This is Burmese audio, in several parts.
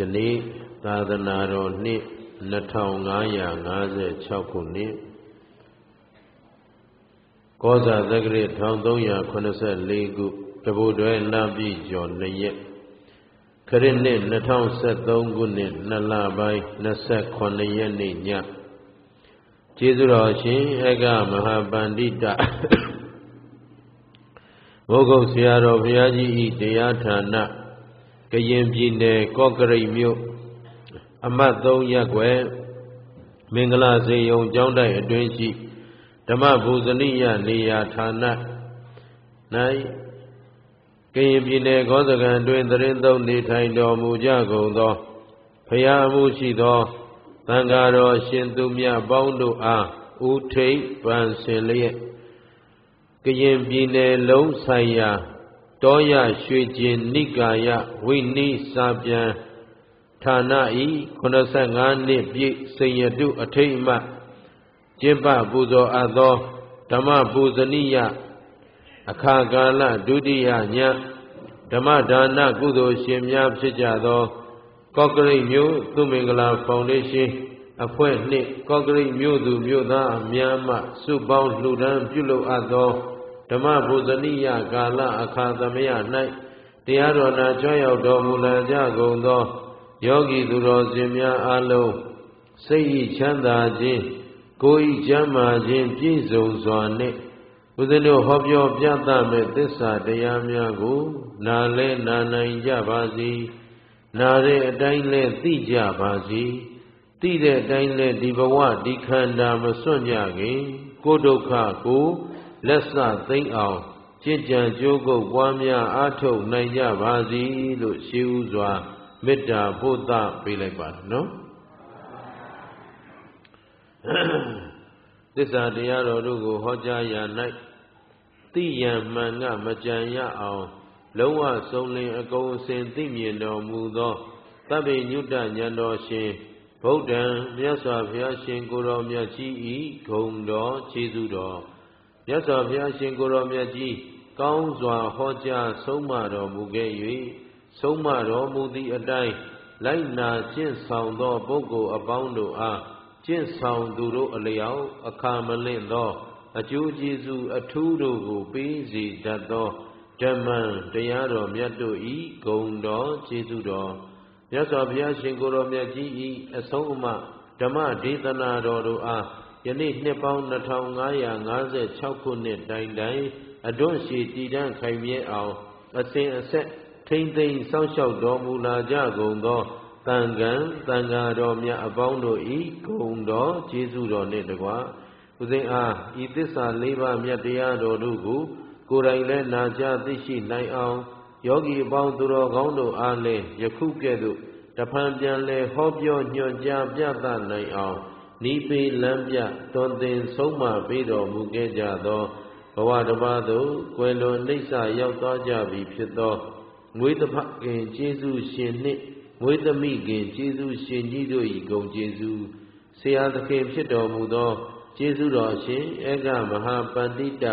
ယနေ့သာသနာတော်နှစ်2556ခုနှစ်ကောဇာသက္ကရာ1384ခုတဘူတွဲလပြည့်ကျော်2ရက်ခရစ်နှစ်2013ခုနှစ်2လပိုင်း28ရက်နေ့ညကျေးဇူးတော်ရှင်အကမဟာပန္တိတဘုဂုတ်ဆရာတော်ဘုရားကြီးဤတရားဌာန ကရင်ပြည်နယ်ကော့ကရိတ်မြို့အမှတ်3ရပ်ကွယ်မင်္ဂလာစေယုံကျောင်းတိုက်အတွင်းရှိဓမ္မဘူဇနိယနေရာဌာန၌ကရင်ပြည်နယ်ကောသကံတွင်တရင်သုံးနေထိုင်တော်မူကြကုန်သောဖရာမှုရှိသောသံဃာတော်ရှင်သူမြတ်ပေါင်းတို့အားဥထိတ်ပန်ဆင်လျက်ကရင်ပြည်နယ်လုံးဆိုင်ရာ တောရရွှေကျင်နိကာယဝိနိစာပြန်ဌာနဤ85နှစ်ပြည့်စိန်ရတုအထိတ်မှကျင့်ပပူဇော်အပ်သောဓမ္မပူဇနိယအခါကာလဒုတိယညဓမ္မဒါနကုသိုလ်ရှင်များဖြစ်ကြသောကော့ကရိတ်မြို့သူမင်္ဂလာဖောင်ဒေးရှင်းအဖွဲ့နှင့်ကော့ကရိတ်မြို့သူမြို့သားအများမှစုပေါင်းလှူဒန်းပြုလုပ်အပ်သော ဓမ္မဘုဇနိယကာလအခါသမယ၌တရားတော်နာကြွရောက်တော်မူလာကြကုန်သောယောဂီသူတော်စင်များအားလုံးစိတ်ဤချမ်းသာခြင်းကိုယ်ဤကျမ်းမာခြင်းပြည့်စုံစွာနှင့်ဘုဇင်းတို့ဟောပြောပြသမဲ့သစ္စာတရားများကို နာလဲနာနိုင်ကြပါစေနာတဲ့အတိုင်းလဲသိကြပါစေသိတဲ့အတိုင်းလဲဒီဘဝဒီခန္ဓာမစွန့်ကြခင်ကိုဒုက္ခကို လက်စသိမ့်အောင်ကြင်ကြံကြိုးကုပ်ပွားများအားထုတ်နိုင်ကြပါစေလို့ရှိဥစွာမေတ္တာပို့သပေးလိုက်ပါနော်သစ္စာတရားတော်တို့ကိုဟောကြားရာ၌သိရန်မှန်ကမကြံရအောင်လုံးဝဆုံးလင်းအကုန်အစင်သိမြင်တော်မူသောတပ္ပိညုတဉာဏ်တော်ရှင်ဗုဒ္ဓံမြတ်စွာဘုရားရှင်ကိုယ်တော်မြတ်ကြီးဤဂုံတော်ခြေဆုတော် မြတ်စွာဘုရားရှင်ကိုယ်တော်မြတ်ကြီးကောင်းစွာဟောကြားဆုံးမတော်မူခဲ့၍ဆုံးမတော်မူသည့်အတိုင်းလိုက်နာကျင့်ဆောင်သောပုဂ္ဂိုလ်အပေါင်းတို့အားကျင့်ဆောင်သူတို့အလျောက်အခါမလင့်သော အကျိုးကျေးဇူးအထူးတို့ကိုပေးစီတတ်သောဓမ္မံတရားတော်မြတ်တို့ဤဂုံတော်ကျေးဇူးတော်မြတ်စွာဘုရားရှင်ကိုယ်တော်မြတ်ကြီးဤအဆုံးအမဓမ္မဒေသနာတော်တို့အား ယနေ့နှစ်ပေါင်း2556ခုနှစ်တိုင်တိုင်အတွန့်ရှိတည်တံ့ခိုင်မြဲအောင်အစဉ်အဆက်ထိမ့်သိမ့်စောင့်ရှောက်တော်မူလာကြကုန်သောတန်ကံတန်ဃာတော်မြတ်အပေါင်းတို့ဤဂုံတော်ကျေးဇူးတော်နှင့်တကားဥစဉ်အားဤသစ္စာလေးပါးမြတ်တရားတော်တို့ကိုကိုယ်တိုင်လည်းနာကြားသိရှိနိုင်အောင်ယောဂီအပေါင်းသူတော်ကောင်းတို့အားလည်းယခုကဲ့သို့တဖန်ပြန်လဲဟောပြောညွှန်ကြားပြသနိုင်အောင် နိပေလမ်းပြတွင်သင်ဆုံးမပေးတော်မူခဲ့ကြသောဘဝတစ်ပါးသို့ကွယ်လွန်နှိစ္စရောက်သွားကြပြီဖြစ်သောငွေတဖခင်ကျေးဇူးရှင်နှင့်ငွေသမိခင်ကျေးဇူးရှင်ကြီးတို့၏ဂုဏ်ကျေးဇူးဆရာသခင်ဖြစ်တော်မူသောကျေးဇူးတော်ရှင်အေကမဟာပန္တိတ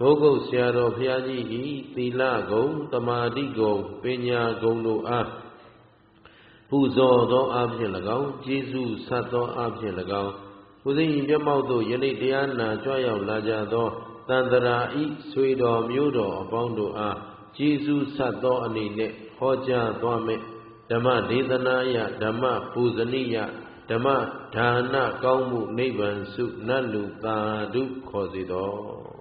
ဘုဂုတ်ဆရာတော်ဘုရားကြီး၏သီလဂုဏ်တမာတိဂုဏ်ပညာဂုဏ်တို့အား ပူဇော်သောအဖြစ်၎င်းကျေးဇူးဆက်သောအဖြစ်၎င်းဘုဇင်မျက်မှောက်သို့ယနေ့တရားနာကြွရောက်လာကြသောတန်တရာဤဆွေတော်မျိုးတော်အပေါင်းတို့အားကျေးဇူးဆက်သောအနေနဲ့ဟောကြားသွားမယ်ဓမ္မဒေသနာယဓမ္မပူဇနိယဓမ္မဒါနကောင်းမှုနိဗ္ဗာန်စုနတ်လူသာဓုခေါ်စေတော်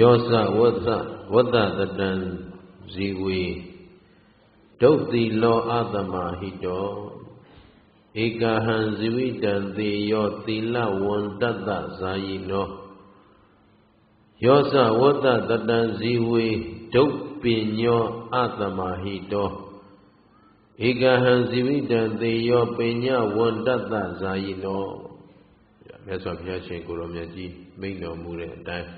ယောသဝတ္တဝတ္တတတံဇီဝေဒုတ်တိလောအသမဟိတောဧကဟံဇိဝိတံသေယောသီလဝန္တတဇာယိနောယောသဝတ္တတတံဇီဝေဒုတ်ပညောအသမဟိတောဧကဟံဇိဝိတံသေယောပညဝန္တတဇာယိနောမြတ်စွာဘုရားရှင်ကိုရောမြတ်ကြီးမိန့်တော်မူတဲ့အတိုင်း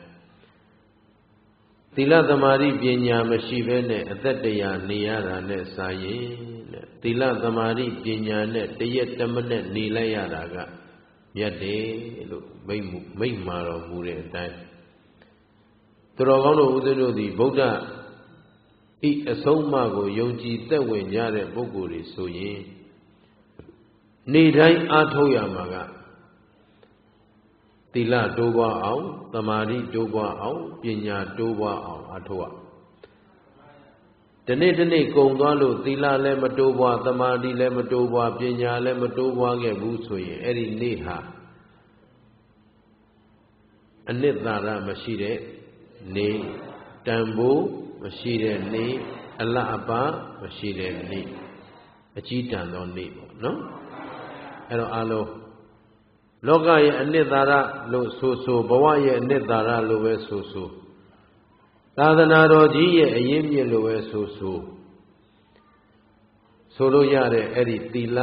သီလသမာဓိပညာမရှိဘဲနဲ့အသက်တရားနေရတာနဲ့စာရင်တဲ့သီလသမာဓိပညာနဲ့တရက်တမနဲ့နေလိုက်ရတာကမြတ်တယ်လို့မိတ်မိတ်မာတော်မူတဲ့အတိုင်းသူတော်ကောင်းတို့ဦးဇင်းတို့သည်ဗုဒ္ဓဤအဆုံးအမကိုယုံကြည်သက်ဝင်ကြတဲ့ပုဂ္ဂိုလ်တွေဆိုရင် နေတိုင်းအားထုတ်ရမှာက သီလတိုးပွားအောင်သမာဓိတိုးပွားအောင်ပညာတိုးပွားအောင်အားထုတ်ရဒီနေ့ဒီနေ့ကုံသွားလို့သီလလည်းမတိုးပွားသမာဓိလည်းမတိုးပွားပညာလည်းမတိုးပွားခဲ့ဘူးဆိုရင်အဲ့ဒီနေ့ဟာအနှစ်သာရမရှိတဲ့နေ့တန်ဖိုးမရှိတဲ့နေ့အလအပမရှိတဲ့နေ့အကြီးတန်သောနေ့ပေါ့နော်အဲ့တော့အလုံး လောကရဲ့အနှစ်သာရလို့ဆိုဆိုဘဝရဲ့အနှစ်သာရလို့ပဲဆိုဆိုသာသနာတော်ကြီးရဲ့အရင်မြစ်လို့ပဲဆိုဆိုဆိုလို့ရတဲ့အဲ့ဒီသီလ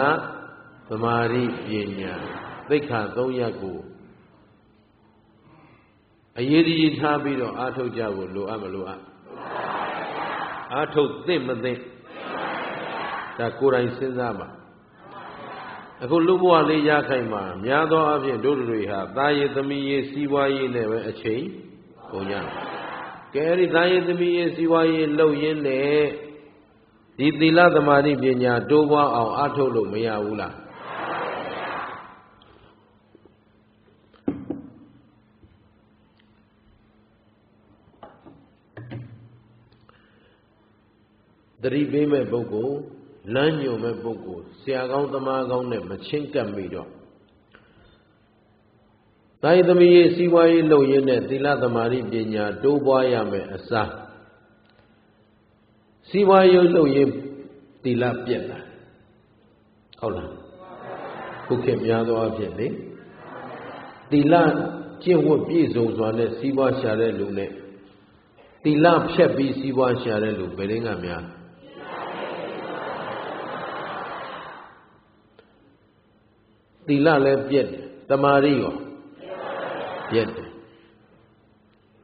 သမာဓိပညာသိက္ခာ၃ရပ်ကိုအရေးကြီးထားပြီးတော့အားထုတ်ကြဖို့လိုအပ်မလိုအပ်အားထုတ်သင့်မသင့်ဒါကိုယ်တိုင်စဉ်းစားပါ အခုလူဘဝလေးရခိုင်မှာများသောအားဖြင့်တို့တွေဟာသားရည်သမီးရည်စီးပွားရေးနဲ့ပဲအချိန်ကုန်ကြတယ်။ကဲအဲ့ဒီသားရည်သမီးရည်စီးပွားရေးလှုပ်ရင်းနဲ့ဒီသီလသမာဓိပညာတိုးပွားအောင်အားထုတ်လို့မရဘူးလားသတိပေးမဲ့ပုဂ္ဂိုလ် လမ်းညွန်မဲ့ပုဂ္ဂိုလ်ဆရာကောင်းသမားကောင်းနဲ့မချင်းကပ်မိတော့တိုင်းသမီးရေးစီးပွားရေးလုပ်ရင်းနဲ့သီလသမာဓိပညာတိုးပွားရမယ်အစားစီးပွားရေးလုပ်ရင်းသီလပြက်လာဟုတ်လားခုခေတ်များသောအဖြစ်လေသီလကျင့်ဝတ်ပြည့်စုံစွာနဲ့စီးပွားရှာတဲ့လူနဲ့သီလဖြတ်ပြီးစီးပွားရှာတဲ့လူဘယ်ရင်းကများ သီလလည်းပြည့်တယ်တမာရီရောပြည့်တယ်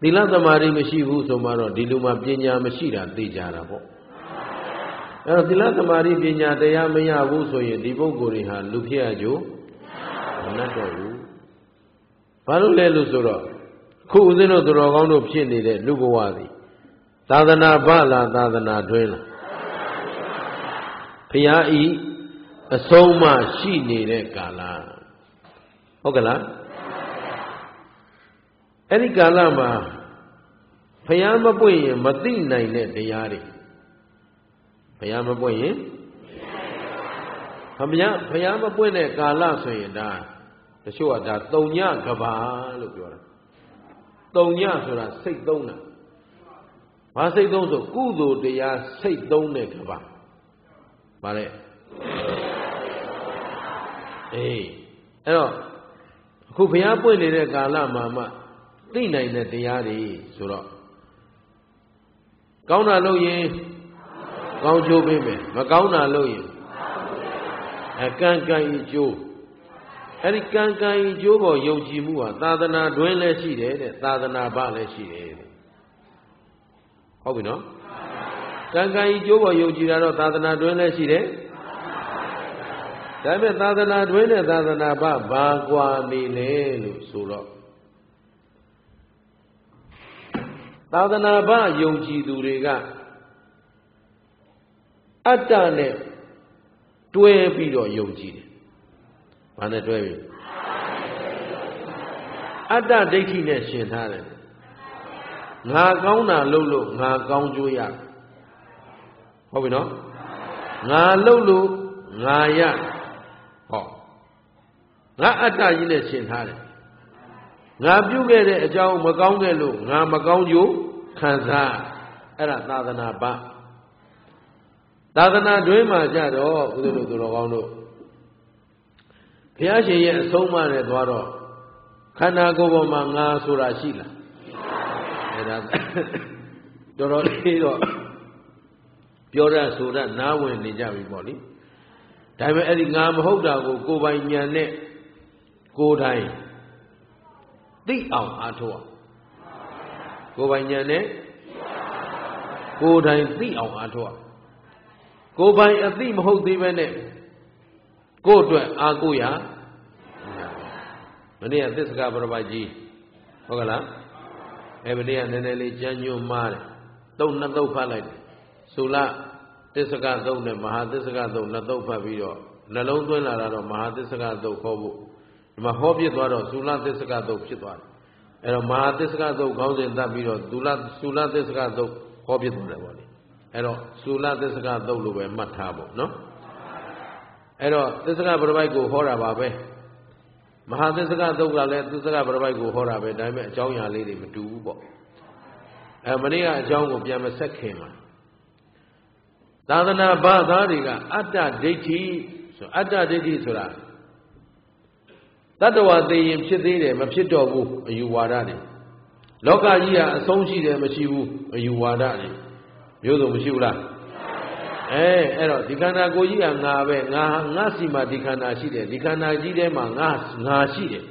သီလတမာရီမရှိဘူးဆိုမှတော့ဒီလူမှာပညာမရှိတာသိကြတာပေါ့အဲ့တော့သီလတမာရီပညာတရားမရဘူးဆိုရင်ဒီပုဂ္ဂိုလ်တွေဟာလူဖြစ်ရကြမနှတ်တော့ဘူးဘာလို့လဲလို့ဆိုတော့ခုဦးဇင်းတို့သူတော်ကောင်းတို့ဖြစ်နေတဲ့လူဘဝသည်သာသနာ့ဗလားသာသနာတွင်လားဖရာဤ အဆုံးမရှိနေတဲ့ကာလဟုတ်ကလားအဲ့ဒီကာလမှာဖယားမပွင့်ရင်မသိနိုင်တဲ့တရားတွေဖယားမပွင့်ရင်ဖယားဖယားမပွင့်တဲ့ကာလဆိုရင်ဒါတချို့ကဒါတုံညကဘာလို့ပြောတာတုံညဆိုတာစိတ်သုံးတာဘာစိတ်သုံးဆိုကုသိုလ်တရားစိတ်သုံးတဲ့ကဘာဗါတဲ့ အေးအဲ့တော့အခုဘုရားပွင့်နေတဲ့ကာလမှာမှသိနိုင်တဲ့တရားတွေဆိုတော့ကောင်းတာလုပ်ရင်ကောင်းကျိုးပေးမယ်မကောင်းတာလုပ်ရင်အကံကံဤကျိုးအဲ့ဒီကံကံဤကျိုးပေါ်ယုံကြည်မှုဟာသာသနာတွင်လည်းရှိတယ်တဲ့သာသနာပလည်းရှိတယ်တဲ့ဟုတ်ပြီနော်ကံကံဤကျိုးပေါ်ယုံကြည်တာတော့သာသနာတွင်လည်းရှိတယ် ဒါပေမဲ့သာသနာတွင်းနဲ့သာသနာပဘာကွာနေလဲလို့ဆိုတော့သာသနာပယုံကြည်သူတွေကအတ္တနဲ့တွဲပြီးတော့ယုံကြည်တယ်။ဘာနဲ့တွဲပြီးအတ္တဒိဋ္ဌိနဲ့ရှင်ထားတယ်။ငါကောင်းတာလုပ်လို့ငါကောင်းကျိုးရဟုတ်ပြီနော်။ငါလုပ်လို့ငါရဟော ငါအတ္တကြီးနဲ့ရှင်းထားတယ်ငါပြုခဲ့တဲ့အကြောင်းမကောင်းခဲ့လို့ငါမကောင်းကြိုးခံစားအဲ့ဒါသာသနာပသာသနာတွင်မှာကြတော့ဥဒ္ဓတို့သူတော်ကောင်းတို့ဘုရားရှင်ရဲ့အဆုံးအမနဲ့သွားတော့ခန္ဓာကိုယ်ပေါ်မှာငါဆိုတာရှိလားအဲ့ဒါတော်တော်လေးတော့ပြောရဆိုရနားဝင်နေကြပြီပေါ့လေဒါပေမဲ့အဲ့ဒီငါမဟုတ်တာကိုကိုယ်ပိုင်ဉာဏ်နဲ့ ကိုယ်တိုင်သိအောင်အားထုတ်အောင်ကိုယ်ပိုင်ဉာဏ်နဲ့ကိုယ်တိုင်သိအောင်အားထုတ်အောင်ကိုယ်ပိုင်အသိမဟုတ်သေးပဲနဲ့ကိုယ့်အတွက်အားကိုးရမနေ့ကသစ္စကပရပိုက်ကြီးဟုတ်ကလားအဲမနေ့ကနည်းနည်းလေးကြမ်းညွတ်မားတယ်တုံနှစ်သုတ်ဖတ်လိုက်တယ်သုလသစ္စကသုတ်နဲ့မဟာသစ္စကသုတ်နှစ်သုတ်ဖတ်ပြီးတော့နှလုံးသွင်းလာတော့မဟာသစ္စကသုတ်ခေါ်ဖို့ ဒီမှာဟောပြသွားတော့သုလသစ္စကသုတ်ဖြစ်သွားတယ်အဲတော့မဟာသစ္စကသုတ်ခေါင်းစဉ်တတ်ပြီးတော့သုလသုလသစ္စကသုတ်ဟောပြသွားတယ်ပေါ့လေအဲတော့သုလသစ္စကသုတ်လို့ပဲမှတ်ထားဖို့နော်အဲ့တော့သစ္စကပရပိုက်ကိုဟောတာပါပဲမဟာသစ္စကသုတ်ကလည်းသစ္စကပရပိုက်ကိုဟောတာပဲဒါပေမဲ့အကြောင်းအရာလေးတွေမတူဘူးပေါ့အဲမနေ့ကအကြောင်းကိုပြန်မဆက်ခင်မှာသာသနာ့ဘာသာတွေကအတ္တဒိဋ္ဌိဆိုအတ္တဒိဋ္ဌိဆိုတာ တတ္တဝါသိရင်ဖြစ်သေးတယ်မဖြစ်တော့ဘူးအယူဝါဒတွေလောကကြီးကအဆုံးရှိတယ်မရှိဘူးအယူဝါဒတွေမျိုးစုံမရှိဘူးလားအဲအဲ့တော့ဒီခန္ဓာကိုယ်ကြီးကငါပဲငါငါစီမှာဒီခန္ဓာရှိတယ်ဒီခန္ဓာကြီးထဲမှာငါငါရှိတယ်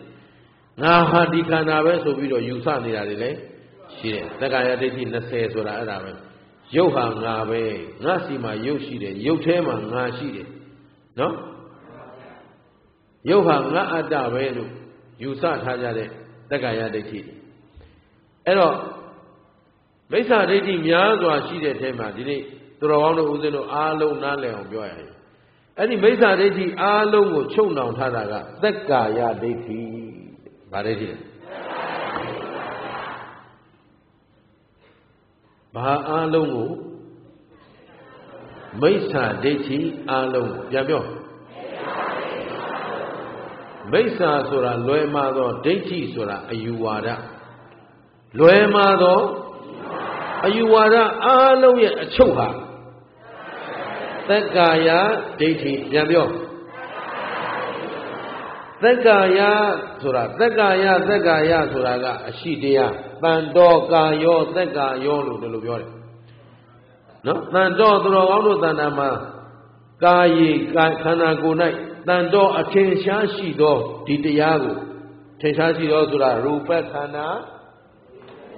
ငါဟာဒီခန္ဓာပဲဆိုပြီးတော့ယူဆနေတာတွေလည်းရှိတယ်သက္ကာယဒိဋ္ဌိ20ဆိုတာအဲ့ဒါပဲရုပ်ဟာငါပဲငါစီမှာရုပ်ရှိတယ်ရုပ်ထဲမှာငါရှိတယ်နော် ရုပ်ဟာငါအတ္တပဲလို့ယူဆထားကြတဲ့သက္ကာယဒိဋ္ဌိအဲ့တော့မိစ္ဆာဒိဋ္ဌိများစွာရှိတဲ့ထဲမှာဒီနေ့သူတော်ကောင်းတို့ဦးဇင်းတို့အားလုံးနားလည်အောင်ပြောရရင်အဲ့ဒီမိစ္ဆာဒိဋ္ဌိအားလုံးကိုချုပ်နှောင်ထားတာကသက္ကာယဒိဋ္ဌိဗာဒိဋ္ဌိလဲဘာအားလုံးကိုမိစ္ဆာဒိဋ္ဌိအားလုံးပြန်ပြော မိစ္ဆာဆိုတာလွယ်မှာသောဒိဋ္ဌိဆိုတာအယူဝါဒလွယ်မှာသောအယူဝါဒအားလုံးရဲ့အချုပ်ဟာသက္ကာယဒိဋ္ဌိပြန်ပြောသက္ကာယဆိုတာသက္ကာယသက္ကာယဆိုတာကအရှိတရားတန်တော်ကာယောသက္ကာယောလို့ဒီလိုပြောတယ်နော်တန်တော်သူတော်ကောင်းတို့တဏ္ဍာမှာ ကာယေကာခန္ဓာကိုယ်၌တန်တော်အထင်ရှားရှိသောဒီတရားကိုထင်ရှားရှိသောဆိုတာရူပခန္ဓာ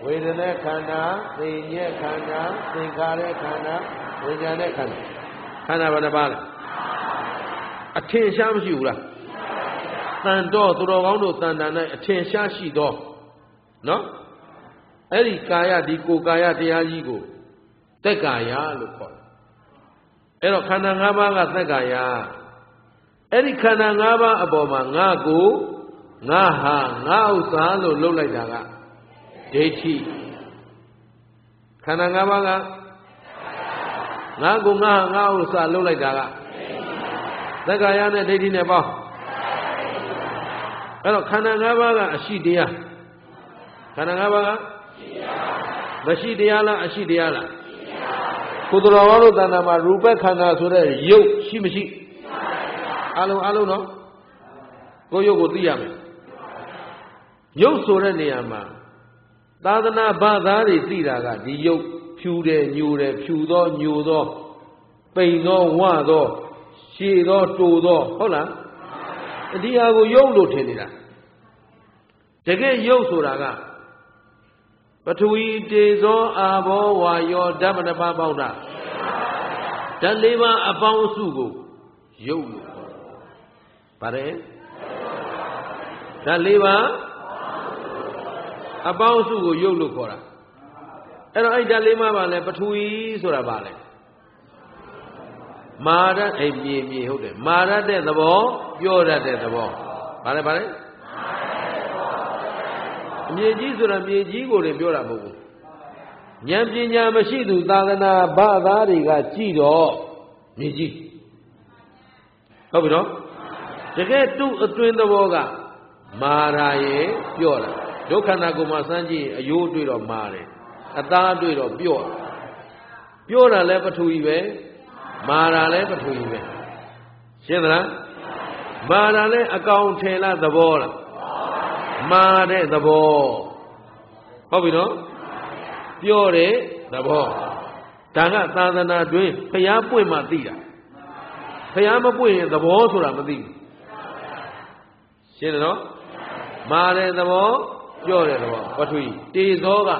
ဝေဒနာခန္ဓာသိဉ္ဇခန္ဓာသင်္ခါရခန္ဓာဝိညာဉ်ခန္ဓာခန္ဓာဘယ်နှပါလဲအထင်ရှားမရှိဘူးလားတန်တော့သူတော်ကောင်းတို့တန်တန်၌အထင်ရှားရှိသောနော်အဲ့ဒီကာယဒီကိုကာယတရားကြီးကိုသက်ကာယလို့ခေါ်တယ် အဲ့တော့ခန္ဓာ၅ပါးကသက်ကာယအဲ့ဒီခန္ဓာ၅ပါးအပေါ်မှာငါကိုငါဟာငါဥစ္စာလို့လှုပ်လိုက်တာကဒိဋ္ဌိခန္ဓာ၅ပါးကငါကိုငါငါဥစ္စာလှုပ်လိုက်တာကသက္ကာယနဲ့ဒိဋ္ဌိနဲ့ပေါင်းအဲ့တော့ခန္ဓာ၅ပါးကအရှိတရားခန္ဓာ၅ပါးကမရှိတရားလားအရှိတရားလား ကိုယ်တော်ဘာလို့တဏ္ဍာမှာရူပခန္ဓာဆိုတဲ့ရုပ်ရှိမရှိအလုံးအလုံးနော်ကိုယ်ရုပ်ကိုသိရမယ်ရုပ်ဆိုတဲ့နေရာမှာသာသနာဘာသာတွေသိတာကဒီရုပ်ဖြူတယ်ညိုတယ်ဖြူသောညိုသောပိန်သောဝသောရှည်သောတူသောဟုတ်လားဒီဟာကိုရုပ်လို့ထင်နေတာတကယ်ရုပ်ဆိုတာက ပထဝီတေဇောအာဘောဝါယောဓမ္မတပါပေါင်းတာဓာတ်လေးပါးအပေါင်းအစုကိုရုပ်လို့ခေါ်ပါတယ်ဓာတ်လေးပါးအပေါင်းအစုကိုရုပ်လို့ခေါ်တာအဲ့တော့အဲ့ဓာတ်လေးပါးပါလဲပထဝီဆိုတာပါလဲမာရအဲ့မြေမြေဟုတ်တယ်မာရတဲ့သဘောပြောရတဲ့သဘောဘာလဲဘာလဲအ မြေကြီးဆိုတာမြေကြီးကိုလည်းပြောတာမဟုတ်ဘူးဉာဏ်ပညာမရှိသူသာသနာ့ဘာသာတွေကကြည်တော့မြေကြီးဟုတ်ပြီနော်တကယ်သူ့အတွင်းသဘောကမာရာရဲ့ပြောတာဒုက္ခနာကိုမှစမ်းကြည့်အယိုးတွေ့တော့မာတယ်အသားတွေ့တော့ပြော့ပြောတာလည်းပထူကြီးပဲမာတာလည်းပထူကြီးပဲရှင်းသလားမာတာလည်းအကောင်ထယ်လားသဘောလား မာတဲ့သဘောဟုတ်ပြီနော်ပြောတဲ့သဘောဒါကသာသနာတွင်ဖျားပွင့်မှသိတာဖျားမပွင့်ရင်သဘောဆိုတာမသိဘူးရှင်းတယ်နော်မာတဲ့သဘောပြောတဲ့သဘောပထဝီတေဇောက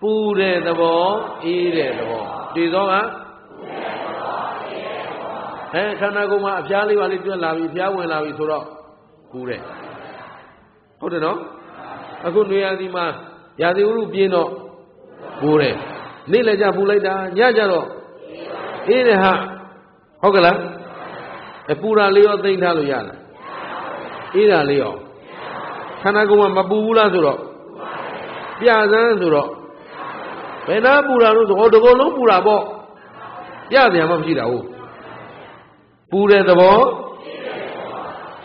ပူတဲ့သဘောအေးတဲ့သဘောတေဇောကအဲခန္ဓာကိုယ်မှာအဖျားလေးပါလေးတွက်လာပြီအဖျားဝင်လာပြီဆိုတော့ပူတယ် ဟဟုတ်တယ်နော်အခုနေရာဒီမှာရာသီဥတုပြင်းတော့ပူတယ်နေ့လည်းကြပူလိုက်တာညကြတော့အေးတယ်ဟာဟုတ်ကလားအပူရာလေးရောသိမ့်ထားလို့ရလားအေးတာလေးရောခန္ဓာကိုယ်မှာမပူဘူးလားဆိုတော့ပြစမ်းဆိုတော့ဘယ်နာပူတာလို့ဆိုဟောတကောလုံးပူတာပေါ့ပြပြန်မှမရှိတာဟုတ်ပူတဲ့သဘော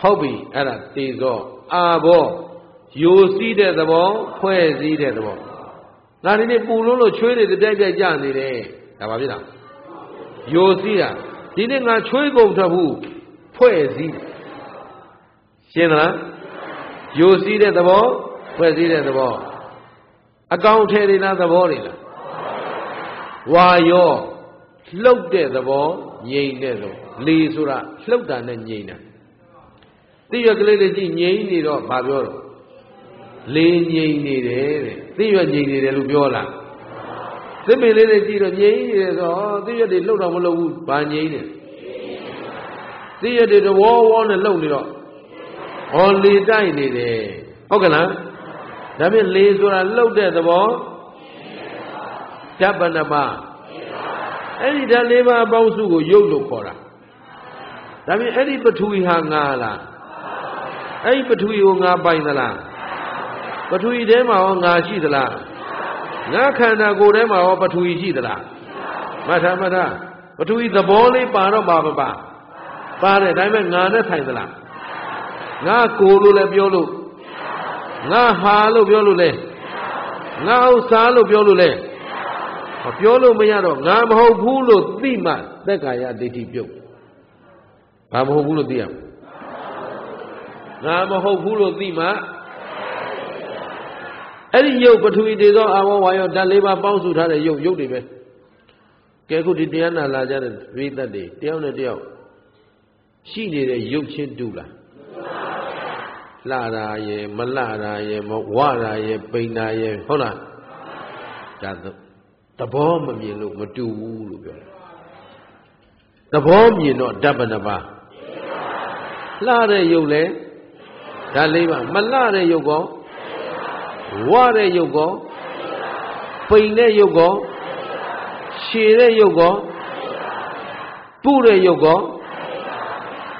ဟုတ်ပြီအဲ့ဒါတေဇောအာဘော ယိုစီးတဲ့သဘောဖွဲ့စည်းတဲ့သဘောငါဒီနေ့ပူလို့လို့ချွေးတွေတပြိုက်ပြိုက်ကြနေတယ်ဒါပါဖြစ်တာယိုစီးတာဒီနေ့ငါချွေးကုန်ထွက်ဘူးဖွဲ့စည်းရှင်းသလားယိုစီးတဲ့သဘောဖွဲ့စည်းတဲ့သဘောအကောင်ထဲတွေလားသဘောတွေလားဝါယောလှုပ်တဲ့သဘောငြိမ်တဲ့သဘောလေဆိုတာလှုပ်တာနဲ့ငြိမ်တာသိရကလေးတွေကြည့်ငြိမ်နေတော့ဘာပြောတော့ လေငြိမ်နေတယ်တဲ့သိရငြိမ်နေတယ်လို့ပြောလားသစ်ပင်လေးတွေကြည့်တော့ငြိမ်နေတယ်ဆိုတော့သိရတွေလှုပ်တော့မလှုပ်ဘူးဘာငြိမ်နေသိရတွေတဝေါဝေါနဲ့လှုပ်နေတော့ဟောလေတိုက်နေတယ်ဟုတ်ကလားဒါဖြင့်လေဆိုတာလှုပ်တဲ့သဘောဓာတ်ပဏပါအဲ့ဒီဓာတ်လေးပါးအပေါင်းစုကိုရုပ်လို့ခေါ်တာဒါဖြင့်အဲ့ဒီပထဝီဟာငါလားအဲ့ဒီပထဝီကိုငါပိုင်သလား ပထဝီထဲမှာရောငါရှိသလားငါခန္ဓာကိုယ်ထဲမှာရောပထဝီရှိသလားမထာမထာပထဝီသဘောလေးပါတော့ပါမပါပါတယ်ဒါပေမဲ့ငါနဲ့ထိုင်သလားငါကိုလို့လည်းပြောလို့ငါဟာလို့ပြောလို့လဲငါဥစ္စာလို့ပြောလို့လဲပြောလို့မရတော့ငါမဟုတ်ဘူးလို့သိမှသက်ကာယဒိဋ္ဌိပြုတ်ဘာမဟုတ်ဘူးလို့သိရငါမဟုတ်ဘူးလို့သိမှ အဲ့ဒီယုတ်ပထဝီတေသောအာဝဝါယောဓာတ်လေးပါပေါင်းစုထားတဲ့ယုတ်ယုတ်တွေပဲကဲခုဒီတရားနာလာကြတဲ့ဝိသက်တွေတယောက်နဲ့တယောက်ရှိနေတဲ့ယုတ်ချင်းတူလားလှတာရယ်မလှတာရယ်မဝတာရယ်ပိန်တာရယ်ဟုတ်လားဒါသဘောမမြင်လို့မတူဘူးလို့ပြောတယ်သဘောမြင်တော့ဓာတ်ပဏပါလှတဲ့ယုတ်လဲဓာတ်လေးပါမလှတဲ့ယုတ်ကော ဝတဲ့ယုတ်ကောပိန်တဲ့ယုတ်ကောရှည်တဲ့ယုတ်ကောပုတဲ့ယုတ်ကော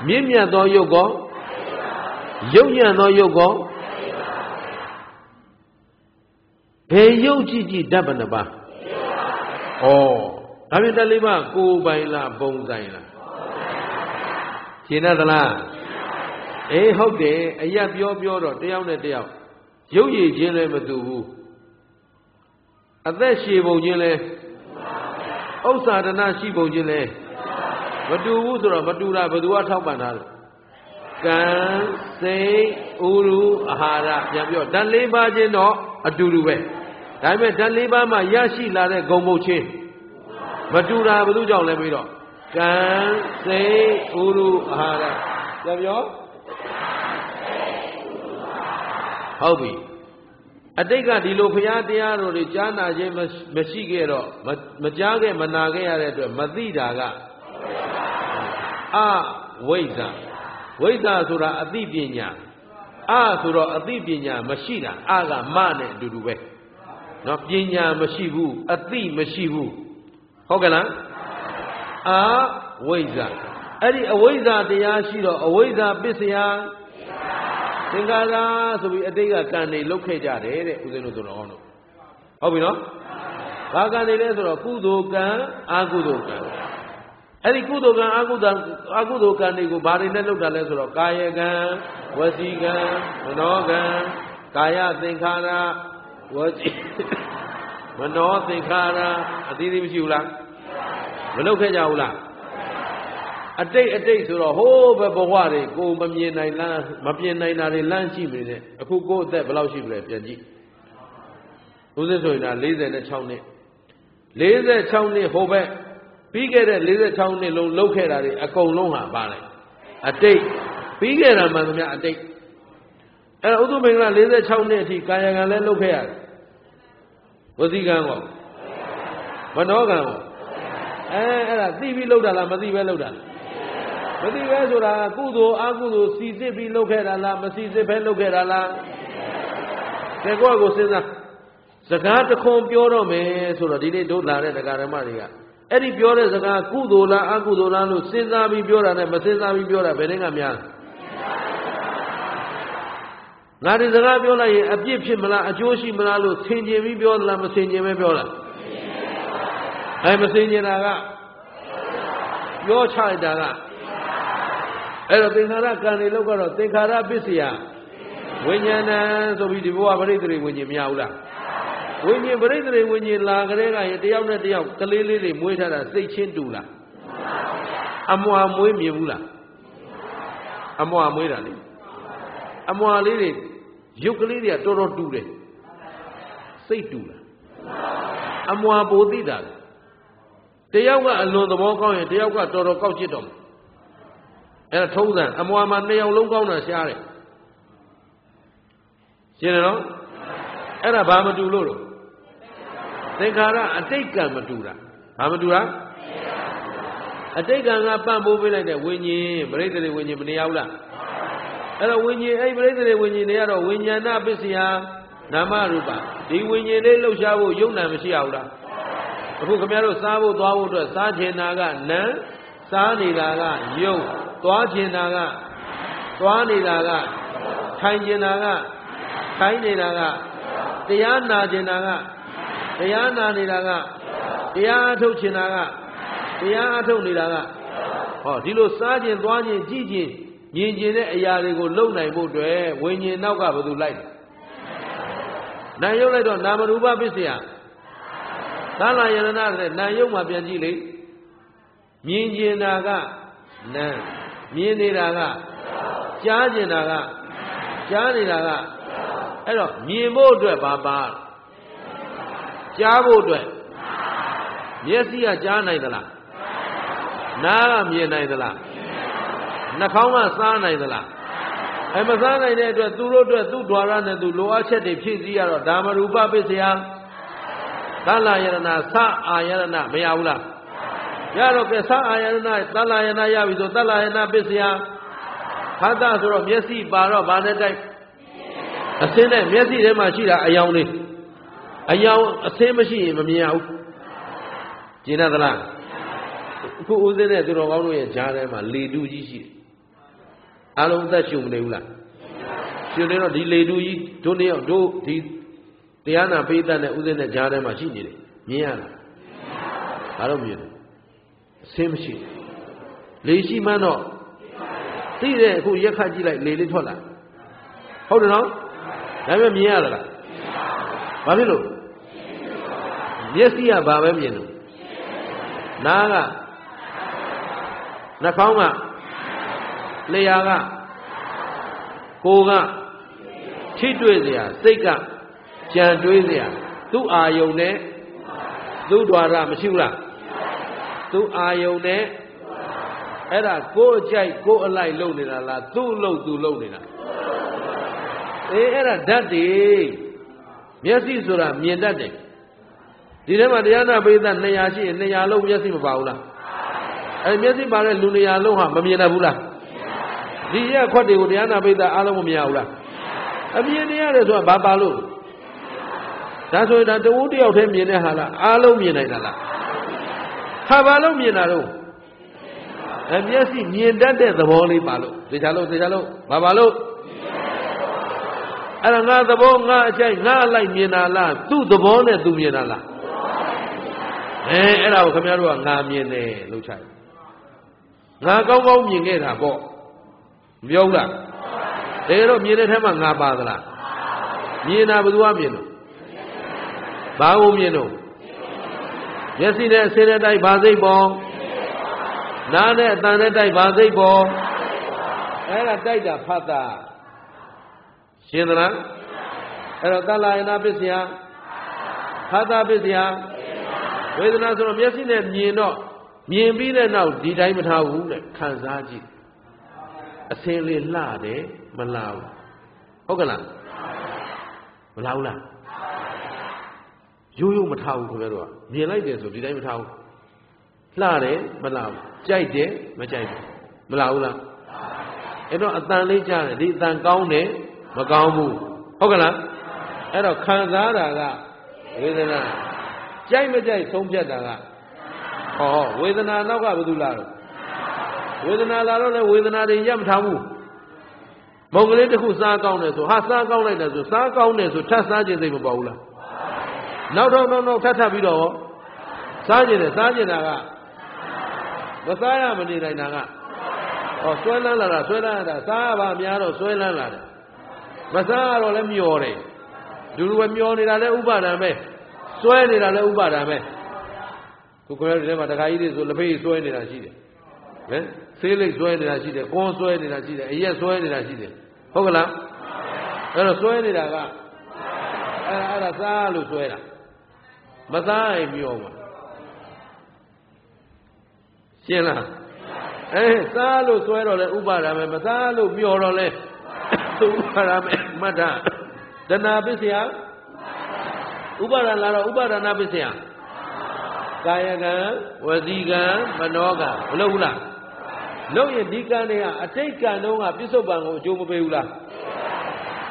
မြင့်မြတ်သောယုတ်ကောရုပ်ညံ့သောယုတ်ကောဘယ်ယုတ်ကြည့်ကြည့်ဓာတ်ဘယ်နှပါဩဒါဖြင့်တလေးပါကိုယ်ပိုင်လားဘုံဆိုင်လားရှင်းသလားအေးဟုတ်တယ်အရပြောပြောတော့တယောက်နဲ့တယောက် ရုပ်ရည်ချင်းလည်းမတူဘူးအသက်ရှည်ပုံချင်းလည်းဥစ္စာဒနာရှိပုံချင်းလည်းမတူဘူးဆိုတော့မတူတာဘယ်သူကထောက်ပံ့တာလဲကံစိတ်ဥရုအာဟာရပြန်ပြောဓာတ်၄ပါးချင်းတော့အတူတူပဲဒါပေမဲ့ဓာတ်၄ပါးမှာရရှိလာတဲ့ဂုံပုတ်ချင်းမတူတာဘယ်သူကြောင့်လဲပြီးတော့ကံစိတ်ဥရုအာဟာရပြန်ပြော ဟုတ်ပြီအတိတ်ကဒီလိုဘုရားတရားတော်တွေကြားနာခြင်းမရှိခဲ့တော့မကြားခဲ့မနာခဲ့ရတဲ့အတွက်မသိတာကအဝိဇ္ဇာဝိဇ္ဇာဆိုတာအသိပညာအဆိုတော့အသိပညာမရှိတာအကမနဲ့အတူတူပဲနော်ပညာမရှိဘူးအသိမရှိဘူးဟုတ်ကဲ့လားအဝိဇ္ဇာအဲ့ဒီအဝိဇ္ဇာတရားရှိတော့အဝိဇ္ဇာပစ္စယ သင်္ကာရဆိုပြီးအတိတ်ကကံနေလုတ်ခဲ့ကြတယ်တဲ့ဦးဇင်းတို့ဆိုတော့ဟောလို့ဟုတ်ပြီနော်ဘာကံနေလဲဆိုတော့ကုသိုလ်ကံအကုသိုလ်ကံအဲ့ဒီကုသိုလ်ကံအကုသိုလ်အကုသိုလ်ကံတွေကိုဘာတွေနဲ့လုပ်တာလဲဆိုတော့ကာယကံဝစီကံမနောကံကာယသင်္ခါရဝစီမနောသင်္ခါရအသီးသီးမရှိဘူးလားမလုပ်ခဲ့ကြဘူးလား အတိတ်အတိတ်ဆိုတော့ဟိုးဘဘဝတွေကိုမမြင်နိုင်လားမပြင်နိုင်တာတွေလမ်းရှိနေတယ်အခုကိုယ်အသက်ဘယ်လောက်ရှိပြီလဲပြန်ကြည့်ဦးစင်းဆိုရင်ဒါ46နှစ်46နှစ်ဟိုဘက်ပြီးခဲ့တဲ့46နှစ်လုံးလှုပ်ခဲ့တာတွေအကုန်လုံးဟာပါလိုက်အတိတ်ပြီးခဲ့တာမှန်သမျှအတိတ်အဲ့ဒါဥဒ္ဓမင်္ဂလာ46နှစ်အထိကာယကံလည်းလှုပ်ခဲ့ရတယ်ဝစီကံကောမနောကံကောအဲအဲ့ဒါသိပြီးလှုပ်တာလားမသိပဲလှုပ်တာလား မသိပဲဆိုတာကုသိုလ်အကုသိုလ်စီစစ်ပြီးလုပ်ခဲ့တာလားမစီစစ်ပဲလုပ်ခဲ့တာလားကဲကိုယ့်ကိုစဉ်းစားစကားတခွန်ပြောတော့မယ်ဆိုတော့ဒီနေ့တို့လာတဲ့တရားဓမ္မတွေကအဲ့ဒီပြောတဲ့စကားကုသိုလ်လားအကုသိုလ်လားလို့စဉ်းစားပြီးပြောတာနဲ့မစဉ်းစားပြီးပြောတာဘယ်နှင်းကများငါဒီစကားပြောလိုက်ရင်အပြစ်ဖြစ်မလားအကျိုးရှိမလားလို့ဆင်ခြင်ပြီးပြောသလားမဆင်ခြင်ပဲပြောလားအဲမဆင်ခြင်တာကပြောချလိုက်တာက အဲ့တော့သင်္ခါရကံတွေလောက်ကတော့သင်္ခါရပစ္စယဝိညာဏဆိုပြီးဒီဘဝပရိသေဝိညာဉ်မရဘူးလားဝိညာဉ်ပရိသေဝိညာဉ်လာကြတဲ့ကရင်တယောက်နဲ့တယောက်ကလေးလေးတွေမွေးထားတာစိတ်ချင်းတူလားအမွာမွေးမြင်ဘူးလားအမွာမွေးတာလေအမွာလေးတွေရုပ်ကလေးတွေကတော်တော်တူတယ်စိတ်တူလားအမွာပိုသိတာလေတယောက်ကအလွန်သဘောကောင်းရင်တယောက်ကတော်တော်ကောက်ချစ်တော့မယ် အဲ့ဒါထုံးစံအမွာမှာနှစ်ယောက်လုံးကောင်းတာရှားတယ်ရှင်းတယ်နော်အဲ့ဒါဘာမတူလို့လို့သင်္ခါရအတိတ်ကံမတူတာဘာမတူတာအတိတ်ကံကပန့်ပိုးပေးလိုက်တဲ့ဝိညာဉ်ပရိသေတွေဝိညာဉ်မနေရဘူးလားအဲ့တော့ဝိညာဉ်အဲ့ပရိသေတွေဝိညာဉ်တွေကတော့ဝိညာဏပစ္စယနာမရူပဒီဝိညာဉ်လေးလှုပ်ရှားဖို့ယုံနာမရှိအောင်လားအခုခင်ဗျားတို့စားဖို့သွားဖို့အတွက်စားချင်တာကနံစားနေတာကယုံ သွားချင်တာကသွားနေတာကထိုင်ချင်တာကထိုင်နေတာကတရားနာကျင်တာကတရားနာနေတာကတရားအထုတ်ချင်တာကတရားအထုတ်နေတာကဟောဒီလိုစားကျင်သွားကျင်ကြည့်ကျင်မြင်ကျင်တဲ့အရာတွေကိုလုံနိုင်ဖို့အတွက်ဝိညာဉ်နောက်ကဘယ်သူလိုက်လဲနာယုတ်လိုက်တော့နာမရူပပစ္စယသလာယရဏတဲ့နာယုတ်မှာပြန်ကြည့်လေမြင်ကျင်တာကနာ မြင်နေတာကကြားကျင်တာကကြားနေတာကအဲ့တော့မြင်ဖို့အတွက်ပါပါကြားဖို့အတွက်မျက်စိကကြားနိုင်သလားနားကမြင်နိုင်သလားနှာခေါင်းကစားနိုင်သလားအဲမစားနိုင်တဲ့အတွက်သူတို့အတွက်သူ့ဓွာရနဲ့သူလိုအပ်ချက်တွေဖြည့်ဆည်းရတော့ဓမ္မရူပပစ္စယသလယရဏသအာယရဏမရဘူးလား ရတော့ကသအာယရဏသလယရဏရပြီဆိုသလယရဏပစ္စယဖတ်တာဆိုတော့မျက်စိပါတော့ဗာနဲ့တိုက်အစင်းနဲ့မျက်စိထဲမှာရှိတာအယောင်လေးအယောင်အစင်းမရှိရင်မမြင်ရဘူးကျင်တတ်သလားအခုဦးစင်းနဲ့သူတော်ကောင်းတို့ရဲ့ဂျားထဲမှာလေတူကြီးရှိတယ်အလုံးသက်ရှုံမနေဘူးလားရှုံနေတော့ဒီလေတူကြီးတို့နေတော့တို့ဒီတရားနာပိဋကနဲ့ဦးစင်းနဲ့ဂျားထဲမှာရှိနေတယ်မြင်ရလားဘာလို့မြင်လဲ ဆင်းမရှိလေရှိမှန်းတော့သိတယ်အခုရက်ခတ်ကြည့်လိုက်လေလေးထွက်လာဟုတ်တယ်နော်ဒါပေမဲ့မြင်ရလားဘာဖြစ်လို့မျက်စိကဘာပဲမြင်လို့နားကနှာခေါင်းကလျှာကကိုယ်ကထိတွေ့စရာစိတ်ကကြံတွေးစရာသူ့အာယုံနဲ့သူ့ द्वार မရှိဘူးလား သူ့အာယုံနဲ့အဲ့ဒါကိုယ်အကြိုက်ကိုယ်အလိုက်လုပ်နေတာလားသူ့လုပ်သူလုပ်နေတာအေးအဲ့ဒါဓာတ်တွေမျက်စိဆိုတာမြင်တတ်တယ်ဒီထဲမှာတရားနာပိဋက200ရှိရင်200လုံးမျက်စိမပါဘူးလားအဲမျက်စိပါတဲ့လူ200လုံးဟာမမြင်တတ်ဘူးလားဒီရက်ခွက်တွေကိုတရားနာပိဋကအားလုံးမမြင်ဘူးလားအမြင်နေရတယ်ဆိုတာဘာပါလို့ဒါဆိုရင်ဒါတဝူးတယောက်တည်းမြင်တဲ့ဟာလားအားလုံးမြင်နိုင်တာလား ဟာဘာလို့မြင်တာတော့အမျက်စိမြင်တတ်တဲ့သဘောလေးပါလို့သေချာလို့သေချာလို့ဘာပါလို့အဲ့ဒါငါသဘောငါအကြိုက်ငါအလိုက်မြင်တာလားသူ့သဘောနဲ့သူမြင်တာလားအဲအဲ့ဒါကိုခင်ဗျားတို့ကငါမြင်တယ်လို့ခြိုက်ငါကောင်းကောင်းမြင်ခဲ့တာပေါ့မပြောဘူးလားတကယ်တော့မြင်တဲ့ထဲမှာငါပါသလားမြင်တာဘယ်သူကမြင်လို့ဘာကိုမြင်လို့ မျက်စိနဲ့အစင်းနဲ့တိုက်ဘာစိတ်ပေါ်နားနဲ့အတန်နဲ့တိုက်ဘာစိတ်ပေါ်အဲ့ဒါတိုက်တာဖတ်တာရှင်းသလားအဲ့တော့တလယနာပစ္စယဖတ်တာပစ္စယဝေဒနာဆိုတော့မျက်စိနဲ့မြင်တော့မြင်ပြီးတဲ့နောက်ဒီတိုင်းမထားဘူးတဲ့ခံစားကြည့်အစင်းလေးလှတယ်မလှဘူးဟုတ်ကလားမလှဘူးလား ရိုးရိုးမထားဘူးခင်ဗျားတို့ကမြင်လိုက်တယ်ဆိုဒီတိုင်းမထားဘူးလှတယ်မလှဘူးကြိုက်တယ်မကြိုက်ဘူးမလှဘူးလားအဲ့တော့အတန်လေးကြားတယ်ဒီအတန်ကောင်းတယ်မကောင်းဘူးဟုတ်ကလားအဲ့တော့ခံစားတာကဝေဒနာကြိုက်မကြိုက်ဆုံးဖြတ်တာကဟောဝေဒနာနောက်ကဘာလို့လာတော့ဝေဒနာလာတော့လေဝေဒနာတွေရပ်မထားဘူးမုံကလေးတစ်ခုစားကောင်းတယ်ဆိုဟာစားကောင်းလိုက်တယ်ဆိုစားကောင်းတယ်ဆိုထပ်စားခြင်းစိတ်မပေါ်ဘူးလား နောက်တော့နောက်နောက်ထပ်ထပ်ပြီးတော့စားခြင်းတယ်စားခြင်းတာကမစားရမနေနိုင်တာကဟောဆွဲလန်းလာတာဆွဲလန်းလာတာစားရပါများတော့ဆွဲလန်းလာတယ်မစားရတော့လည်းမျောတယ်လူလူပဲမျောနေတာလည်းဥပါဒံပဲဆွဲနေတာလည်းဥပါဒံပဲခုခေါ်ရတဲ့မှာတခါကြီးတွေဆိုလက်ဖေးဆွဲနေတာရှိတယ်ဟမ်ဆေးလိပ်ဆွဲနေတာရှိတယ်ကွန်းဆွဲနေတာရှိတယ်အရက်ဆွဲနေတာရှိတယ်ဟုတ်ကလားအဲ့တော့ဆွဲနေတာကအဲ့အဲ့ဒါစားလို့ဆွဲတာ မသားရင်မျောပါရှင်းလားအဲစားလို့ဆွဲတော့လဲဥပါဒာပဲမစားလို့မျောတော့လဲဥပါဒာပဲမတ္တတဏှာပစ္စယဥပါဒာလာတော့ဥပါဒနာပစ္စယကာယကံဝစီကံမနောကမလုပ်ဘူးလားလုပ်ရင်ဒီကံတွေကအတိတ်ကံတုန်းကပြစ္ဆုတ်ပံကိုအကျိုးမပေးဘူးလား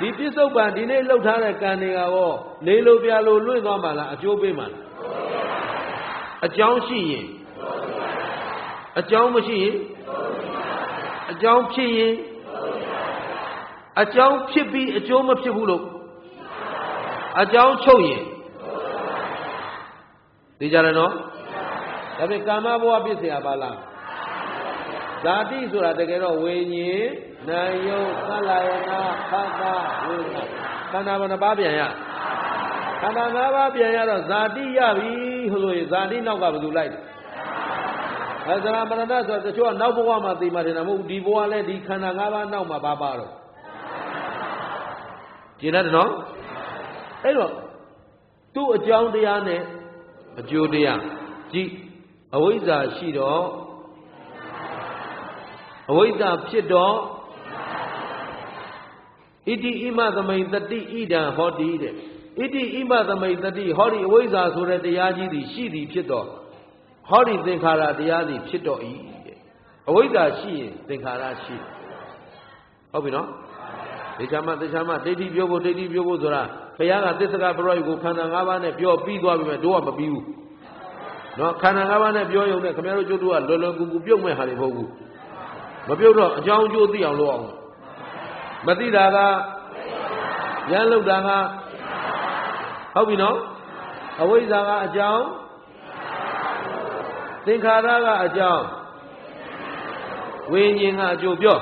ဒီပြစ္ဆုတ်ပံဒီနေ့လှုပ်ထားတဲ့ကံတွေကရောလေလိုပြလိုလွင့်သွားမှလားအကျိုးပေးမှလားအကြောင်းရှိရင်အကြောင်းမရှိရင်အကြောင်းဖြစ်ရင်အကြောင်းဖြစ်ပြီးအကျိုးမဖြစ်ဘူးလို့အကြောင်းချုပ်ရင်သိကြတယ်နော်ဒါပေမဲ့ကာမဘဝပြည့်စရာပါလား ဇာတိဆိုတာတကယ်တော့ဝိညာဉ်နာယုတ်သလယနာခန္ဓာဝေဒနာခန္ဓာဘယ်နှပါးပြန်ရခန္ဓာ၅ပါးပြန်ရတော့ဇာတိရပြီဆိုလို့ဇာတိနောက်ကဘယ်သူလိုက်အဲဇရာမရဏဆိုတချို့ကနောက်ဘဝမှာသိမှတယ်မဟုတ်ဒီဘဝလည်းဒီခန္ဓာ၅ပါးနောက်မှာပါပါတော့ကျင်တယ်နော်အဲ့တော့သူ့အကြောင်းတရားနဲ့အကျိုးတရားကြည့်အဝိဇ္ဇာရှိတော့ အဝိဇ္ဇာဖြစ်တော့ဣတိဣမသမိန်တတိဣဒံဟောတိတဲ့ဣတိဣမသမိန်တတိဟောဒီအဝိဇ္ဇာဆိုတဲ့တရားကြီးသည်ရှိသည်ဖြစ်တော့ဟောဒီသင်္ခါရတရားသည်ဖြစ်တော့ဤတဲ့အဝိဇ္ဇာရှိရင်သင်္ခါရရှိဟုတ်ပြီနော်ဒေချာမဒေချာမဒိဋ္ဌိပြောဖို့ဒိဋ္ဌိပြောဖို့ဆိုတာဘုရားကသစ္စာကပရိယကိုခန္ဓာ၅ပါးနဲ့ပြောပြီးသွားပြီမဲ့တို့ကမပြီးဘူးနော်ခန္ဓာ၅ပါးနဲ့ပြောရုံနဲ့ခင်ဗျားတို့ကျုပ်တို့ကလွယ်လွယ်ကူကူပြုတ်မဲ့ဟာတွေမဟုတ်ဘူး မပြုတ်တော့အကြောင်းအကျိုးသိအောင်လုပ်အောင်မသိတာကရမ်းလောက်တာကဟုတ်ပြီနော်အဝိဇ္ဇာကအကြောင်းသင်္ခါရကအကြောင်းဝိညာဉ်ကအကျိုးပြော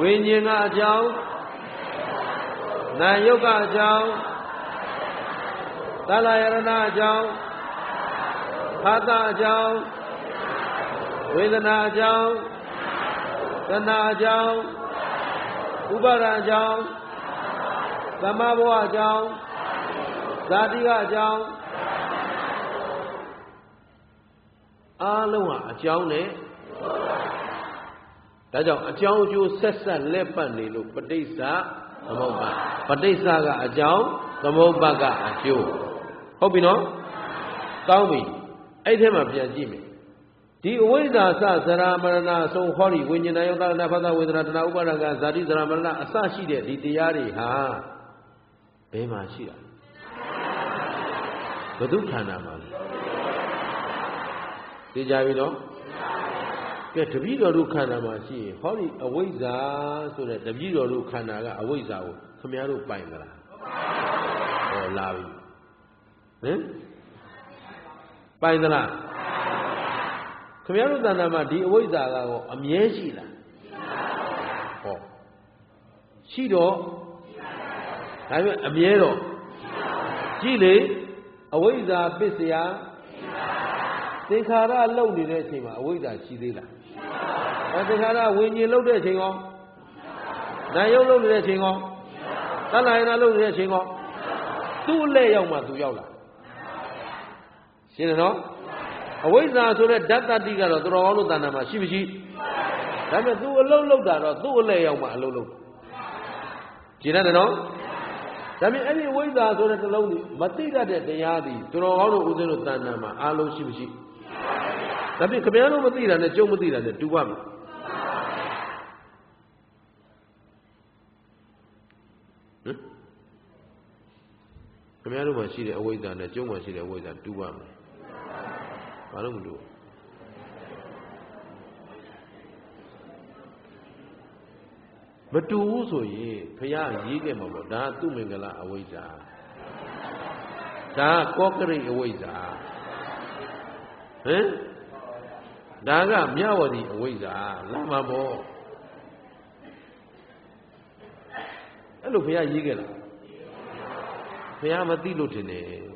ဝိညာဉ်ကအကြောင်းနာယုတ်ကအကြောင်းသလယရဏအကြောင်းဖာတာအကြောင်း ဝေဒနာအကြောင်းသနာအကြောင်းဥပါဒအကြောင်းသမဘဝအကြောင်းဇာတိကအကြောင်းအားလုံးဟာအကြောင်းနဲ့ဒါကြောင့်အကြောင်းအကျိုးဆက်ဆက်လက်ပတ်နေလို့ပဋိစ္စသမုပ္ပါပဋိစ္စကအကြောင်းသမုပ္ပါကအကျိုးဟုတ်ပြီနော်ကောင်းပြီအဲ့ထဲမှာပြန်ကြည့်မယ် ဒီအဝိဇ္ဇာစဇရာမရဏအဆုံးဟောဒီဝိညာဏယောသနာဖသဝေဒနာတဏှာဥပါဒကဇာတိဇရာမရဏအစရှိတဲ့ဒီတရားတွေဟာဘယ်မှာရှိတာဘု து ခန္ဓာမှာသိကြပြီနော်ကဲတပည့်တော်တို့ခန္ဓာမှာရှိရင်ဟောဒီအဝိဇ္ဇာဆိုတဲ့တပည့်တော်တို့ခန္ဓာကအဝိဇ္ဇာကိုခမည်းတော်ပိုင်ကြလားဟောလာပြီဟင်ပိုင်သလား ခမည်းတော်တဏ္ဍာမှာဒီအဝိဇ္ဇာကရောအမြဲရှိလားဟောရှိတော့ဒါပေမဲ့အမြဲတော့ကြည့်လေအဝိဇ္ဇာပစ္စယသင်္ခါရလုံနေတဲ့အချိန်မှာအဝိဇ္ဇာရှိသေးလားအဲသင်္ခါရဝิญဉ်လုံတဲ့အချိန်ရောနာယုတ်လုံနေတဲ့အချိန်ရောသလ္လာယနာလုံနေတဲ့အချိန်ရောသူ့အလဲရောက်မှသူရောက်လာရှင်းတယ်နော် အဝိဇ္ဇာဆိုတဲ့ဓာတ်တတိကတော့တော်တော်လို့တဏ္ဍာမှာရှိမရှိဒါပေမဲ့သူအလုံးလုံးတာတော့သူ့အလဲရောက်မှအလုံးလုံးရှင်းတယ်နော်ဒါပေမဲ့အဲ့ဒီဝိဇ္ဇာဆိုတဲ့နှလုံးကြီးမသိတတ်တဲ့တရားသည်တော်တော်ကောင်းလို့ဦးဇင်းတို့တဏ္ဍာမှာအားလုံးရှိမရှိဒါဖြင့်ခမည်းတော်မသိတာနဲ့ကျုံမသိတာနဲ့တူပါမယ်ဟမ်ခင်ဗျားတို့မှာရှိတဲ့အဝိဇ္ဇာနဲ့ကျုံးမှာရှိတဲ့အဝိဇ္ဇာတူပါမလား ဘာလို့မတူမတူဘူးဆိုရင်ဖရာရေးခဲ့မှာပေါ့ဒါကသူ့မင်္ဂလာအဝိဇ္ဇာဒါကကောကရိအဝိဇ္ဇာဟမ်ဒါကမြဝတီအဝိဇ္ဇာလာမှာပေါ့အဲ့လိုဘုရားရေးခဲ့လားဘုရားမသိလို့ထင်တယ်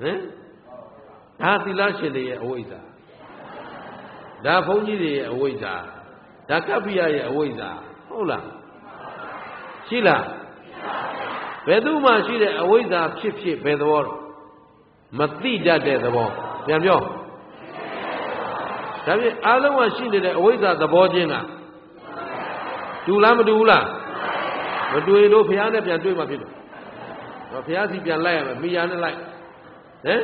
ဟမ်ဒါသီလရှင်တွေရဲ့အဝိဇ္ဇာဒါဘုန်းကြီးတွေရဲ့အဝိဇ္ဇာဒါကပ္ပိယရဲ့အဝိဇ္ဇာဟုတ်လားရှိလားဘယ်သူမှရှိတဲ့အဝိဇ္ဇာဖြစ်ဖြစ်ဘယ်သဘောတော့မသိတတ်တဲ့သဘောပြန်ပြောဒါဖြင့်အားလုံးကရှိနေတဲ့အဝိဇ္ဇာသဘောချင်းကတူလားမတူဘူးလားမတွေ့လို့ဘုရားနဲ့ပြန်တွေ့မှဖြစ်တယ်။ဘုရားစီပြန်လိုက်ရမယ်မိယာနဲ့လိုက် ဟမ်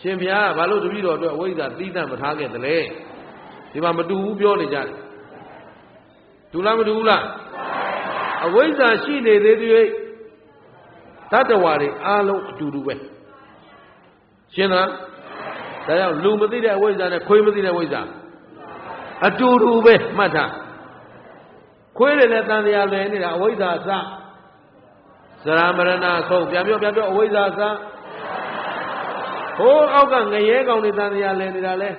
ရှင်ဘုရားကဘာလို့တပည့်တော်အတွက်အဝိဇ္ဇာသီးသန့်မထားခဲ့သလဲဒီမှာမတူဘူးပြောနေကြတယ်တူလားမတူဘူးလားအဝိဇ္ဇာရှိနေသေးသေးတတ္တဝါတွေအားလုံးအတူတူပဲရှင်းလားဒါကြောင့်လူမသိတဲ့အဝိဇ္ဇာနဲ့ခွေးမသိတဲ့အဝိဇ္ဇာအတူတူပဲမှတ်ထားခွေးတွေနဲ့တန်တရားလဲနေတာအဝိဇ္ဇာစသရမရဏဆုံးပြန်ပြောပြန်ပြောအဝိဇ္ဇာစ ဟိုးအောက်ကငရဲကောင်တွေတန်တရားလဲနေတာလဲ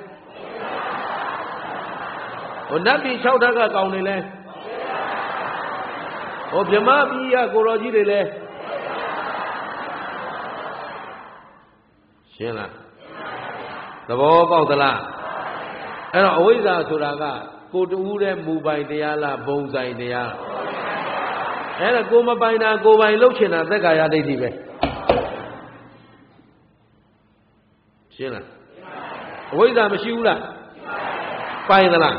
ဟိုနတ်ပြည်၆ဓာတ်ကကောင်တွေလဲဟိုဗြဟ္မပြည်ကကိုတော်ကြီးတွေလဲရှင်းလားသဘောပေါက်သလားအဲ့တော့အဝိဇ္ဇာဆိုတာကကိုတူးတဲ့မူပိုင်တရားလားဘုံဆိုင်တရားအဲ့ဒါကိုမပိုင်တာကိုပိုင်လှုပ်ချင်တာသက်ကာယဒိဋ္ဌိပဲ ရှင်းလားအဝိဇ္ဇာမရှိဘူးလားပိုင်သလား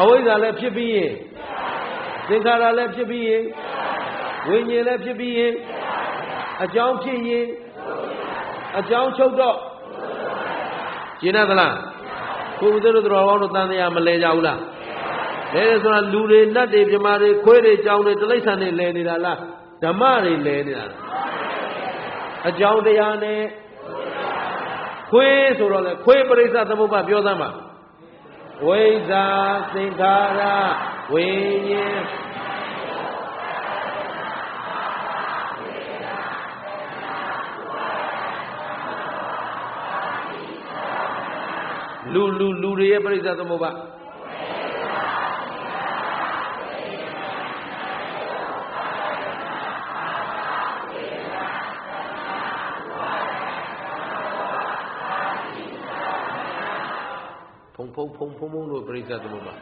အဝိဇ္ဇာလည်းဖြစ်ပြီးရင်သင်္ခါရလည်းဖြစ်ပြီးရင်ဝိညာဉ်လည်းဖြစ်ပြီးရင်အကြောင်းဖြစ်ရင်အကြောင်းချုပ်တော့ရှင်းသလားကိုဦးတို့တော်ဘောင်းတို့တန်တရားမလဲကြဘူးလားလဲတယ်ဆိုတာလူတွေနတ်တွေပြမာတွေခွေးတွေကြောင်တွေတိရစ္ဆာန်တွေလဲနေတာလားဓမ္မတွေလဲနေတာလားအကြောင်းတရားနဲ့ ခွေးဆိုတော့လေခွေးပရိစ္ဆသမုပ္ပါပြောသမ်းပါဝိဇ္ဇာသင်္ခါရဝိညာဉ်လူလူလူတွေရဲ့ပရိစ္ဆသမုပ္ပါ ဖုံဖုံဖုံဖုံဖုံတို့ပရိစ္ဆသမုပ္ပါ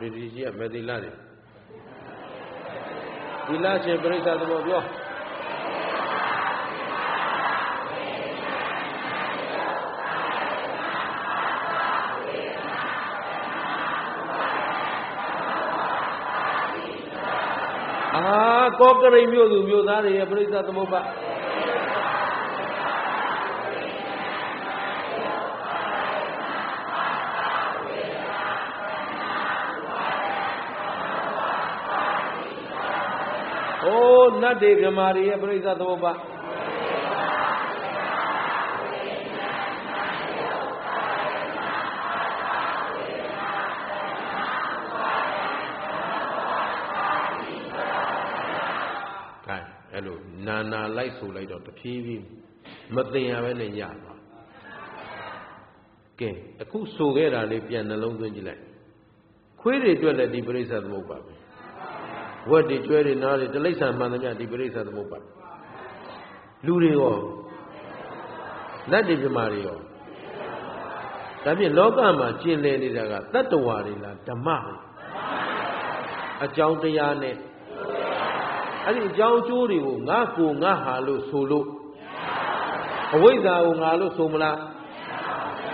ဒီဒီကြီးကမေသီလတွေသီလရှင်ပရိစ္ဆသမုပ္ပါပြောအာ ကောကရိမြို့သူမြို့သားတွေရဲ့ပြိဿသမုပ္ပါဟိုးနတ်တွေမြမာတွေရဲ့ပြိဿသမုပ္ပါခိုင်းအဲ့လိုနာနာ လိုက်ဆိုလိုက်တော့တဖြည်းဖြည်းမသိရပဲနဲ့ရသွားကဲအခုဆိုခဲ့တာလေးပြန်နှလုံးသွင်းကြည့်လိုက်ခွေးတွေအတွက်လည်းဒီပရိစ္ဆသမုပ္ပါပဲဝက်တွေကျွဲတွေနားတွေတိရစ္ဆာန်မှန်သမျှဒီပရိစ္ဆသမုပ္ပါလူတွေရောလက်တွေပြမာတွေရောဒါဖြင့်လောကမှာကျင်လည်နေတာကတတ္တဝါတွေလားဓမ္မတွေအကြောင်းတရားနဲ့ အဲ့ဒီအကြောင်းကျိုးတွေကိုငါကိုငါဟာလို့ဆိုလို့အဝိဇ္ဇာကိုငါလို့ဆိုမလား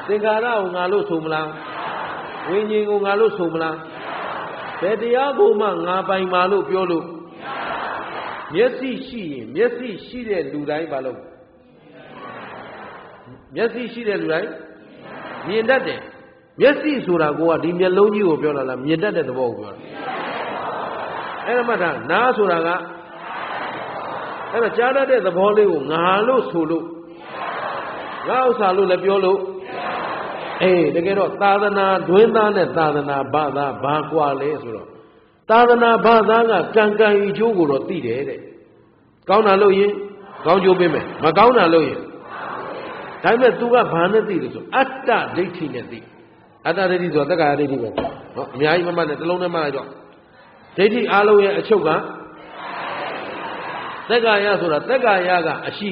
သင်္ခါရကိုငါလို့ဆိုမလားဝိညာဉ်ကိုငါလို့ဆိုမလားဘယ်တရားကိုမှငါပိုင်ပါလို့ပြောလို့မျက်စိရှိရင်မျက်စိရှိတဲ့လူတိုင်းဘာလို့မျက်စိရှိတဲ့လူတိုင်းမြင်တတ်တယ်မျက်စိဆိုတာကိုကဒီမျက်လုံးကြီးကိုပြောတာလားမြင်တတ်တဲ့သဘောကိုပြောတာအဲ့ဒါမှတ်တာနားဆိုတာက အဲ့ဒါကြားတတ်တဲ့သဘောလေးကိုငါလို့ဆိုလို့ငါဥစ္စာလို့လည်းပြောလို့အေးတကယ်တော့သာသနာတွင်းသားနဲ့သာသနာဘာသာဘာကွာလဲဆိုတော့သာသနာဘာသာကကံကံဤကျိုးကိုတော့သိတယ်တဲ့ကောင်းတာလို့ရင်ကောင်းကျိုးပေးမယ်မကောင်းတာလို့ရင်ဒါပေမဲ့ तू ကဘာနဲ့သိလို့ဆိုအတ္တဒိဋ္ဌိနဲ့သိအတ္တဒိဋ္ဌိဆိုတာတက္ကရာဒိဋ္ဌိပဲနော်အများကြီးမမှတ်နဲ့တစ်လုံးနဲ့မှတ်လိုက်တော့ဒိဋ္ဌိအလုံးရဲ့အချုပ်က တက္ကရာဆိုတာတက္ကရာကအရှိ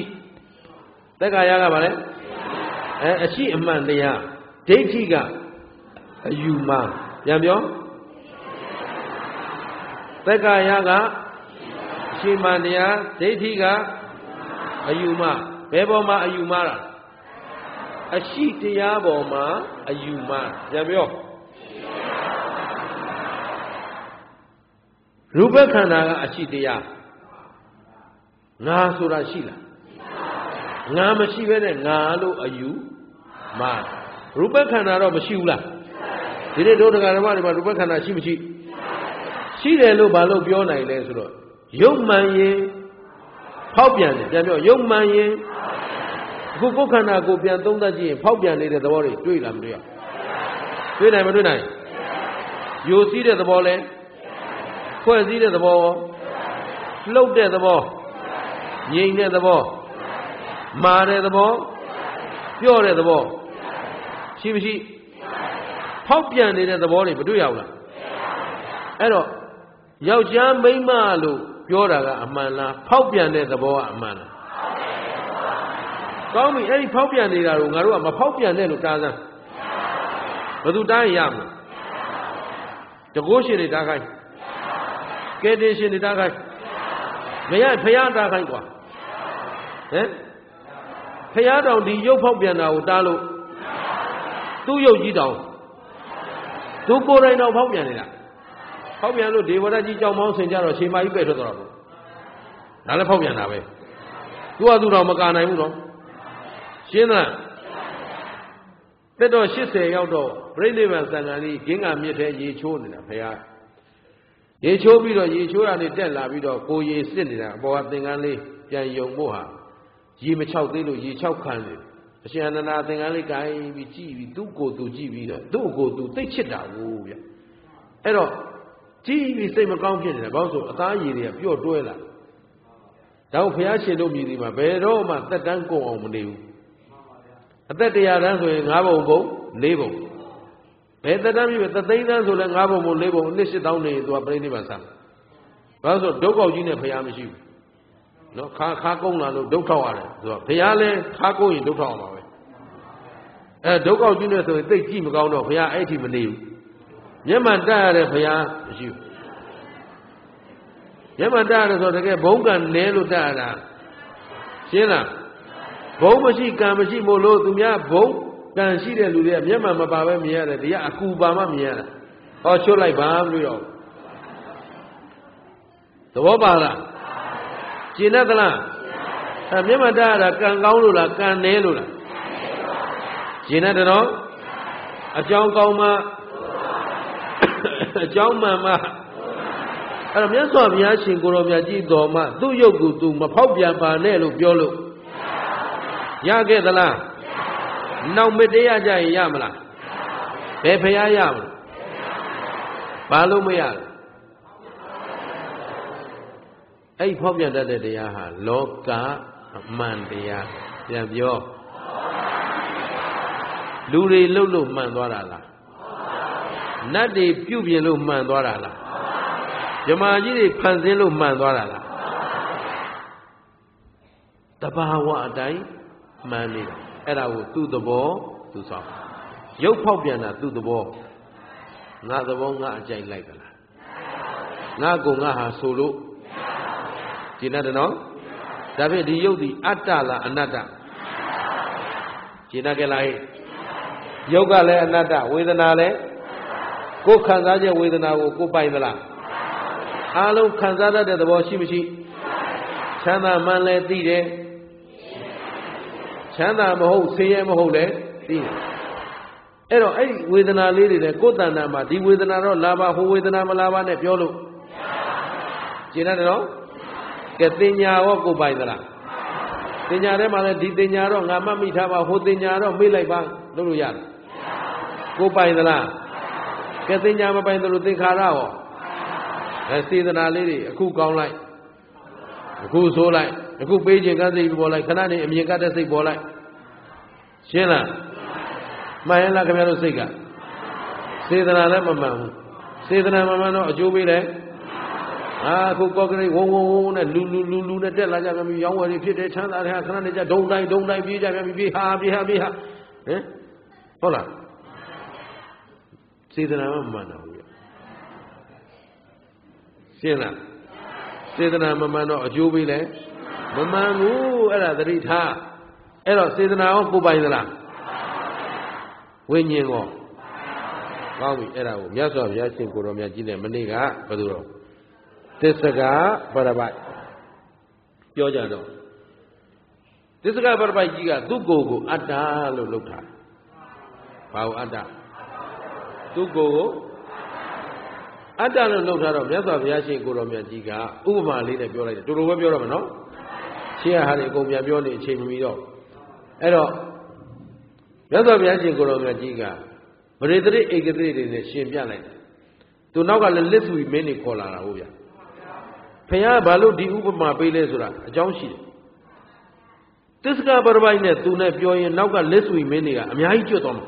တက္ကရာကဘာလဲအဲအရှိအမှန်တရားဒိဋ္ဌိကအယူမှာပြန်ပြောတက္ကရာကအရှိမှန်တရားဒိဋ္ဌိကအယူမှာဘယ်ပေါ်မှာအယူမှာလားအရှိတရားပေါ်မှာအယူမှာပြန်ပြောရူပခန္ဓာကအရှိတရား ငါဆိုတာရှိလားငါမရှိဘဲနဲ့ငါလို့အယူမှာရူပခန္ဓာတော့မရှိဘူးလားဒီနေ့တို့တရားဓမ္မတွေမှာရူပခန္ဓာရှိမရှိရှိတယ်လို့ဘာလို့ပြောနိုင်လဲဆိုတော့ရုပ်မှန်ရင်ဖောက်ပြန်တယ်ပြန်ပြောရုပ်မှန်ရင်အခုကိုယ်ခန္ဓာကိုပြန်သုံးသပ်ကြည့်ရင်ဖောက်ပြန်နေတဲ့သဘောတွေတွေ့လားမတွေ့ရတွေ့နိုင်မတွေ့နိုင်ယိုစီးတဲ့သဘောလဲဖွဲ့စည်းတဲ့သဘောလှုပ်တဲ့သဘော ငြိမ်တဲ့သဘောမာတဲ့သဘောပြော့တဲ့သဘောရှိမရှိဖောက်ပြန်နေတဲ့သဘောတွေမတွေ့ရဘူးလားအဲ့တော့ယောက်ျားမိန်းမလို့ပြောတာကအမှန်လားဖောက်ပြန်တဲ့သဘောကအမှန်လားကောင်းပြီအဲ့ဒီဖောက်ပြန်နေတာကိုငါတို့ကမဖောက်ပြန်နဲ့လို့တားစမ်းဘယ်သူတားရမလဲတကိုးရှင်တွေတားခိုင်းကဲတင်ရှင်တွေတားခိုင်းမရဖရတားခိုင်းကွာ ဟမ်ဖရာတောင်ဒီရုပ်ဖောက်ပြန်တာကိုတားလို့သူ့ရုပ်ကြီးတောင်သူကိုယ်တိုင်တော့ဖောက်ပြန်နေတာဖောက်ပြန်လို့ဒေဝရကြီးကြောင်မောင်းဆင်ကြတော့ရှင်မကြီးပဲ့ထွက်သွားတာပေါ့ဒါလည်းဖောက်ပြန်တာပဲသူကသူတော့မကာနိုင်ဘူးနော်ရှင်းလားတက်တော့80ရောက်တော့ပြိဋိဘံသံဃာကြီးဂင်းကမြစ်ထဲရေချိုးနေတာဖရာရေချိုးပြီးတော့ရေချိုးတာနေတက်လာပြီးတော့ကိုရေစစ်နေတာအပေါ်ကသင်္ကန်းလေးပြန်ယုံဖို့ဟာ ရေမချောက်သေးလို့ရေချောက်ခံနေအရှင်အနန္ဒာသင်္ကန်းလေးကိုင်းပြီးကြည့်ပြီးသူ့ကိုယ်သူကြည့်ပြီးတော့သူ့ကိုယ်သူသိချစ်တာကိုဗျအဲ့တော့ကြည့်ပြီးစိတ်မကောင်းဖြစ်နေတာဘာလို့ဆိုအသားရည်တွေကပျော့တွဲလာဒါကိုဘုရားရှင်တို့မြည်ဒီမှာဘယ်တော့မှတက်တန်းကုန်အောင်မနေဘူးအသက်တရားတန်းဆိုရင်၅ဘုံဘုံ၄ဘုံဘယ်သက်တမ်းပြီသသိန်းတန်းဆိုလဲ၅ဘုံဘုံ၄ဘုံအနည်း၈တောင်းနေသူကပြိဋိဘံဆံဘာလို့ဆိုဒုက္ခကြီးနဲ့ဘုရားမရှိဘူး နော်ခါခါကုန်းလာလို့ဒုက္ခရတယ်သူကဘုရားလဲခါကုန်းရင်ဒုက္ခအောင်ပါပဲအဲဒုက္ခကြီးနဲ့ဆိုရင်သိကြည့်မကောင်းတော့ဘုရားအဲ့ဒီမနေဘူးမျက်မှန်တက်ရတဲ့ဘုရားမရှိဘူးမျက်မှန်တက်ရတယ်ဆိုတော့တကယ်ဘုံကံနဲလို့တက်ရတာရှင်းလားဘုံမရှိကံမရှိမို့လို့သူများဘုံကံရှိတဲ့လူတွေကမျက်မှန်မပါပဲမြင်ရတယ်ဒီကအကူပါမှမြင်ရတယ်ဟောချွတ်လိုက်ပါမလို့တော့သဘောပါလား ကျင်တတ်သလားအဲမျက်မှန်တက်ရတာကံကောင်းလို့လားကံနဲလို့လားကျင်တတ်တယ်နော်အကြောင်းကောင်းမှအကြောင်းမှန်မှအဲ့တော့မြတ်စွာဘုရားရှင်ကိုရောမြတ်ကြီးတော်မှသူ့ရုပ်ကိုသူမဖောက်ပြန်ပါနဲ့လို့ပြောလို့ရခဲ့သလားနောက်မတရားကြရင်ရမလားဘယ်ဖရားရမလဲဘာလို့မရလဲ အဲ့ဖောက်ပြန်တတ်တဲ့တရားဟာလောကအမှန်တရားပြန်ပြောလူတွေလှုပ်လို့မှန်သွားတာလားနတ်တွေပြုတ်ပြင်လို့မှန်သွားတာလားဇမာကြီးတွေဖန်ဆင်းလို့မှန်သွားတာလားတဘာဝအတိုင်းမှန်နေတာအဲ့ဒါကိုသူ့သဘောသူဆောင်ရုပ်ဖောက်ပြန်တာသူ့သဘောငါသဘောငါအကြိုက်လိုက်ကလားငါကိုငါဟာဆိုလို့ ကျင်တတ်တယ်နော်ဒါဖြင့်ဒီရုပ်ဒီအတ္တလားအနတ္တကျင်တတ်ကြလားရုပ်ကလည်းအနတ္တဝေဒနာလည်းကိုယ်ခံစားချက်ဝေဒနာကိုကိုယ်ပိုင်သလားအားလုံးခံစားတတ်တဲ့သဘောရှိမရှိချမ်းသာမှန်းလဲသိတယ်ချမ်းသာမဟုတ်ဆင်းရဲမဟုတ်လဲသိတယ်အဲ့တော့အဲ့ဒီဝေဒနာလေးတွေနဲ့ကိုယ်တဏ္ဍာမှာဒီဝေဒနာတော့လာပါဟိုဝေဒနာမလာပါနဲ့ပြောလို့ကျင်ရတယ်နော် ကဲတင်ညာရောကိုပိုင်သလားတင်ညာထဲမှာလည်းဒီတင်ညာတော့ငါမှတ်မိထားပါဟိုတင်ညာတော့မေ့လိုက်ပါလို့လို့ရတယ်ကိုပိုင်သလားကဲတင်ညာမပိုင်သလိုသင်္ခါရရောအဲစေတနာလေးတွေအခုကောင်းလိုက်အခုဆိုးလိုက်အခုပေးခြင်းကစိတ်ပေါ်လိုက်ခဏနေအမြင်ကတဲ့စိတ်ပေါ်လိုက်ရှင်းလားမှန်ရင်လားခင်ဗျားတို့စိတ်ကစေတနာလည်းမမှန်ဘူးစေတနာမမှန်တော့အကျိုးပေးတယ် အာခုကော့ကရိတ်ဝုံဝုံဝုံနဲ့လူလူလူလူနဲ့တက်လာကြပြန်ပြီရောင်းဝယ်တွေဖြစ်တယ်ချမ်းသာတယ်ခဏနေကြဒုံတိုင်းဒုံတိုင်းပြေးကြပြန်ပြီပြေးဟာပြေးဟာပြေးဟာဟင်ဟုတ်လားစေတနာမမှန်တော့ဘူးရှင်းလားစေတနာမမှန်တော့အကျိုးပေးလဲမမှန်ဘူးအဲ့ဒါသတိထားအဲ့တော့စေတနာရောကိုပိုင်သလားဝိညာဉ်ရောကောင်းပြီအဲ့ဒါကိုမြတ်စွာဘုရားရှင်ကိုတော်မြတ်ကြီးနဲ့မနေ့ကဘယ်လိုတော့ သစ္စကပရပိုက်ပြောကြတော့သစ္စကပရပိုက်ကြီးကသူ့ကိုယ်ကိုအတ္တလို့လုပ်ထားဘာကိုအတ္တသူ့ကိုယ်ကိုအတ္တလို့လုပ်ထားတော့မြတ်စွာဘုရားရှင်ကိုတော်မြတ်ကြီးကဥပမာလေးနဲ့ပြောလိုက်တယ်တူတူပဲပြောတော့မယ်နော်ရှင်းရဟာတွေအကုန်ပြန်ပြောနေအချိန်မမီတော့အဲ့တော့မြတ်စွာဘုရားရှင်ကိုတော်မြတ်ကြီးကဗရေတရိဧကတိတွေနဲ့ရှင်ပြလိုက်တယ်သူနောက်ကလည်းလစ်သူမင်းတွေခေါ်လာတာဟုတ်ဗျာ ဖခင်ကဘာလို့ဒီဥပမာပေးလဲဆိုတာအကြောင်းရှိတယ်သစ္စကပရပိုက်နဲ့သူနဲ့ပြောရင်နောက်ကလစ်သူမင်းတွေကအများကြီးကျွတ်သွားမှာ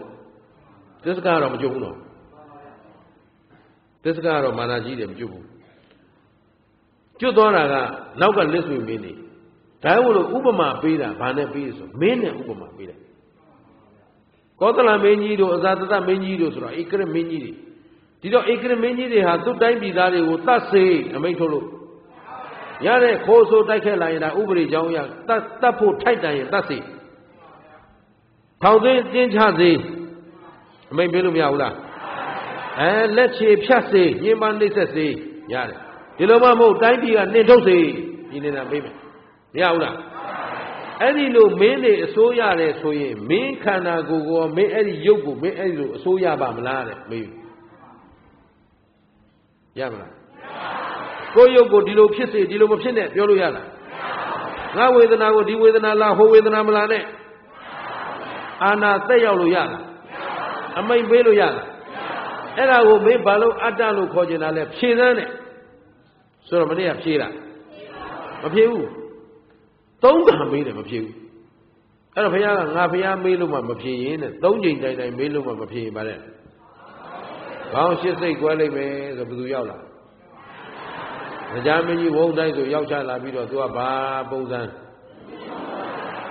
သစ္စကကတော့မကျွတ်ဘူးနော်သစ္စကကတော့မာနာကြီးတယ်မကျွတ်ဘူးကျွတ်သွားတာကနောက်ကလစ်သူမင်းတွေဒါမို့လို့ဥပမာပေးတာဘာနဲ့ပေးဆိုမင်းနဲ့ဥပမာပေးတယ်ကောသလမင်းကြီးတို့အဇာတတမင်းကြီးတို့ဆိုတော့ဧကရမင်းကြီးတွေဒီတော့ဧကရမင်းကြီးတွေဟာသူ့တိုင်းပြည်သားတွေကိုတတ်စေအမိန့်ထုတ်လို့ ရတဲ့ခိုးဆိုးတိုက်ခက်လာရင်ဒါဥပဒေကြောင်းအရတတ်တတ်ဖို့ထိုက်တန်ရင်တတ်စေထောင်သွင်းတင်းချစေအမိန့်ပေးလို့မရဘူးလားအဲလက်ချေဖြတ်စေညှဉ်းပန်းနှိပ်စက်စေရတယ်ဒီလိုမှမဟုတ်တိုင်းပြည်ကနှင်ထုတ်စေဒီနေတာပေးမယ်မရဘူးလားအဲ့ဒီလိုမင်းတွေအစိုးရတယ်ဆိုရင်မင်းခန္ဓာကိုယ်ကိုမင်းအဲ့ဒီရုပ်ကိုမင်းအဲ့ဒီလိုအစိုးရပါမလားတဲ့မေးရမလား ကိုယ်ရုပ်ကိုဒီလိုဖြစ်စေဒီလိုမဖြစ်နဲ့ပြောလို့ရလားငါဝေဒနာကိုဒီဝေဒနာလားဟိုဝေဒနာမလားနဲ့အာနာသက်ရောက်လို့ရလားအမိန်ပေးလို့ရလားအဲ့ဒါကိုမင်းဘာလို့အတ္တလို့ခေါ်ကျင်တာလဲဖြေသန်းနဲ့ဆိုတော့မနေ့ကဖြေလားမဖြေဘူးသုံးခါမေးတယ်မဖြေဘူးအဲ့တော့ဘုရားကငါဘုရားမေးလို့မှမဖြေရင်တဲ့သုံးချိန်တိုင်တိုင်မေးလို့မှမဖြေရင်ဗါတဲ့ခေါင်းရှစ်စိတ်ကွဲလိုက်မယ်ဆိုဘယ်သူရောက်လာ ကြားမင်းကြီးဝုန်းတိုင်းဆိုရောက်ချလာပြီးတော့သူကဘာပုံစံ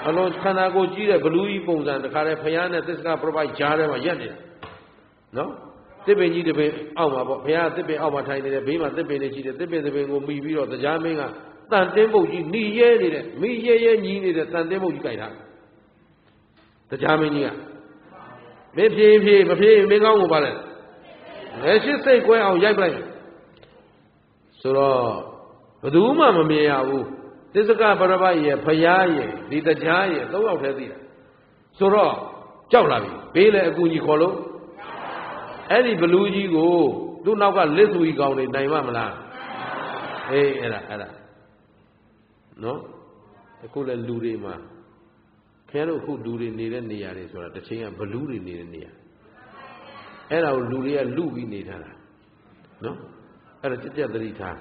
အလုံးခန္ဓာကိုယ်ကြီးတဲ့ဘလူးကြီးပုံစံတခါတည်းဘုရားနဲ့သစ္စကပရပိုက်ကြားထဲမှာရက်နေတယ်နော်တစ်ပင်ကြီးတစ်ပင်အောက်မှာပေါ့ဘုရားတစ်ပင်အောက်မှာထိုင်နေတယ်ဘေးမှာတစ်ပင်လေးရှိတယ်တစ်ပင်တစ်ပင်ကိုမိပြီးတော့တရားမင်းကတန်တင်းပုတ်ကြီးหนีရဲနေတဲ့မိရဲရဲညီးနေတဲ့တန်တင်းပုတ်ကြီးကြိုက်တာတရားမင်းကြီးကမင်းဖြေဖြေမဖြေမင်းကောင်းကိုပါလဲငယ်ရှိစိတ်ကွဲအောင်ရိုက်ပလိုက် ဆိုတော့ဘယ်သူမှမမြင်ရဘူးသစ္စကပရပတ်ရဲ့ဖရာရဲ့ဒီတရားရဲ့သုံးယောက်တည်းသိတာဆိုတော့ကြောက်လာပြီဘေးလေအကူကြီးခေါ်လို့အဲ့ဒီဘလူးကြီးကိုသူ့နောက်ကလစ်သူကြီးကောင်းနေနိုင်မမလားအေးအဲ့ဒါအဲ့ဒါနော်အခုလည်းလူတွေမှာခင်ဗျားတို့အခုလူတွေနေတဲ့နေရာတွေဆိုတာတစ်ချိန်ကဘလူးတွေနေတဲ့နေရာအဲ့ဒါကိုလူတွေကလူပြီးနေထားတာနော် အဲ့ဒါကြက်ကြက်သတိထား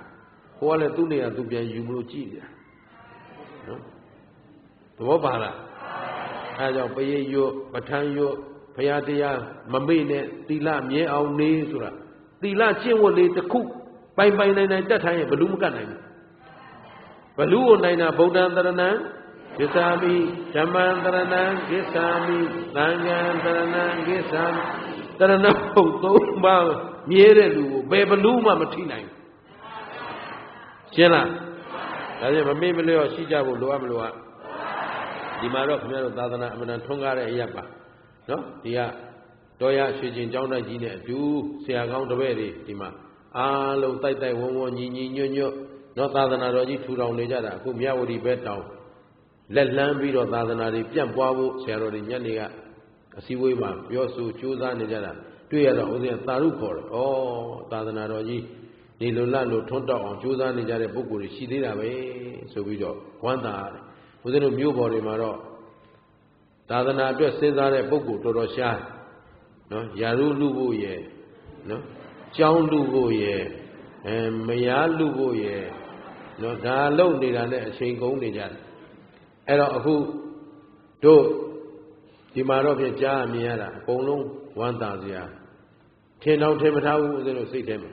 ဟိုကလည်းသူ့နေရာသူပြန်ယူမလို့ကြည့်နေတာနော်သဘောပါလားအဲဒါကြောင့်ပရိရွတ်ပဋ္ဌာန်းရွတ်ဘုရားတရားမမေ့နဲ့သီလမြဲအောင်နေဆိုတာသီလကျင့်ဝတ်လေးတစ်ခုပိုင်ပိုင်နိုင်နိုင်တတ်ထိုင်ရင်ဘလူးမကတ်နိုင်ဘူးဘလူကိုနိုင်တာဗုဒ္ဓံတရဏံကိစ္ဆာမိဓမ္မံတရဏံကိစ္ဆာမိသံဃံတရဏံကိစ္ဆာမိတရဏဘုံသုံးပါး မြဲတဲ့လူကိုဘယ်ဘလူမှမထိနိုင်ရှင်းလားဒါကြောင့်မမေ့မလျော့ရှိကြဖို့လိုအပ်မလိုအပ်ဒီမှာတော့ခင်ဗျားတို့သာသနာအမှန်တန်ထွန်းကားတဲ့အရာပါနော်ဒီကတော်ရရွှေကျင်ကျောင်းတိုက်ကြီးနဲ့အတူဆရာကောင်းတပည့်တွေဒီမှာအားလုံးတိုက်တိုက်ဝုံဝုံညီညီညွတ်ညွတ်နော်သာသနာတော်ကြီးထူထောင်နေကြတာအခုမြဝတီဘက်တောင်လက်လန်းပြီးတော့သာသနာတွေပြန့်ပွားဖို့ဆရာတော်တွေညနေကအစည်းအဝေးမှာပြောဆိုကြိုးစားနေကြတာ တွေ့ရတော့ဦးဇင်းသာရုခေါ်တယ်။ဩသာသနာတော်ကြီးဒီလိုလတ်လို့ထွန်းတောက်အောင်ကြိုးစားနေကြတဲ့ပုဂ္ဂိုလ်တွေရှိသေးတာပဲဆိုပြီးတော့ဝမ်းသာတယ်။ဦးဇင်းတို့မြို့ပေါ်တွေမှာတော့သာသနာအတွက်စဉ်းစားတဲ့ပုဂ္ဂိုလ်တော်တော်ရှားနော်ယာရုလူဖို့ရဲ့နော်ကျောင်းလူဖို့ရဲ့အဲမယားလူဖို့ရဲ့နော်ဒါလုံနေတာနဲ့အချိန်ကုန်နေကြတယ်အဲ့တော့အခုတို့ဒီမှာတော့ပြင်ကြားမြင်ရတာအကုန်လုံးဝမ်းသာစရာ ထင်တော့ထင်မထားဘူးဦးဇင်းတို့စိတ်ထဲမှာ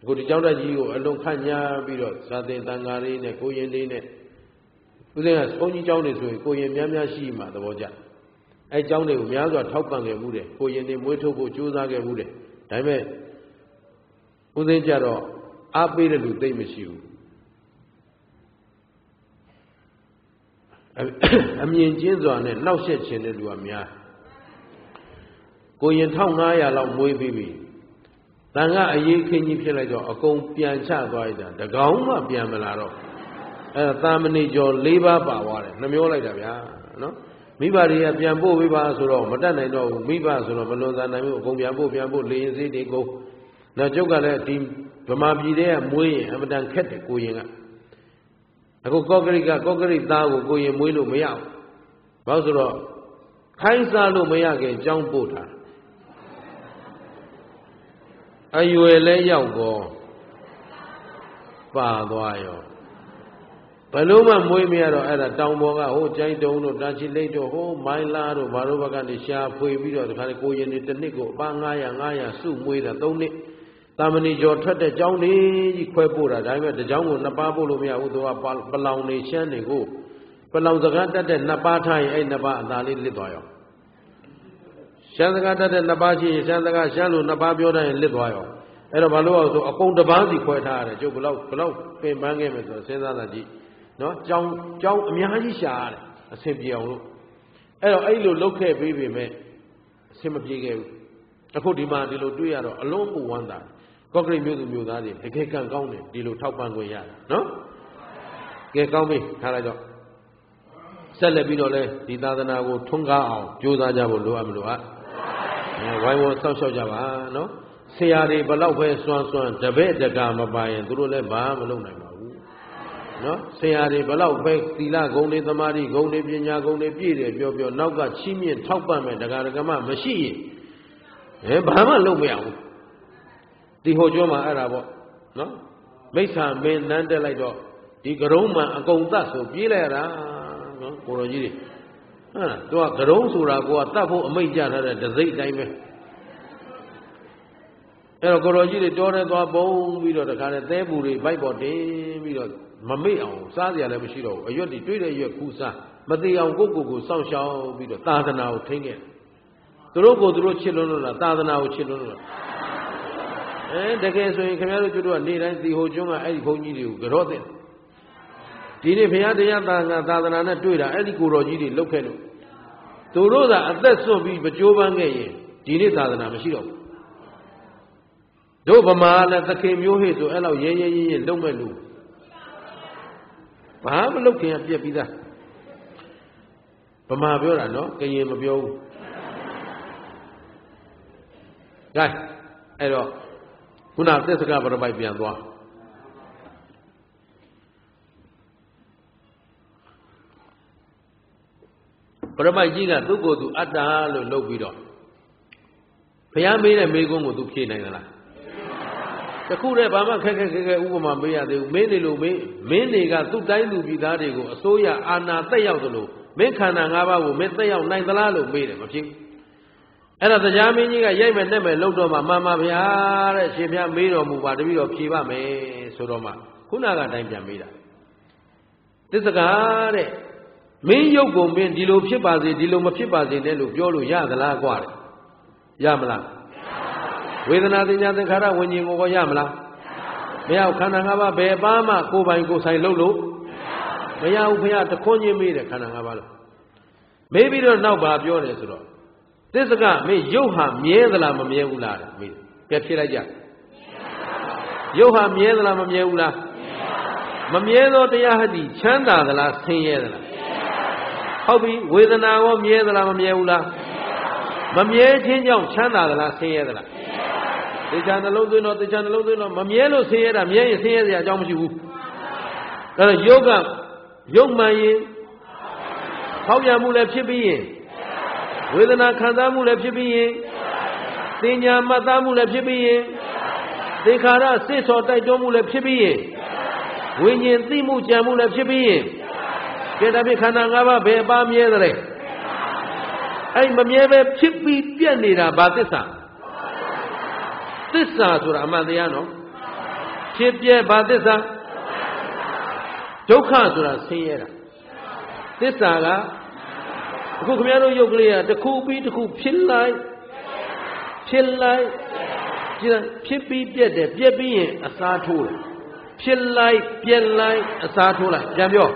အခုဒီကျောင်းတက်ကြီးကိုအလုံးခန့်ညားပြီးတော့သာသင်တန်ဃာလေးနဲ့ကိုရင်လေးနဲ့ဦးဇင်းကဘုန်းကြီးကျောင်းတွေဆိုရင်ကိုရင်များများရှိမှသဘောကျအဲကျောင်းတွေကိုများစွာထောက်ပံ့ခဲ့မှုတယ်ကိုရင်တွေမွေးထုတ်ဖို့ကြိုးစားခဲ့မှုတယ်ဒါပေမဲ့ဦးသိန်းကြတော့အားပေးတဲ့လူသိမရှိဘူးအမြင်ကျင်းစွာနဲ့နှောက်ယှက်ခြင်းတဲ့လူကများ ကိုရင်1500လောက်မွေးပြီးပြီတန်ကအရေးခင်းကြီးဖြစ်လိုက်တော့အကုန်ပြန်ချသွားလိုက်တာတကောင်မှပြန်မလာတော့အဲသာမဏေကျော်၄ပါးပါသွားတယ်နှမျောလိုက်တာဗျာနော်မိဘတွေကပြန်ပို့ပေးပါဆိုတော့မတတ်နိုင်တော့ဘူးမိဘဆိုတော့မလွန်သာနိုင်ဘူးအကုန်ပြန်ပို့ပြန်ပို့လေရင်စည်းတွေကုန်နောက်ကျုပ်ကလည်းဒီဗမာပြည်ထဲကမွေးရင်အမတန်ခက်တယ်ကိုရင်ကအခုကောကရိကကောကရိသားကိုကိုရင်မွေးလို့မရဘူးဘာလို့ဆိုတော့ခိုင်းစားလို့မရခင်ကြောင်းပို့ထား အရွယ်လဲရောက်ကောပါသွားရောဘလို့မှမွေးမရတော့အဲ့ဒါတောင်ပေါ်ကဟိုကျိုင်းတုံတို့တာချီလိတ်တို့ဟိုမိုင်းလာတို့ဘာလို့ဘက်ကနေရှာဖွေပြီးတော့ဒီခါလေကိုရင်တွေတစ်နှစ်ကိုအပန်း900 900စုမွေးတာ3နှစ်တာမဏီကျော်ထွက်တဲ့ကျောင်းလေးကြီးခွဲပို့တာဒါပေမဲ့တကျောင်းကိုနှစ်ပါးပို့လို့မရဘူးသူကပလောင်နေရှမ်းနေကိုပလောင်စကားတက်တဲ့နှစ်ပါးထားရင်အဲ့နှစ်ပါးအသာလေးလစ်သွားရော ရှမ်းစကားတက်တဲ့နှစ်ပါးရှိရင်ရှမ်းစကားရှမ်းလို့နှစ်ပါးပြောတိုင်းလစ်သွားရောအဲ့တော့ဘာလို့အောင်ဆိုအကုန်တပားစီခွဲထားရတယ်ကျုပ်ဘလောက်ဘလောက်ပင်ပန်းခဲ့မယ်ဆိုတော့စဉ်းစားတာကြည့်နော်ကြောင်းကြောင်းအများကြီးရှာရတယ်အဆင်ပြေအောင်လို့အဲ့တော့အဲ့လိုလုတ်ခဲ့ပြီးပြီမဲ့အဆင်မပြေခဲ့ဘူးအခုဒီမှာဒီလိုတွေ့ရတော့အလုံးပူဝမ်းသာကော့ကရိတ်မြို့သူမြို့သားတွေတကယ်ကံကောင်းတယ်ဒီလိုထောက်ပံ့ခွင့်ရတာနော်ကဲကောင်းပြီထားလိုက်တော့ဆက်လက်ပြီးတော့လဲဒီသာသနာကိုထွန်းကားအောင်ကြိုးစားကြဖို့လိုအပ်မလို့ဟာအဲ ဝိုင်းဝန်းစောင့်ရှောက်ကြပါနော်ဆရာတွေဘလောက်ပဲစွမ်းစွမ်းတပည့်တကာမပါရင်သူတို့လည်းဘာမလုပ်နိုင်ပါဘူးနော်ဆရာတွေဘလောက်ပဲသီလဂုဏ်တွေသမာဓိဂုဏ်တွေပညာဂုဏ်တွေပြည့်တယ်ပြောပြောနောက်ကချီးမြှင့်ထောက်ပံ့မဲ့တရားဓမ္မမရှိရင်အဲဘာမှလုပ်မရဘူးဒီဟိုကျောမှာအဲ့ဒါပေါ့နော်မိစ္ဆာမင်းနန်းတက်လိုက်တော့ဒီကရုံးမှအကုန်သတ်ဆိုပြေးလိုက်ရတာနော်ကိုတော်ကြီးတွေ ဟမ်သူကကရုံးဆိုတာကိုကတတ်ဖို့အမိတ်ကြထားတဲ့ဒစိမ့်တိုင်းပဲအဲ့တော့ကိုတော်ကြီးတွေတောထဲသွားပုံပြီးတော့တခါနဲ့သဲပူတွေဗိုက်ပေါ်တင်ပြီးတော့မမေ့အောင်စားစရာလည်းမရှိတော့ဘူးအရွက်တွေတွေးတဲ့ရွက်ခူးစားမသေးအောင်ကိုယ့်ကိုယ်ကိုစောင့်ရှောက်ပြီးတော့သာသနာကိုထိန်းခဲ့သူတို့ကိုသူတို့ချစ်လို့လို့လားသာသနာကိုချစ်လို့လို့လားအဲတကယ်ဆိုရင်ခင်ဗျားတို့ကျွတ်ကနေ့တိုင်းဒီဟိုကျွန်းကအဲ့ဒီဘုန်းကြီးတွေကိုကြော့တဲ့ ဒီနေ့ဘုရားတရားသာငါသာသနာနဲ့တွေ့တာအဲ့ဒီကိုတော်ကြီးတွေလုတ်ခဲ့လို့သူတို့သာအသက်ဆွတ်ပြီးမကြိုးပမ်းခဲ့ရင်ဒီနေ့သာသနာမရှိတော့ဘူးတို့ဗမာလည်းသခင်မျိုးဟိဆိုအဲ့လောက်ရဲရဲရဲရဲလုံမဲ့လူဘာမလုပ်ခင်ကပြက်ပြီးသားဗမာပြောတာနော်ကရင်မပြောဘူး gain အဲ့တော့ခုနသစ္စကပရပိုက်ပြန်သွား ပရမိုက်ကြီးကသူ့ကိုယ်သူအတ္တလို့လုပ်ပြီးတော့ဘုရားမေးတဲ့မေးခွန်းကိုသူဖြေနိုင်သလားတခုတည်းဘာမှခက်ခက်ခက်ခက်ဥပမာမေးရသေးဘူးမင်းနေလို့မင်းမင်းတွေကသူ့တိုင်းလူပြည်သားတွေကိုအစိုးရအာဏာတက်ရောက်သလိုမင်းခန္ဓာ၅ပါးကိုမင်းတက်ရောက်နိုင်သလားလို့မေးတယ်မဖြစ်ဘူးအဲ့ဒါတရားမင်းကြီးကရိုက်မဲ့နဲ့မဲ့လှုပ်တော့မှမှန်ပါဗျာတဲ့ရှင်ပြမေးတော်မူပါတပည့်တော်ဖြေပါမယ်ဆိုတော့မှခုနကအတိုင်းပြန်မေးတာသစ္စကာတဲ့ မင်းရုပ်ကိုမင်းဒီလိုဖြစ်ပါစေဒီလိုမဖြစ်ပါစေနဲ့လို့ပြောလို့ရသလားကွာတဲ့ရမလားဝေဒနာတင်ညာသင်္ခါရဝิญဉ်ကိုရမလားမရဘူးခန္ဓာ၅ပါးဘယ်ပါမှကိုယ်ပိုင်ကိုယ်ဆိုင်လုပ်လို့မရဘူးဘုရားတခွန်းချင်းမေးတယ်ခန္ဓာ၅ပါးလို့မေးပြီးတော့နောက်ပါပြောတယ်ဆိုတော့သစ္စကမင်းရုပ်ဟာမြဲသလားမမြဲဘူးလားမေးကဲဖြေလိုက်ကြရုပ်ဟာမြဲသလားမမြဲဘူးလားမမြဲသောတရားဟတိချမ်းသာသလားဆင်းရဲသလား ဟုတ်ပြီဝေဒနာရောမြဲသလားမမြဲဘူးလားမမြဲခြင်းကြောင့်ချမ်းသာသလားဆင်းရဲသလားတေချာနှလုံးသွင်းတော့တေချာနှလုံးသွင်းတော့မမြဲလို့ဆင်းရဲတာမြဲရင်ဆင်းရဲစရာအကြောင်းမရှိဘူးအဲ့တော့ယောဂယုတ်မှန်ရင်ဖောက်ပြန်မှုလည်းဖြစ်ပြီးရင်ဝေဒနာခံစားမှုလည်းဖြစ်ပြီးရင်သင်ညာမှတ်သားမှုလည်းဖြစ်ပြီးရင်သင်္ခါရစိတ်ဆော်တိုက်တွန်းမှုလည်းဖြစ်ပြီးရင်ဝိညာဉ်သိမှုကြံမှုလည်းဖြစ်ပြီးရင် ကဲဒါဖြင့်ခန္ဓာ၅ပါးဘယ်အပါမြဲသလဲအဲ့မမြဲပဲဖြစ်ပြီးပြက်နေတာဘာသစ္စာသစ္စာဆိုတာအမှန်တရားနော်ဖြစ်ပြက်ဘာသစ္စာဒုက္ခဆိုတာဆင်းရဲတာသစ္စာကအခုခင်ဗျားတို့ယုတ်ကလေးကတစ်ခုပြီးတစ်ခုဖြစ်လိုက်ဖြစ်လိုက်ကြည့်ဖြစ်ပြီးပြက်တယ်ပြက်ပြီးရင်အစားထိုးတယ်ဖြစ်လိုက်ပြက်လိုက်အစားထိုးလိုက်ပြန်ပြော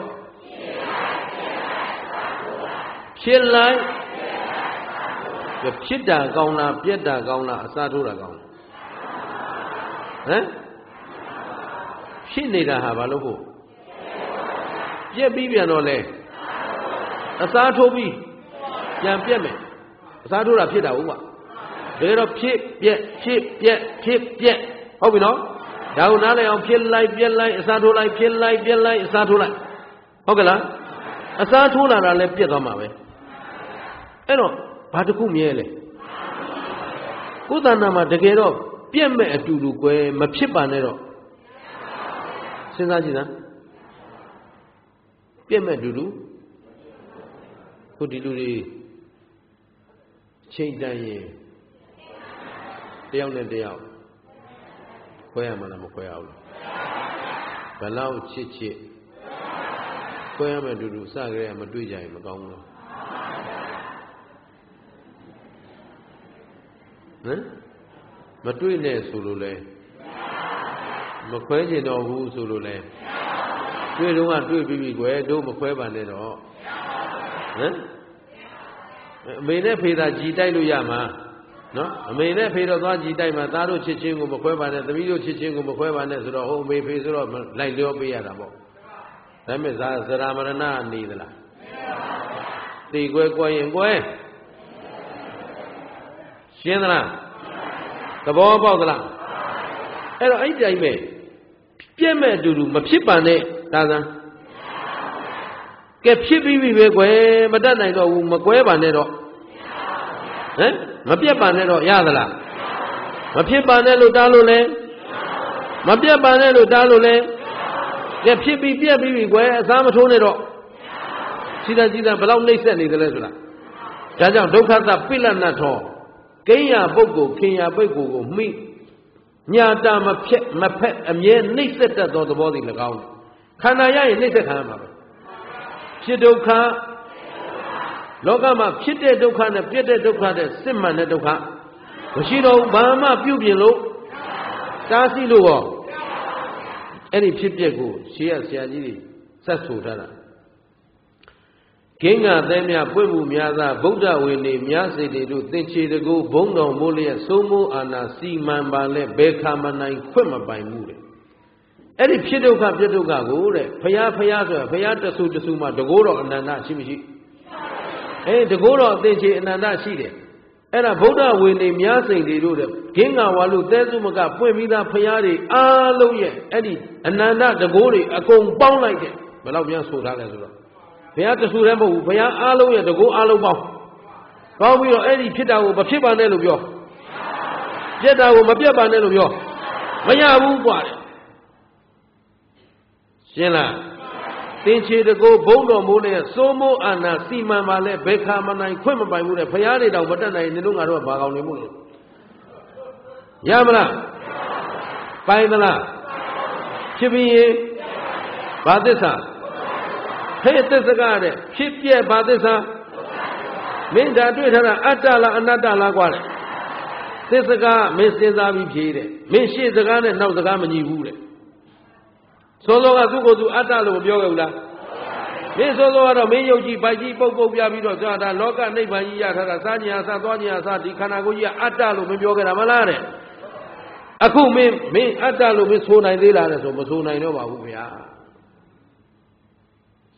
ဖြစ်လိုက်ဖြစ်တာကောင်းလားပြက်တာကောင်းလားအစားထိုးတာကောင်းလားဟမ်ဖြစ်နေတာဟာဘာလို့ဖို့ပြက်ပြီးပြန်တော့လဲအစားထိုးပြီးပြန်ပြက်မယ်အစားထိုးတာဖြစ်တာဟုတ်ကွာဒါတော့ဖြစ်ပြက်ဖြစ်ပြက်ဖြစ်ပြက်ဟုတ်ပြီနော်ဒါကိုနားလည်အောင်ဖြစ်လိုက်ပြက်လိုက်အစားထိုးလိုက်ဖြစ်လိုက်ပြက်လိုက်အစားထိုးလိုက်ဟုတ်ကဲ့လားအစားထိုးလာတာလည်းပြက်သွားမှာပဲ အဲ့တော့ဘာတစ်ခုမြဲလဲကိုယ်တဏ္ဍာမှာတကယ်တော့ပြက်မဲ့အတူတူကွယ်မဖြစ်ပါနဲ့တော့စဉ်းစားကြည့်စမ်းပြက်မဲ့အတူတူခုဒီလူတွေချိန်တန်ရင်တယောက်နဲ့တယောက်ခွဲရမှာလားမခွဲရဘူးဘလောက်ချစ်ချစ်ခွဲရမယ်အတူတူစကြဲမတွေ့ကြရင်မကောင်းဘူးဟ မ်မတွေ့နဲ့ဆိုလို့လဲမခွဲကျင်တော့ဘူးဆိုလို့လဲတွေ့တော့ကတွေ့ပြီးပြီကွယ်တို့မခွဲပါနဲ့တော့ဟမ်အမေနဲ့ဖေသာကြည်တိုက်လို့ရမှာနော်အမေနဲ့ဖေတော့သွားကြည်တိုက်မှာသားတို့ချစ်ချင်းကိုမခွဲပါနဲ့သမီးတို့ချစ်ချင်းကိုမခွဲပါနဲ့ဆိုတော့ဟိုအမေဖေဆိုတော့လိုက်လျောပေးရတာပေါ့ဒါပေမဲ့ဇာဇရာမရဏနေသလားသိကွဲကွဲရင်ကွဲ ရှင်းသလားသဘောပေါက်သလားအဲ့တော့အဲ့တိုင်းပဲပြည့်မဲ့အတူတူမဖြစ်ပါနဲ့ဒါသံကဲဖြစ်ပြီးပြီပဲကွယ်မတတ်နိုင်တော့ဘူးမကွဲပါနဲ့တော့ဟမ်မပြတ်ပါနဲ့တော့ရသလားမဖြစ်ပါနဲ့လို့တားလို့လဲမပြတ်ပါနဲ့လို့တားလို့လဲကဲဖြစ်ပြီးပြက်ပြီးပြီကွယ်အစားမထိုးနဲ့တော့စီတန်စီတန်ဘလောက်နှိမ့်ဆက်နေတယ်လဲဆိုတာဒါကြောင့်ဒုက္ခသပိလနတ်ထော ကိဉ္ယာပုဂ္ဂိုလ်ခင်ယာပုဂ္ဂိုလ်ကိုမိညာတာမဖြက်မဖက်အမြဲနှိမ့်ဆက်တတ်သောသဘောသည်၎င်းခန္ဓာရရင်နှိမ့်ဆက်ခံရမှာပဲဖြစ်ဒုက္ခလောကမှာဖြစ်တဲ့ဒုက္ခနဲ့ပြည့်တဲ့ဒုက္ခတဲ့စစ်မှန်တဲ့ဒုက္ခမရှိတော့ဘူးဘာမှပြုတ်ပြင်လို့တားဆီးလို့ရောအဲ့ဒီဖြစ်ပျက်ကိုရှေးရဆရာကြီးတွေစက်ဆိုထားတာ ဂင်းကသဲမြပွင့်မှုများသာဗုဒ္ဓဝေနေများစေတေတို့သင်္ချေတကူဘုံတော်မိုးလျက်စိုးမိုးအာနာစီမံပါလဲဘယ်ခါမနိုင်ခွင့်မပိုင်မှုတဲ့အဲ့ဒီဖြစ်ဒုက္ခပြဒုက္ခကိုတဲ့ဖရာဖရာဆိုတာဖရာတဆူတဆူမှတကိုးတော်အနန္တရှိမရှိအဲတကိုးတော်အသင်္ချေအနန္တရှိတယ်အဲ့ဒါဗုဒ္ဓဝေနေများစိန်တွေတို့တဲ့ဂင်းကဝါလူသဲစုမကပွင့်ပြီးသားဖရာတွေအားလုံးရဲ့အဲ့ဒီအနန္တတကိုးတွေအကုန်ပေါင်းလိုက်တယ်ဘယ်တော့များဆိုထားလဲဆိုတော့ ဘုရားတဆူတည်းမဟုတ်ဘူးဘုရားအားလုံးရဲ့တကူအားလုံးပေါင်းပေါင်းပြီးတော့အဲ့ဒီဖြစ်တာကိုမဖြစ်ပါနဲ့လို့ပြောပြက်တာကိုမပြက်ပါနဲ့လို့ပြောမရဘူးกว่าတယ်ရှင်းလားသင်္ချေတကူဘုံတော်မိုးနဲ့စိုးမိုးအာနာစီမံပါလဲဘယ်ခါမနိုင်ခွင့်မပိုင်ဘူးတဲ့ဘုရားတွေတောင်မတက်နိုင်နေတို့ငါတို့ကဘာကောင်းနေမှုလဲရမလားပိုင်သလားဖြစ်ပြီးရင်ဘာသစ္စာ ဟဲ့သစ္စကတဲ့ဖြစ်ပြက်ဘာသစ္စာမင်းဒါတွေ့ထားတာအတ္တလားအနတ္တလားကွာတဲ့သစ္စကမင်းစဉ်းစားပြီးဖြေတဲ့မင်းရှေ့စကားနဲ့နောက်စကားမညီဘူးတဲ့စောစောကသူ့ကိုယ်သူအတ္တလို့မပြောခဲ့ဘူးလားမင်းစောစောကတော့မင်းယုတ်ကြည်ပိုက်ကြီးပုတ်ပုတ်ပြပြီးတော့ကြာတာလောကနိဗ္ဗာန်ကြီးရထားတာစားညာစားသွားညာစားဒီခန္ဓာကိုယ်ကြီးကအတ္တလို့မပြောခဲ့တာမလားတဲ့အခုမင်းမင်းအတ္တလို့မင်းဆိုနိုင်သေးလားတဲ့ဆိုမဆိုနိုင်တော့ပါဘူးဗျာ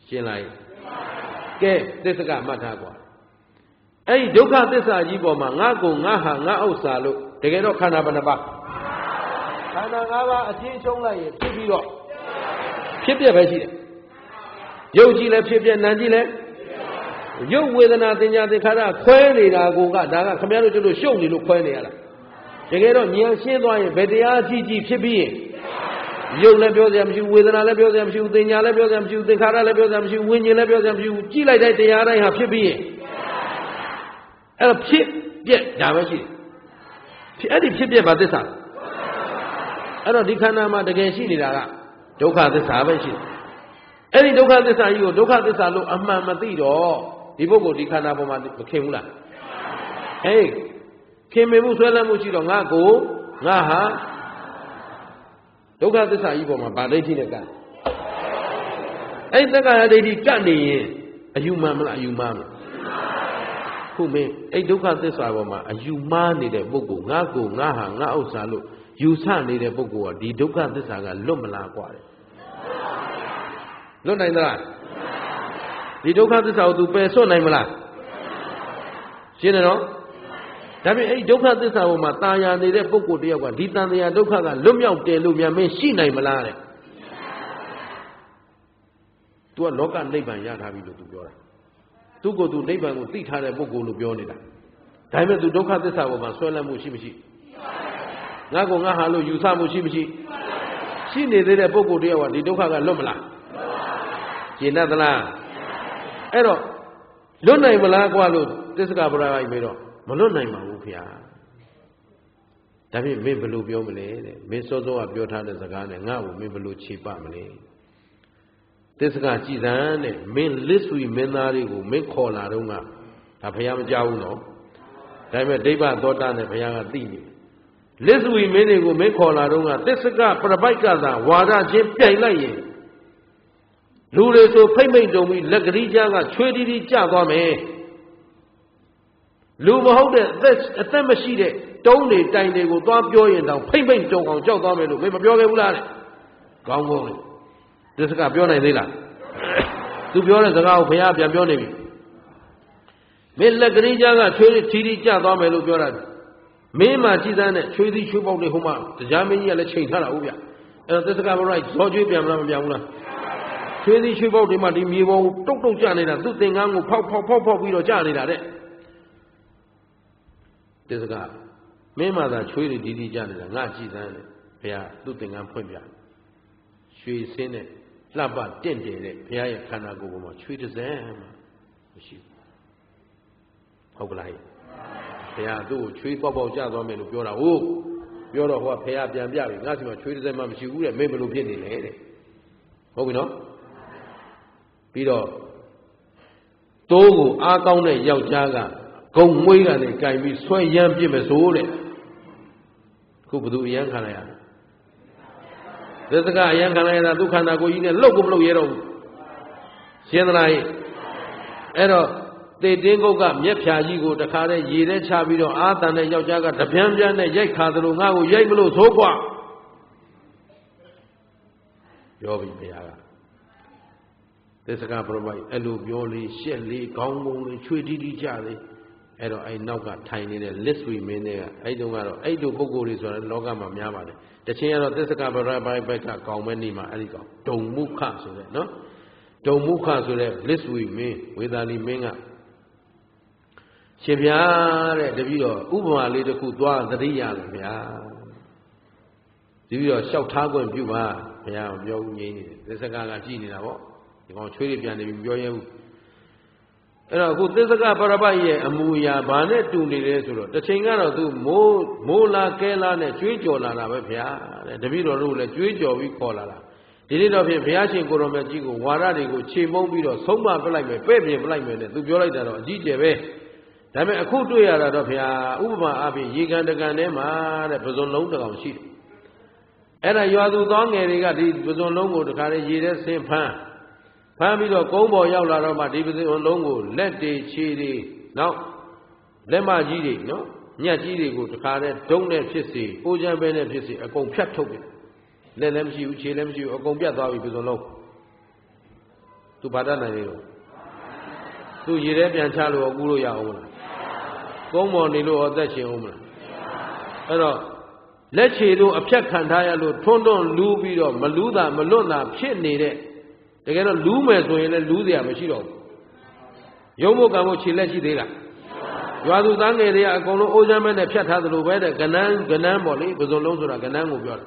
ရှင်းလိုက်ကဲသစ္စကမှတ်ထားကွာအဲ့ဒီဒုက္ခသစ္စာကြီးပေါ်မှာငါကုံငါဟာငါဥစ္စာလို့တကယ်တော့ခန္ဓာဘယ်နှပါးခန္ဓာ၅ပါးအချင်းဆုံးလိုက်ရင်ဖြစ်ပြီးတော့ဖြစ်ပြက်ပဲရှိတယ်ရုပ်ကြီးလည်းဖြစ်ပြက်နာမ်ကြီးလည်းရုပ်ဝေဒနာသင်ညာသင်္ခါရခွဲနေတာကိုကဒါကခင်ဗျားတို့တို့လို့ရှုပ်နေလို့ခွဲနေရတာတကယ်တော့ဉာဏ်ရှင်းသွားရင်ဘယ်တရားကြီးကြီးဖြစ်ပြီးရင် ရုပ်လည်းပြောစရာမရှိဘူးဝေဒနာလည်းပြောစရာမရှိဘူးသင်ညာလည်းပြောစရာမရှိဘူးသင်္ခါရလည်းပြောစရာမရှိဘူးဝိညာဉ်လည်းပြောစရာမရှိဘူးကြည့်လိုက်တဲ့တရားတိုင်းဟာဖြစ်ပြီးရင်အဲ့တော့ဖြစ်ပြက်ဒါပဲရှိတယ်ဖြစ်အဲ့ဒီဖြစ်ပြက်ပါသစ္စာအဲ့တော့ဒီခန္ဓာမှာတကယ်ရှိနေတာကဒုက္ခသစ္စာပဲရှိတယ်အဲ့ဒီဒုက္ခသစ္စာကြီးကိုဒုက္ခသစ္စာလို့အမှန်မသိတော့ဒီပုဂ္ဂိုလ်ဒီခန္ဓာပေါ်မှာမခင်ဘူးလားဟေးခင်မင်မှုဆွဲလန်းမှုရှိတော့ငါကိုငါဟာ ဒုက္ခသစ္စာကြီးပေါ်မှာဗာဒိဋ္ဌိနဲ့ကပ်အဲ့သက္ကာယဒိဋ္ဌိကပ်နေရင်အယူမှန်မလားအယူမှားမလားခုမင်းအဲ့ဒုက္ခသစ္စာပေါ်မှာအယူမှားနေတဲ့ပုဂ္ဂိုလ်ငါကိုငါဟာငါဥစ္စာလို့ယူဆနေတဲ့ပုဂ္ဂိုလ်ကဒီဒုက္ခသစ္စာကလွတ်မလားกว่าတယ်လွတ်နိုင်သလားဒီဒုက္ခသစ္စာကို तू ပယ်ဆွတ်နိုင်မလားရှင်းတယ်နော် ဒါပြင်အဲ့ဒုက္ခသစ္စာပေါ်မှာตาယာနေတဲ့ပုဂ္ဂိုလ်တယောက်ကဒီတန်တရားဒုက္ခကလွတ်မြောက်တယ်လို့မြန်မင်းရှိနိုင်မလားတဲ့ तू ကလောကနိဗ္ဗာန်ရထားပြီလို့ तू ပြောတာသူ့ကိုယ်သူနိဗ္ဗာန်ကိုသိထားတဲ့ပုဂ္ဂိုလ်လို့ပြောနေတာဒါပေမဲ့ तू ဒုက္ခသစ္စာပေါ်မှာဆွဲလန်းမှုရှိမရှိငါကငါဟာလို့ယူဆမှုရှိမရှိရှိနေသေးတဲ့ပုဂ္ဂိုလ်တယောက်ကဒီဒုက္ခကလွတ်မလားကျင့်တတ်သလားအဲ့တော့လွတ်နိုင်မလားကွာလို့သစ္စကပရဟိမေတော့ မလွတ်နိုင်ပါဘူးခင်ဗျာဒါဖြင့်မင်းဘယ်လိုပြောမလဲတဲ့မင်းစောစောကပြောထားတဲ့စကားနဲ့ငါ့ကိုမင်းဘယ်လိုခြေပမလဲသစ္စကကြည်စမ်းတဲ့မင်းလစ်ဆွေမင်းသားတွေကိုမင်းခေါ်လာတော့ကဒါဘုရားမကြောက်ဘူးနော်ဒါပေမဲ့ဒိဗ္ဗသောတာနဲ့ဘုရားကသိနေလစ်ဆွေမင်းတွေကိုမင်းခေါ်လာတော့ကသစ္စကပရပိုက်ကသာဝါဒချင်းပြိုင်လိုက်ရင်လူတွေဆိုဖိမ့်မိတ်တုံပြီးလက်ကလေးကြားကချွေးတီးတီးကျသွားမယ် လူမဟုတ်တဲ့အသက်အသက်မရှိတဲ့တုံးတွေတိုင်တွေကိုသွားပြောရင်တောင်ဖိမ့်မိတ်တုံအောင်ကြောက်သွားမယ်လို့မင်းမပြောခဲ့ဘူးလားတဲ့ကောင်းကောင်းလေဒီစကားပြောနိုင်သေးလားသူပြောတဲ့စကားကိုဘုရားပြန်ပြောနေပြီမင်းလက်ကလေးကြားကချွေးတီးတီးကျသွားမယ်လို့ပြောတာမင်းမှကြည်စမ်းတဲ့ချွေးသီးချွေးပေါက်တွေဟိုမှာတရားမင်းကြီးကလည်းချိန်ထားတာဟုတ်ဗျအဲ့တော့သစ္စကဘုရားဇောကျွေးပြန်မလားမပြန်ဘူးလားချွေးသီးချွေးပေါက်တွေမှာဒီမြေပေါ်ကိုတုတ်တုတ်ကျနေတာသူ့သင်္ကန်းကိုဖောက်ဖောက်ဖောက်ဖောက်ပြီးတော့ကျနေတာတဲ့ သစ္စကမင်းမှသာချွေးတွေဒီဒီကျနေတာငါကြည်စမ်းတယ်ဘုရားသူ့သင်္ကန်းဖွင့်ပြရွှေစင်းနဲ့လှပတင့်တယ်တဲ့ဘုရားရဲ့ခန္ဓာကိုယ်ပေါ်မှာချွေးတစ်စမ်းမှမရှိဘူးဟုတ်ကလားဘုရားသူ့ကိုချွေးပေါက်ပေါက်ကျသွားမယ်လို့ပြောတာဟုတ်ပြောတော့ဟိုကဘုရားပြန်ပြပြီငါစီမှာချွေးတစ်စမ်းမှမရှိဘူးတဲ့မင်းဘယ်လိုဖြစ်နေလဲတဲ့ဟုတ်ပြီနော်ပြီးတော့တိုးကိုအားကောင်းတဲ့ယောက်ျားက ဂုံမွေးကနေကြိုင်ပြီးဆွဲရမ်းပြစ်မစိုးတဲ့ခုဘသူအရန်ခံလိုက်ရသစ္စကအရန်ခံလိုက်ရတာဒုက္ခန္တာကိုကြီးနဲ့လှုပ်ကိုမလှုပ်ရတော့ဘူးရှင်းသလားအဲ့တော့တေတင်းကုတ်ကမျက်ဖြာကြီးကိုတခါတည်းရေထဲချပြီးတော့အာတန်တဲ့ယောက်ျားကတပြန်းပြန်းနဲ့ရိုက်ခါသလိုငါ့ကိုရိုက်မလို့သိုးกว่าပြောပြီဘုရားကသစ္စကပရမိုက်အဲ့လိုပြောလေးရှက်လေးခေါင်းပုံလေးချွေတီးတီးကြသေး အဲ့တော့အဲ့နောက်ကထိုင်နေတဲ့လစ်ဆွေမင်းတွေကအဲ့တုန်းကတော့အဲ့လိုပုံကိုယ်တွေဆိုတာလောကမှာများပါတယ်တချင်းကတော့သစ္စကပရမိုက်ဘက်ကကောင်းမဲ့နေမှာအဲ့ဒီကောင်ဒုံမုခဆိုတဲ့နော်ဒုံမုခဆိုတဲ့လစ်ဆွေမင်းဝေသာလီမင်းကရှင်ဗျာတဲ့တပည့်တော်ဥပမာလေးတစ်ခုသွားသတိရတယ်ဗျာဒီပြီးတော့လျှောက်ထားခွင့်ပြုပါဘုရားပြောဦးငြိမ်းနေတယ်သစ္စကကကြည်နေတာပေါ့ဒီကောင်ချွေးတွေပြန်နေပြီပြောရဲဘူး အဲ့တော့အခုသစ္စကပရပတ်ရဲ့အမူအရာဘာနဲ့တူနေလဲဆိုတော့တစ်ချိန်ကတော့သူမိုးမိုးလာကဲလာနဲ့ကျွေးကြော်လာတာပဲဗျာတဲ့တပည့်တော်တို့လည်းကျွေးကြော်ပြီးခေါ်လာတာဒီနေ့တော့ဖြင့်ဘုရားရှင်ကိုရောမြတ်ကြီးကိုဝါရတွေကိုခြေမုံပြီးတော့ဆုံးမပလိုက်မယ်ပဲ့ပြင်ပလိုက်မယ်နဲ့သူပြောလိုက်တာတော့အကြီးကျယ်ပဲဒါပေမဲ့အခုတွေ့ရတာတော့ဗျာဥပမာအပြင်ရေကန်တကန်ထဲမှာတဲ့ပဇွန်လုံးတစ်ကောင်ရှိတယ်အဲ့ဒါရွာသူသောငယ်တွေကဒီပဇွန်လုံးကိုတခါလေရေထဲဆင်းဖမ်း ဖမ်းပြီးတော့ကုန်းပေါ်ရောက်လာတော့မှဒီပဇွန်လုံးကိုလက်တွေခြေတွေနောက်လက်မကြီးတွေနော်ညက်ကြီးတွေကိုတခါလေဒုံးနဲ့ဖြစ်စီအိုးချမ်းပဲနဲ့ဖြစ်စီအကုန်ဖြတ်ထုတ်တယ်လက်လည်းမရှိဘူးခြေလည်းမရှိဘူးအကုန်ပြတ်သွားပြီပဇွန်လုံးသူဘာတတ်နိုင်လေတော့သူရေထဲပြန်ချလို့ကူးလို့ရအောင်မလားကုန်းပေါ်နေလို့အသက်ရှင်အောင်မလားအဲ့တော့လက်ခြေတို့အဖြတ်ခံထားရလို့ထွန်းထွန်းလူးပြီးတော့မလူးတာမလွတ်တာဖြစ်နေတဲ့ တကယ်တော့လူးမယ်ဆိုရင်လည်းလူးเสียမရှိတော့ဘူးရုံးဖို့ကံဖို့ခြေလက်ရှိသေးလားရွာသူသားငယ်တွေကအကုန်လုံးအိုးချမ်းမဲနဲ့ဖြတ်ထားသလိုပဲတဲ့ကနန်းကနန်းပေါ့လေပဇွန်လုံးဆိုတာကနန်းကိုပြောတာ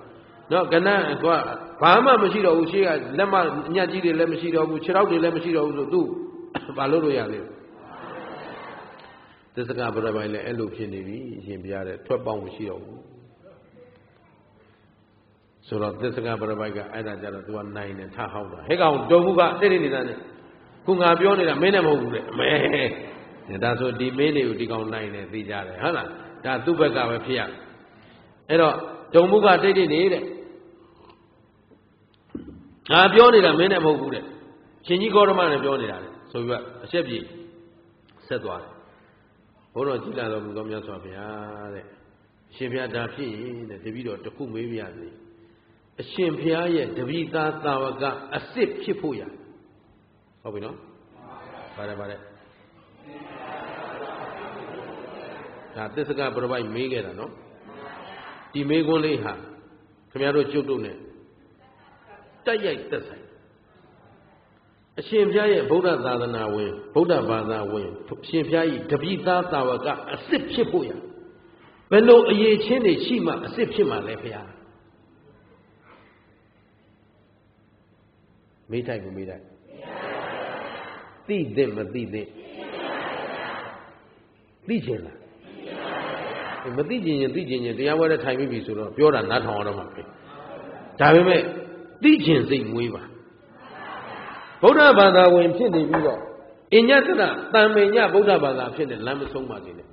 နော်ကနန်းကဘာမှမရှိတော့ဘူးရှေ့ကလက်မညက်ကြီးတွေလည်းမရှိတော့ဘူးခြေထောက်တွေလည်းမရှိတော့ဘူးဆိုသူဘာလို့လို့ရလဲသစ္စကပရပိုင်လည်းအဲ့လိုဖြစ်နေပြီအရှင်ဘုရားတဲ့ထွက်ပေါက်မရှိတော့ဘူး ဆိုတော့သစ္စကပရပိုက်ကအဲ့ဒါကြတော့သူကနိုင်တယ်ထဟောက်တာဟဲ့ကောင်တုံမှုကတိတိနေတာနဲ့ခုငါပြောနေတာမင်းနဲ့မဟုတ်ဘူးတဲ့အမဲဒါဆိုဒီမင်းတွေကိုဒီကောင်နိုင်တယ်သိကြတယ်ဟုတ်လားဒါသူ့ဘက်ကပဲဖြစ်ရအဲ့တော့တုံမှုကတိတိနေတဲ့ငါပြောနေတာမင်းနဲ့မဟုတ်ဘူးတဲ့ရှင်ကြီးကောရမနဲ့ပြောနေတာလေဆိုပြီးအချက်ပြေဆက်သွားတယ်ဘုန်းတော်ကြည်လာတော်မူသောမြတ်စွာဘုရားတဲ့ရှင်ဘုရားဒါဖြစ်ရင်တဲ့တပည့်တော်တခုမေးပြရစီ အရှင်ဘုရားရဲ့တပည့်သားသာဝကအစ်စ်ဖြစ်ဖို့ရဟုတ်ပြီနော်ပါတယ်ပါတယ်ဒါသစ္စကပရပိုက်မေးခဲ့တာနော်ဒီမေးခွန်းလေးဟာခင်ဗျားတို့ကျုပ်တို့ ਨੇ တိုက်ရိုက်သက်ဆိုင်အရှင်ဘုရားရဲ့ဗုဒ္ဓသာသနာဝင်ဗုဒ္ဓဘာသာဝင်ရှင်ဘုရားကြီးတပိသားတာဝကအစ်စ်ဖြစ်ဖို့ရဘယ်လိုအရေးချင်းတွေရှိမှအစ်စ်ဖြစ်မှလဲဘုရား မေးထိုက်ကိုမေးထိုက်သိတဲ့မသိတဲ့သိချင်လားမသိချင်ရင်သိချင်ရင်တရားဝဲတဲ့ထိုင်ပြီဆိုတော့ပြောတာနားထောင်ရတော့မှာပဲဒါပေမဲ့သိချင်စိတ်မွေးပါဗုဒ္ဓဘာသာဝင်ဖြစ်နေပြီးတော့အညတရတံမေညဗုဒ္ဓဘာသာဖြစ်နေလမ်းမဆုံးပါစေနဲ့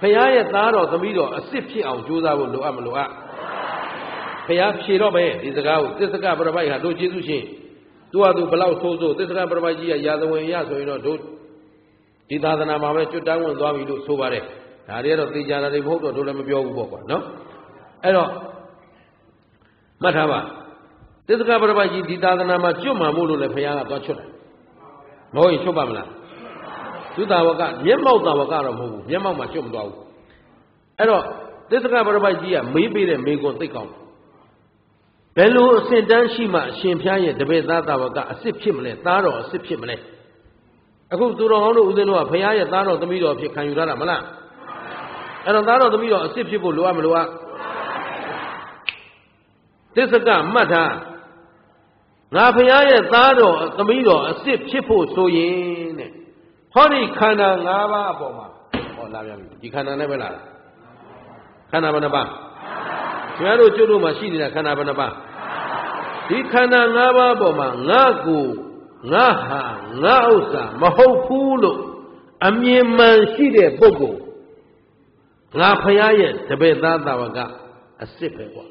ဖရာရဲ့သားတော်သမီးတော်အစ်စ်ဖြစ်အောင်ကြိုးစားဖို့လိုအပ်မလိုအပ် ဖရာဖြေတော့ပဲဒီစကားကိုသစ္စကပရပိုက်ဟာတို့ကျေးဇူးရှင်သူကသူဘလောက်ဆိုးဆိုးသစ္စကပရပိုက်ကြီးကရာဇဝင်ရဆိုရင်တော့တို့ဒီသာသနာမှာပဲကျွတ်တန်းဝင်သွားပြီလို့ဆိုပါတယ်ဒါတွေကတော့သိကြတာတွေမဟုတ်တော့တို့လည်းမပြောဘူးပေါ့ကွာနော်အဲ့တော့မှတ်ထားပါသစ္စကပရပိုက်ကြီးဒီသာသနာမှာကျွတ်မှမို့လို့လည်းဘုရားကသွားချွတ်တယ်မဟုတ်ရင်ချွတ်ပါမလားသူတာဝကမျက်မှောက်တာဝကတော့မဟုတ်ဘူးမျက်မှောက်မှာချွတ်မသွားဘူးအဲ့တော့သစ္စကပရပိုက်ကြီးကမေးပေးတဲ့မေးခွန်းသိကောင်း ဘယ်လိုအစဉ်တန်းရှိမှအရှင်ဖျားရဲ့တပည့်သားတာဝကအစ်စ်ဖြစ်မလဲသားတော်အစ်စ်ဖြစ်မလဲအခုသူတော်ကောင်းတို့ဦးဇင်းတို့ကဘုရားရဲ့သားတော်သမီးတော်ဖြစ်ခံယူရတာမလားအဲ့တော့သားတော်သမီးတော်အစ်စ်ဖြစ်ဖို့လိုအပ်မလိုအပ်သစ္စကမှတ်ထားငါဘုရားရဲ့သားတော်သမီးတော်အစ်စ်ဖြစ်ဖို့ဆိုရင်တဲ့ဟောဒီခန္ဓာ၅ပါးအပေါ်မှာဟောလာပြန်ပြီဒီခန္ဓာနဲ့ပဲလားခန္ဓာဘယ်နှပါးကျွမ်းတို့ကျွတ်တို့မှာရှိနေတာခန္ဓာဘယ်နှပါး ဒီခန္ဓာ၅ပါးအပေါ်မှာငါကိုငါဟာငါဥစ္စာမဟုတ်ဘူးလို့အမြင်မှန်ရှိတဲ့ပုဂ္ဂိုလ်ငါဖရာရဲ့တပည့်သားတာဝကအစ်စ်ပဲကွာ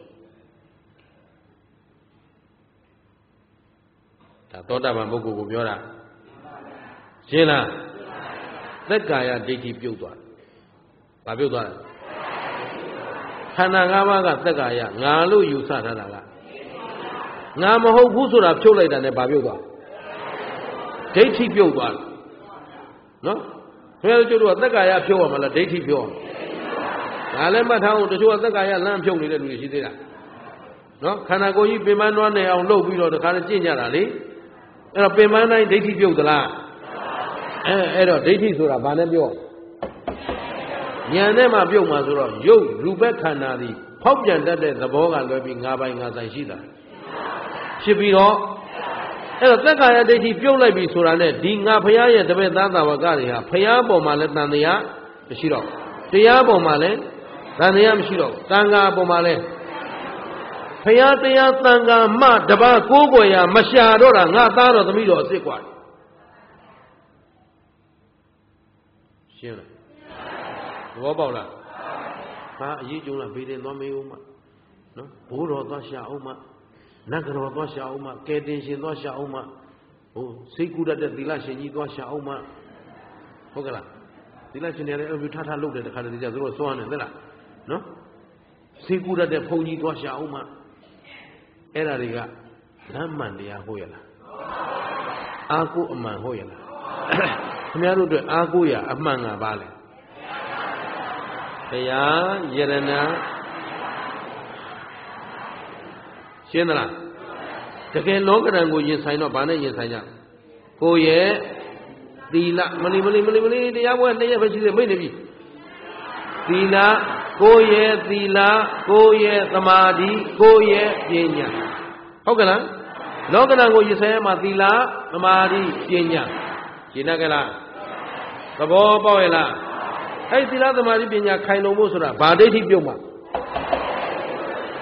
ဒါသောတာပန်ပုဂ္ဂိုလ်ကိုပြောတာရှင်းလားသက်ကာယဒိဋ္ဌိပြုတ်သွားဘာပြုတ်သွားလဲခန္ဓာ၅ပါးကသက်ကာယငါလို့ယူဆထားတာက ငါမဟုတ်ဘူးဆိုတာဖြုတ်လိုက်တာနဲ့ဘာပြုတ်သွားဒိဋ္ဌိပြုတ်သွားနော်ဘုရားကျတို့ကသက်ကာယဖြုတ်ရမလားဒိဋ္ဌိဖြုတ်ရဒါလည်းမှတ်ထားအောင်တချို့ကသက်ကာယလမ်းဖြုတ်နေတဲ့လူတွေရှိသေးတာနော်ခန္ဓာကိုယ်ကြီးပင်ပန်းနွားနေအောင်လုပ်ပြီးတော့တခါတည်းကျင့်ကြတာလေအဲ့တော့ပင်ပန်းတိုင်းဒိဋ္ဌိပြုတ်သလားအဲအဲ့တော့ဒိဋ္ဌိဆိုတာဘာနဲ့ပြောဉာဏ်နဲ့မှပြုတ်မှာဆိုတော့ရုပ်ရူပခန္ဓာသည်ဖောက်ပြန်တတ်တဲ့သဘောကလွယ်ပြီးငါးပိုင်းငါးဆိုင်ရှိတာ ဖြစ်ပြီးတော့အဲ့တော့သက်ကာယဒိဋ္ဌိပြုတ်လိုက်ပြီဆိုတာနဲ့ဒီငါဖရာရဲ့တပည့်သားသာဝကတွေဟာဖရာပေါ်မှာလည်းတန်တရားမရှိတော့တရားပေါ်မှာလည်းတန်တရားမရှိတော့တန်ခါပေါ်မှာလည်းဖရာတရားတန်ခါမှတပါးကိုးကွယ်ရာမရှာတော့တာငါသားတော်သမီးတော်အစ်စ်กว่าရှင်းလားသဘောပေါက်လားဟာအရေးကြုံလားဘေးတင်သွားမေးဦးမနော်ဘိုးတော်သွားရှာအောင်မ နတ်ကတော်သွားရှာအောင်မကဲတင်ရှင်သွားရှာအောင်မဟိုစိတ်ကူတတ်တဲ့သီလရှင်ကြီးသွားရှာအောင်မဟုတ်ကလားသီလရှင်တွေလည်းအမြထထလုပ်တယ်တခါတည်းကြသူတို့စွမ်းတယ်သိလားနော်စိတ်ကူတတ်တဲ့ဘုန်းကြီးသွားရှာအောင်မအဲ့ဒါတွေကလမ်းမှန်တရားဟုတ်ရလားအာကိုအမှန်ဟုတ်ရလားခင်ဗျားတို့အတွက်အာကိုရအမှန်ကဘာလဲတရားယရဏ ရှင်းသလားတကယ်လောကဓာတ်ကိုရင်ဆိုင်တော့ဗာနဲ့ရင်ဆိုင်ကြကိုရဲ့သီလမလီမလီမလီမလီတရားပွဲနှစ်ရက်ပဲရှိသေးမိတ်နေပြီသီလကိုရဲ့သီလကိုရဲ့သမာဓိကိုရဲ့ပညာဟုတ်ကဲ့လားလောကဓာတ်ကိုရင်ဆိုင်ရမှာသီလသမာဓိပညာရှင်းတတ်ကြလားသဘောပေါက်ရဲ့လားအဲ့သီလသမာဓိပညာခိုင်လုံဖို့ဆိုတာဗာဒိဋ္ဌိပြုတ်မှာ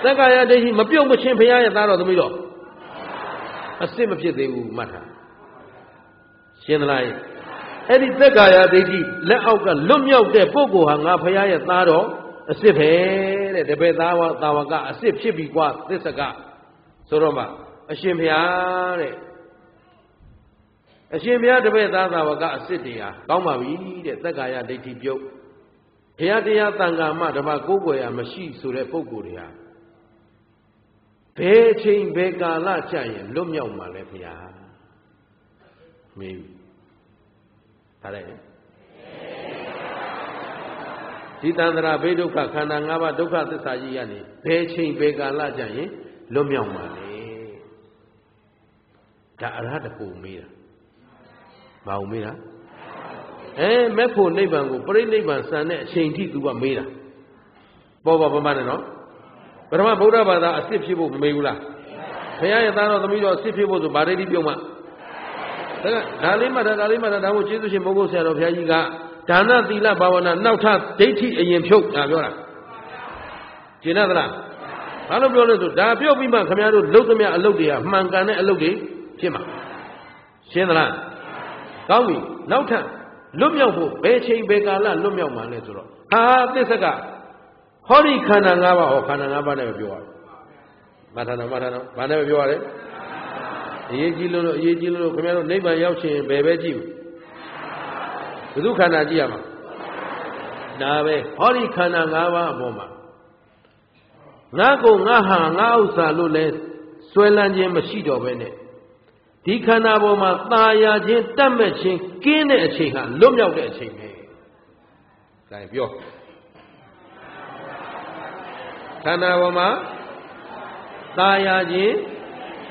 သက္ကာယဒိဋ္ဌိမပြုတ်မချင်းဘုရားရဲ့သားတော်သမီးတော်အစစ်မဖြစ်သေးဘူးမှတ်ထားရှင်းသလားအဲ့ဒီသက္ကာယဒိဋ္ဌိလက်အောက်ကလွတ်မြောက်တဲ့ပုဂ္ဂိုလ်ဟာငါဘုရားရဲ့သားတော်အစစ်ပဲတဲ့တပည့်သားဝတာဝကအစစ်ဖြစ်ပြီကွာသစ္စကဆိုတော့မှအရှင်ဘုရားတဲ့အရှင်ဘုရားတပည့်သားသာဝကအစစ်တရားကောင်းပါပြီတဲ့သက္ကာယဒိဋ္ဌိပြုတ်ဘုရားတရားတန်ခါမှဓမ္မကိုးကွယ်ရမရှိဆိုတဲ့ပုံကိုယ်တွေဟာ ဘယ်အချိန်ဘယ်ကာလကြာရင်လွတ်မြောက်မှာလဲဘုရားမေးဒါလည်းဒီတန္တရာဘေးဒုက္ခခန္ဓာ၅ပါးဒုက္ခသစ္စာကြီးရနေဘယ်ချိန်ဘယ်ကာလကြာရင်လွတ်မြောက်မှာလဲဒါအရဟတကူမေးတာမအောင်မေးတာအဲမက်ဖို့နိဗ္ဗာန်ကိုပြိဋိနိဗ္ဗာန်စံတဲ့အချိန်ထိသူကမေးတာပေါ်ပေါ်ပမနဲ့နော် ပထမဗုဒ္ဓဘာသာအစ်စ်ဖြစ်ဖို့မမေးဘူးလားဘုရားရဲ့သားတော်သမီးတော်အစ်စ်ဖြစ်ဖို့ဆိုဗာဒိတိပြုံးမှဒါကဒါလေးမှဒါလေးမှဒါကိုကျေးဇူးရှင်ဘုန်းဘုဆရာတော်ဘုရားကြီးကဒါနသီလဘာဝနာနောက်ထပ်ဒိဋ္ဌိအရင်ဖြုတ်တာပြောတာကျင်ရသလားဘာလို့ပြောလဲဆိုဒါပြုတ်ပြီးမှခင်ဗျားတို့လုံသမျှအလုပ်တွေကမှန်ကန်တဲ့အလုပ်တွေဖြစ်မှာရှင်းသလားကောင်းပြီနောက်ထပ်လွတ်မြောက်ဖို့ဘယ်ချိန်ဘယ်ကာလလွတ်မြောက်မှာလဲဆိုတော့ဟာသစ္စက ဟောဒီခန္ဓာ၅ပါးဟောခန္ဓာ၅ပါးနဲ့ပဲပြောရတယ်မထာနာမထာနာဘာနဲ့ပဲပြောရတယ်အရေးကြီးလို့အရေးကြီးလို့ခင်ဗျားတို့နိဗ္ဗာန်ရောက်ချင်ဘယ်ပဲကြည့်ဘုသူခန္ဓာကြည့်ရမှာဒါပဲဟောဒီခန္ဓာ၅ပါးအပေါ်မှာငါကိုငါဟာငါဥစ္စာလို့လဲဆွဲလန်းခြင်းမရှိတော့ပဲနဲ့ဒီခန္ဓာပေါ်မှာตาရခြင်းတတ်မဲ့ခြင်းကင်းတဲ့အချိန်ဟာလွတ်မြောက်တဲ့အချိန်ပဲ။ဒါပြော ခန္ဓာပေါ်မှာตาရခြင်း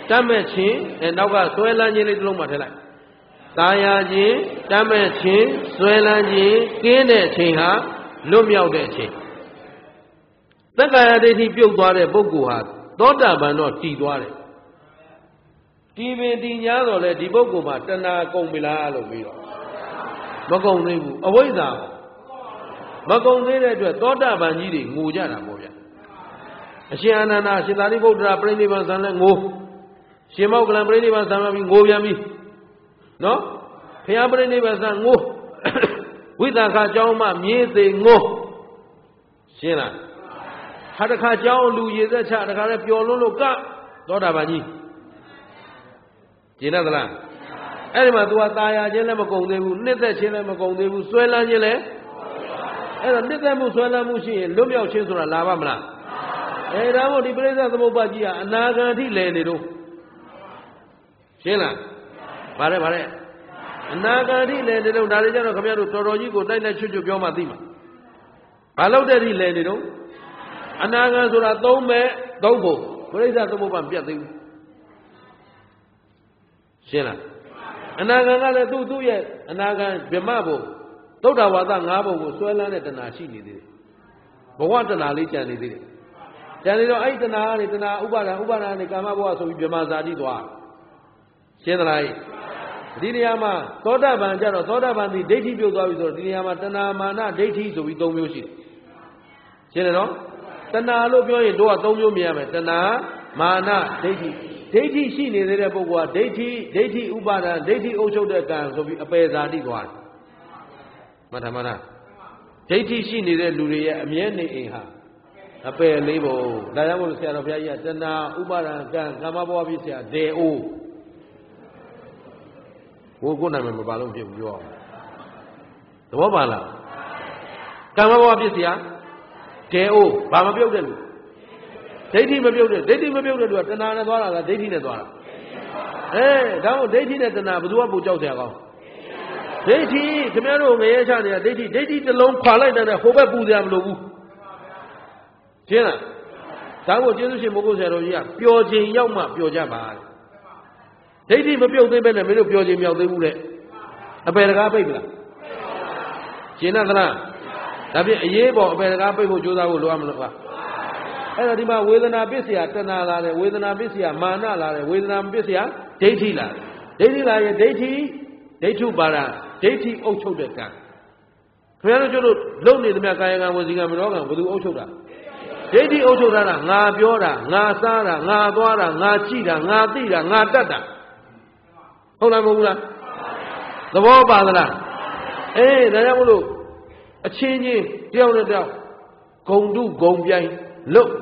တတ်မဲ့ခြင်းအဲနောက်ကဆွဲလန်းခြင်းလေးတစ်လုံးမှထည့်လိုက်။ตาရခြင်းတတ်မဲ့ခြင်းဆွဲလန်းခြင်းကင်းတဲ့အချိန်ဟာလွတ်မြောက်တဲ့အချိန်။သက္ကာယဒိဋ္ဌိပြုတ်သွားတဲ့ပုဂ္ဂိုလ်ဟာသောတာပန်တော့တည်သွားတယ်ဒီပင်ဒီညာတော့လေဒီပုဂ္ဂိုလ်မှာတဏှာကုန်ပြီလားလို့ပြီးတော့မကုန်သေးဘူးအဝိဇ္ဇာမကုန်သေးတဲ့အတွက်သောတာပန်ကြီးတွေငိုကြတာပေါ့ဗျာ အရှင်အာနန္ဒာရှင်သာရိပုတ္တရာပြိဋိဘံသံလဲငိုရှင်မောက္ကလံပြိဋိဘံသံပြီးငိုပြန်ပြီနော်ဖျားပြိဋိဘံသံငိုဝိသခာเจ้าမှမြေးသေးငိုရှင်းလားဟာတခါเจ้าလူရေသက်ချတခါလဲပျော်လွန်းလို့ကသောတာပန်ကြီးကျင်တတ်သလားအဲ့ဒီမှာ तू ကตายရခြင်းလည်းမကုန်သေးဘူးနှစ်သက်ခြင်းလည်းမကုန်သေးဘူးဆွဲလန်းခြင်းလည်းအဲ့တော့နှစ်သက်မှုဆွဲလန်းမှုရှိရင်လွတ်မြောက်ခြင်းဆိုတာလာပါမလား အဲဒါမို့ဒီပြိဿသမုပ္ပါကြီးကအနာဂံအထိလဲနေတော့ရှင်းလားဗါတယ်ဗါတယ်အနာဂံအထိလဲနေတော့ဒါတွေကြတော့ခင်ဗျားတို့တော်တော်ကြီးကိုတိုက်တိုက်ချွတ်ချွတ်ပြောမှသိမှာဘာလို့တဲ့ထိလဲနေတော့အနာဂံဆိုတာသုံးမဲ့သုံးဖို့ပြိဿသမုပ္ပါပြတ်သေးဘူးရှင်းလားအနာဂံကလည်းသူ့သူ့ရဲ့အနာဂံဗြမဘုံသုဒ္ဓဝါဒ၅ဘုံကိုဆွဲလန်းတဲ့တဏှာရှိနေသေးတယ်ဘဝတဏှာလေးကြံနေသေးတယ် ကြံနေတော့အဲ့ဒီတဏှာကနေတဏှာဥပါဒံဥပါဒံကနေကာမဘဝဆိုပြီးဗြမဇာတိသွားရှင်းသလားဒီနေရာမှာသောတာပန်ကြတော့သောတာပန်ဒီဒိဋ္ဌိပြုတ်သွားပြီဆိုတော့ဒီနေရာမှာတဏှာမာနဒိဋ္ဌိဆိုပြီး၃မျိုးရှိတယ်ရှင်းတယ်နော်တဏှာလို့ပြောရင်တို့က၃မျိုးမြင်ရမယ်တဏှာမာနဒိဋ္ဌိဒိဋ္ဌိရှိနေသေးတဲ့ပုဂ္ဂိုလ်ကဒိဋ္ဌိဒိဋ္ဌိဥပါဒံဒိဋ္ဌိအုပ်ချုပ်တဲ့ကံဆိုပြီးအပယ်ဇာတိသွားတယ်မှတ်ထားမှတ်ထားဒိဋ္ဌိရှိနေတဲ့လူတွေရဲ့အမြဲနေအိမ်ဟာ အပယ်လေးပုံဒါကြောင့်မို့ဆရာတော်ဘုရားကြီးကတဏှာဥပါဒံကံကာမဘဝဖြစ်ဆရာဒေအိုးဟိုကိုယ်နာမည်မပါလို့ဖြစ်ဘူးပြောအောင်သဘောပါလားကာမဘဝဖြစ်ဆရာဒေအိုးဘာမပြုတ်တဲ့လူဒိဋ္ဌိမပြုတ်တဲ့ဒိဋ္ဌိမပြုတ်တဲ့လူကတဏှာနဲ့သွားတာလားဒိဋ္ဌိနဲ့သွားတာအဲဒါမို့ဒိဋ္ဌိနဲ့တဏှာဘယ်သူကပူကြောက်ကြကောင်းဒိဋ္ဌိခင်ဗျားတို့ငရဲချနေတာဒိဋ္ဌိဒိဋ္ဌိတစ်လုံးခွာလိုက်တဲ့ဟိုဘက်ပူကြမလို့ဘူး ရှင်းလားဒါကိုကျေးဇူးရှင်မိုးကုတ်ဆရာတော်ကြီးကပျော်ခြင်းရောက်မှပျော်ကြပါဒိဋ္ဌိမပြုတ်သေးပဲနဲ့မင်းတို့ပျော်ခြင်းမြောက်သေးဘူးတဲ့အပေတကားပိတ်ပလားရှင်းလားသလားဒါဖြင့်အရေးပေါ်အပေတကားပိတ်ဖို့ကြိုးစားဖို့လိုအပ်မလို့ပါအဲ့တော့ဒီမှာဝေဒနာပစ္စယတဏှာလာတယ်ဝေဒနာပစ္စယမာနလာတယ်ဝေဒနာပစ္စယဒိဋ္ဌိလာတယ်ဒိဋ္ဌိလာရင်ဒိဋ္ဌိဒိဋ္ဌုပါဒဒိဋ္ဌိအုပ်ချုပ်တဲ့ကံခင်ဗျားတို့ကျတို့လုံနေသမျှကာယကံဝစီကံမနောကံဘယ်သူအုပ်ချုပ်တာ ဒိဋ္ဌိအုပ်ချုပ်တာကငါပြောတာငါစားတာငါသွားတာငါကြည့်တာငါသိတာငါတတ်တာဟုတ်လားမဟုတ်ဘူးလားသဘောပါသလားအေးဒါကြောင့်မလို့အချင်းချင်းတယောက်နဲ့တယောက်ဂုံတုဂုံပြိုင်လုတ်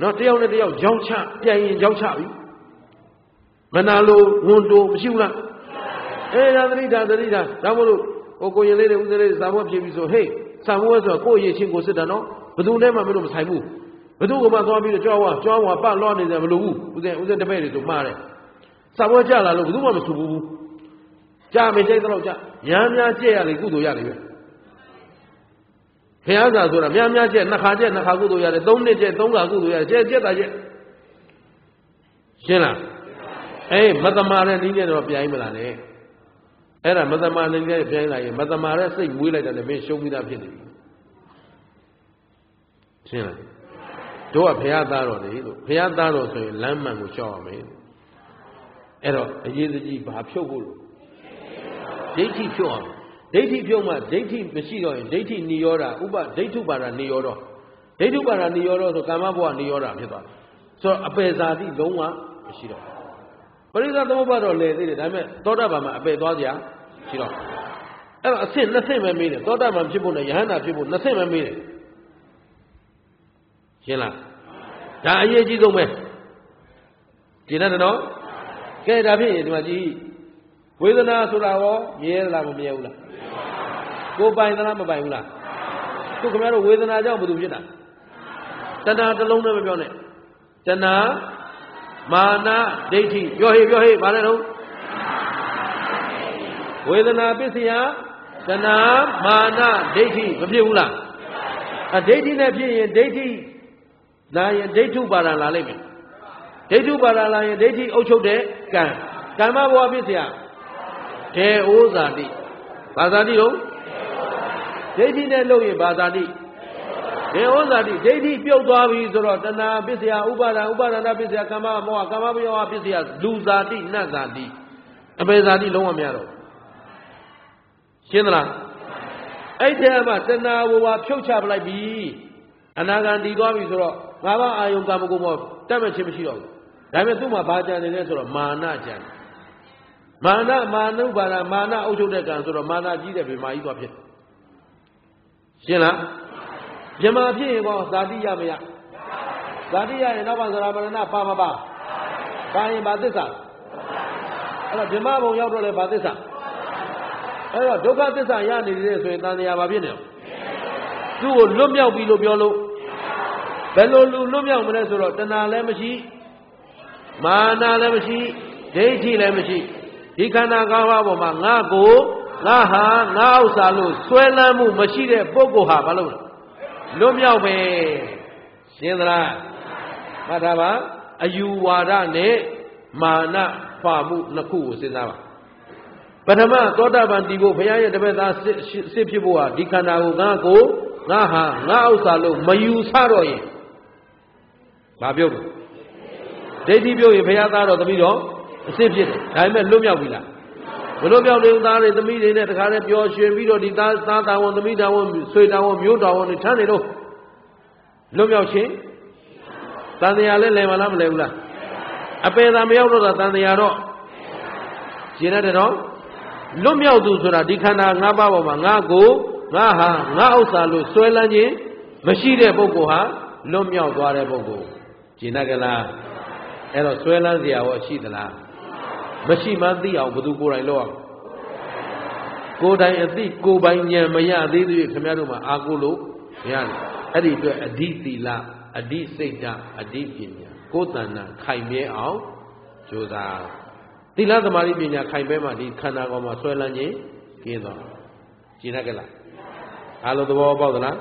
နော်တယောက်နဲ့တယောက်ကြောင်းချပြိုင်ရင်ကြောင်းချပြီမနာလို့ဝန်တိုမရှိဘူးလားအေးဒါသတိဒါသတိဒါဒါမို့လို့ဟိုကိုရင်လေးတွေဦးစလေးစာဘွက်ဖြစ်ပြီဆိုဟေးစာဘွက်ဆိုကိုယ့်ရဲ့ချင်းကိုစစ်တာနော် ဘယ်သူနဲ့မှမလို့မဆိုင်ဘူးဘယ်သူကမှသွားပြီးတော့ကြွားဝါကြွားဝါပလောနေတယ်မလို့ဘူးဦးစင်ဦးစင်တပည့်တွေဆိုမှားတယ်စာဘွက်ကြလာလို့ဘယ်သူမှမဆူဘူးကြာမေစိတ်တော့ကြာညာများကြဲရလေကုသိုလ်ရလေပဲဘုရားစာဆိုတာများများကျက်နှစ်ခါကျက်နှစ်ခါကုသိုလ်ရတယ်သုံးနှစ်ကျက်သုံးခါကုသိုလ်ရတယ်ကျက်ကျက်တာကျက်ရှင်းလားအေးမတမာတဲ့နည်းနဲ့တော့ပြိုင်မလားနဲ့အဲ့ဒါမတမာနည်းနဲ့ပြိုင်လာရင်မတမာတဲ့စိတ်မွေးလိုက်တာလည်းမင်းရှုံးပြီးသားဖြစ်နေပြီ ရှင်းလားတို့ကဘုရားသားတော်လေလို့ဘုရားသားတော်ဆိုရင်လမ်းမှန်ကိုရှောက်ရမယ်အဲ့တော့အရေးကြီးဘာဖြုတ်ဖို့လို့ဒိဋ္ဌိဖြုတ်အောင်ဒိဋ္ဌိပြုံးမှဒိဋ္ဌိမရှိတော့ရင်ဒိဋ္ဌိနိရောဓဥပဒိဋ္ဌုပါဒနိရောဓဒိဋ္ဌုပါဒနိရောဓဆိုကာမဘဝနိရောဓဖြစ်သွားတယ်ဆိုတော့အပေဇာတိလုံးဝမရှိတော့ပရိသသမုပ္ပါတော့လဲသေးတယ်ဒါပေမဲ့သောတာပန်မှာအပေသွားကြရှိတော့အဲ့တော့အဆင့်နှစ်ဆင့်ပဲမေးတယ်သောတာပန်ဖြစ်ဖို့နဲ့ယဟန္တာဖြစ်ဖို့နှစ်ဆင့်ပဲမေးတယ် ရှင်းလားဒါအရေးကြီးဆုံးပဲကြည်တယ်နော်ကဲဒါဖြစ်ရင်ဒီမှာကြည့်ဝေဒနာဆိုတာရောမြဲလားမမြဲဘူးလားကိုပိုင်သလားမပိုင်ဘူးလားခုခင်ဗျားတို့ဝေဒနာကြောင့်ဘာလို့ဖြစ်တာတဏှာတစ်လုံးနဲ့မပြောနဲ့တဏှာမာနဒိဋ္ဌိပြောဟေ့ပြောဟေ့ဗါလဲတော့ဝေဒနာပစ္စယတဏှာမာနဒိဋ္ဌိမဖြစ်ဘူးလားအဒိဋ္ဌိနဲ့ဖြစ်ရင်ဒိဋ္ဌိ လာရင်ဒိဋ္ဌုပါဒလာလိမ့်မယ်ဒိဋ္ဌုပါဒလာရင်ဒိဋ္ဌိအုပ်ချုပ်တဲ့ကံကမ္မဘဝပစ္စယဒေဩဇာတိဘာဇာတိတော့ဒိဋ္ဌိနဲ့လုပ်ရင်ဘာဇာတိဒေဩဇာတိဒိဋ္ဌိပြုတ်သွားပြီဆိုတော့တဏှာပစ္စယဥပါဒံဥပါဒနာပစ္စယကမ္မမောဟကမ္မဘယောပစ္စယလူဇာတိနတ်ဇာတိအပေဇာတိလုံးဝမရတော့ရှင်းသလားအဲ့ဒီမှာတဏှာဘဝဖြုတ်ချပလိုက်ပြီအနာဂံတည်သွားပြီဆိုတော့ ငါးပါးအာယုံကာမဂုဏ်မောတတ်မဲ့ခြင်းမရှိတော့ဘူးဒါပေမဲ့သူ့မှာဘာကြံနေလဲဆိုတော့မာနကြံမာနမာနုပါဒမာနအုပ်ချုပ်တဲ့ကံဆိုတော့မာနကြီးတဲ့ဗေမာကြီးသွားဖြစ်ရှင်းလားမြမဖြစ်ရင်ကောဇာတိရမရဇာတိရရင်နောက်ပါဇရာမရဏပါမပါပါရင်ဘာသစ္စာအဲ့တော့မြမဘုံရောက်တော့လေဘာသစ္စာအဲ့တော့ဒုက္ခသစ္စာရနေတယ်ဆိုရင်တန်တရားဘာဖြစ်နေလဲသူ့ကိုလွတ်မြောက်ပြီလို့ပြောလို့ ဘယ်လိုလူလွတ်မြောက်မလဲဆိုတော့တဏှာလည်းမရှိမာနလည်းမရှိဒိဋ္ဌိလည်းမရှိဒီခန္ဓာ၅ပါးပေါ်မှာငါကိုငါဟာငါဥစ္စာလို့ဆွဲလန်းမှုမရှိတဲ့ပုဂ္ဂိုလ်ဟာဘာလို့လဲလွတ်မြောက်ပဲရှင်းသလားမှတ်ထားပါအယူဝါဒနဲ့မာနပါမှုနှစ်ခုကိုစဉ်းစားပါပထမသောတာပန်တည်ဖို့ဘုရားရဲ့တပည့်သားစစ်ဖြစ်ဖို့ဟာဒီခန္ဓာကိုငါကိုငါဟာငါဥစ္စာလို့မယူဆတော့ရင် ဘာပြောလို့ဒိဋ္ဌိပြောရင်ဘုရားသားတော်သမီးတော်အစစ်ဖြစ်တယ်ဒါပေမဲ့လွတ်မြောက်ပြီလားမလွတ်မြောက်တဲ့သားတွေသမီးတွေနဲ့တခါတည်းပျော်ရွှင်ပြီးတော့ဒီသားသားတာဝန်သမီးတာဝန်ဆွေတာဝန်မျိုးတာဝန်တွေထမ်းနေတော့လွတ်မြောက်ခြင်းတန်တရားလဲလဲမလားမလဲဘူးလားအပေသာမရောက်တော့တာတန်တရားတော့ရှင်းရတယ်နော်လွတ်မြောက်သူဆိုတာဒီခန္ဓာ၅ပါးပေါ်မှာငါကိုငါဟာငါဥစ္စာလို့ဆွဲလန်းခြင်းမရှိတဲ့ပုဂ္ဂိုလ်ဟာလွတ်မြောက်သွားတဲ့ပုဂ္ဂိုလ် ရှင်းတတ်ကြလားအဲ့တော့ဆွဲလန်းစရာရောရှိသလားမရှိမှသိအောင်ဘယ်သူကိုယ်တိုင်လုပ်အောင်ကိုယ်တိုင်အသိကိုယ်ပိုင်ဉာဏ်မရသေးသေးခင်ဗျားတို့မှာအာကိုလို့မရတယ်အဲ့ဒီအတွက်အဓိသီလအဓိစိတ်ဓာတ်အဓိပညာကိုယ်တဏ္ဍခိုင်မြဲအောင်ကြိုးစားသီလသမာဓိပညာခိုင်ပဲမှဒီခန္ဓာကောယ်မှာဆွဲလန်းခြင်းကျင်းသွားကျင်းတတ်ကြလားအားလုံးသဘောပေါက်သလား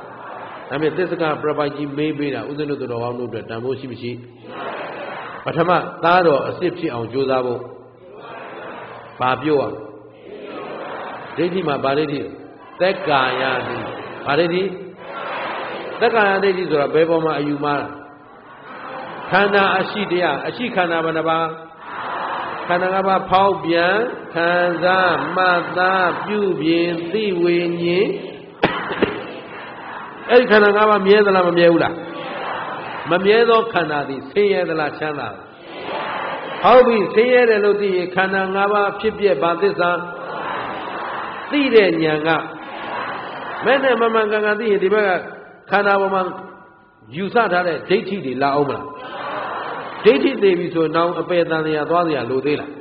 ဒါပေမဲ့သစ္စကပြပိုက်ကြီးမေးပေးတာဥစဉ်တို့တော်ကောင်းတို့အတွက်တန်ဖိုးရှိမရှိပထမသားတော်အစ်စ်ဖြစ်အောင်ကြိုးစားဖို့ဘာပြောရဒိဋ္ဌိမှာဗာဒိဋ္ဌိသက်ကာယတိဗာဒိဋ္ဌိသက်ကာယဒိဋ္ဌိဆိုတာဘယ်ပေါ်မှာအယူမှာခန္ဓာအရှိတရားအရှိခန္ဓာဘယ်နှပါးခန္ဓာငါးပါးဖောက်ပြန်ခံစားမှတ်သားပြုပြင်သိဝေညင် အဲ့ဒီခန္ဓာငါးပါးမြဲသလားမမြဲဘူးလားမမြဲသောခန္ဓာသည်ဆင်းရဲသလားချမ်းသာလားဟုတ်ပြီဆင်းရဲတယ်လို့သိရင်ခန္ဓာ၅ပါးဖြစ်ပြဘာသစ္စာသိတဲ့ဉာဏ်ကမဲ့နဲ့မမှန်ကန်ကန်သိရင်ဒီဘက်ကခန္ဓာပေါ်မှာယူဆထားတဲ့ဒိဋ္ဌိတွေလာအောင်မလားဒိဋ္ဌိသေးပြီဆိုတော့အပေတန်တရားသွားစရာလိုသေးလား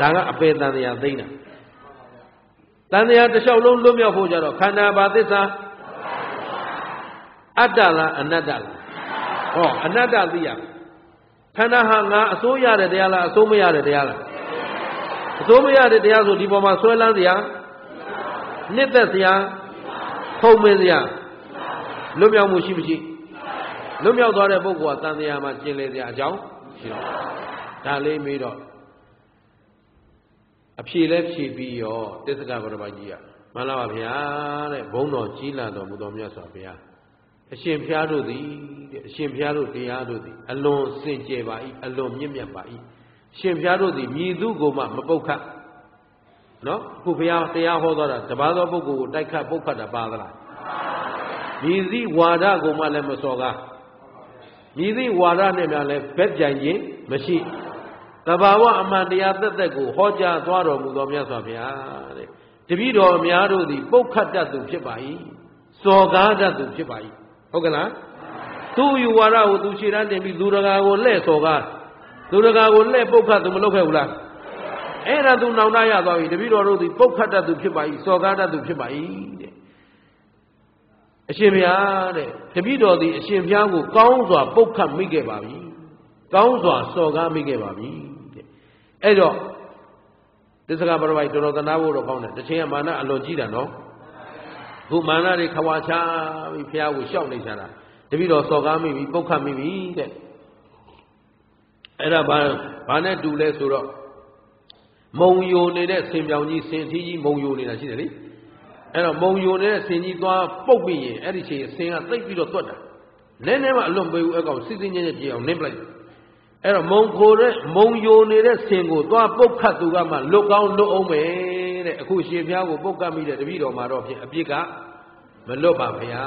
ဒါကအပေတန်တရားသိနေတာတန်တရားတစ်လျှောက်လုံးလွတ်မြောက်ဖို့ကြတော့ခန္ဓာဘာသစ္စာ အတ္တလားအနတ္တလားဟောအနတ္တသိရခန္ဓာဟာငါအစိုးရတဲ့တရားလားအစိုးမရတဲ့တရားလားအစိုးမရတဲ့တရားဆိုဒီပေါ်မှာဆွဲလန်းစရာနှစ်သက်စရာခုံမင်းစရာလွတ်မြောက်မှုရှိမရှိလွတ်မြောက်သွားတဲ့ပုဂ္ဂိုလ်ကတန်တရားမှာကျင်လေစရာအကြောင်းရှိတော့ဒါလေးမေးတော့အဖြေလဲဖြေပြီးရောတစ္ဆကဗရမကြီးကမှန်လားပါဗျာတဲ့ဘုန်းတော်ကြီးလာတော်မူတော်မြတ်စွာဘုရား အရှင်ဖျားတို့သည်တဲ့အရှင်ဖျားတို့တရားတို့သည်အလွန်စင်ကြယ်ပါ၏အလွန်မြင့်မြတ်ပါ၏ရှင်ဖျားတို့သည်မြည်သူကိုမှမပုတ်ခတ်နော်ခုဘုရားတရားဟောသွားတာတပါးသောပုဂ္ဂိုလ်ကိုတိုက်ခတ်ပုတ်ခတ်တာပါသလားမြည်သည့်ဝါဒကိုမှလည်းမစော်ကားမြည်သည့်ဝါဒနဲ့များလည်းဘက်ကြိုင်ခြင်းမရှိတဘာဝအမှန်တရားသက်သက်ကိုဟောကြားသွားတော်မူသောမြတ်စွာဘုရားတဲ့တပည့်တော်အများတို့သည်ပုတ်ခတ်တတ်သူဖြစ်ပါ၏စော်ကားတတ်သူဖြစ်ပါ၏ ဟုတ်ကလားသူ့ယူဝါဒကိုသူခြေတန်းတင်ပြီးလူတကာကိုလှဲ့စော်ကားလူတကာကိုလှဲ့ပုတ်ခတ်သူမလုပ်ခဲ့ဘူးလားအဲ့ဒါသူနောင်တရသွားပြီတပည့်တော်တို့သည်ပုတ်ခတ်တတ်သူဖြစ်ပါ၏စော်ကားတတ်သူဖြစ်ပါ၏တဲ့အရှင်ဘုရားတဲ့တပည့်တော်သည်အရှင်ဘုရားကိုကောင်းစွာပုတ်ခတ်မိခဲ့ပါပြီကောင်းစွာစော်ကားမိခဲ့ပါပြီတဲ့အဲ့တော့သစ္စကပရပိုက်တော်တော်သနာဖို့တော့ကောင်းတယ်တစ်ချိန်ကမာနအလွန်ကြီးတာနော် ခုမာနတွေခွာချပြီးဘုရားကိုရှောက်နေကြတာတပည့်တော်စော်ကားမိပြီပုတ်ခတ်မိပြီတဲ့အဲ့ဒါဘာဘာနဲ့တူလဲဆိုတော့မုံယိုနေတဲ့ဆင်ပြောင်ကြီးဆင်ထီးကြီးမုံယိုနေတာရှိတယ်လေအဲ့တော့မုံယိုနေတဲ့ဆင်ကြီးသွားပုတ်ပြီးရင်အဲ့ဒီချိန်ဆင်ကသိပ်ပြီးတော့တွတ်တာနည်းနည်းမှအလွန်ပေးဘူးအကောင်စစ်စစ်ညံ့ညံ့ပြေအောင်နင်းပလိုက်အဲ့တော့မုံခိုတဲ့မုံယိုနေတဲ့ဆင်ကိုသွားပုတ်ခတ်သူကမှလွတ်ကောင်းလွတ်အောင်ပဲ တဲ့အခုရှင်ဖျားကိုပုတ်ကတ်မိတဲ့တပည့်တော်မှာတော့ဖြင့်အပြစ်ကမလွတ်ပါဗျာ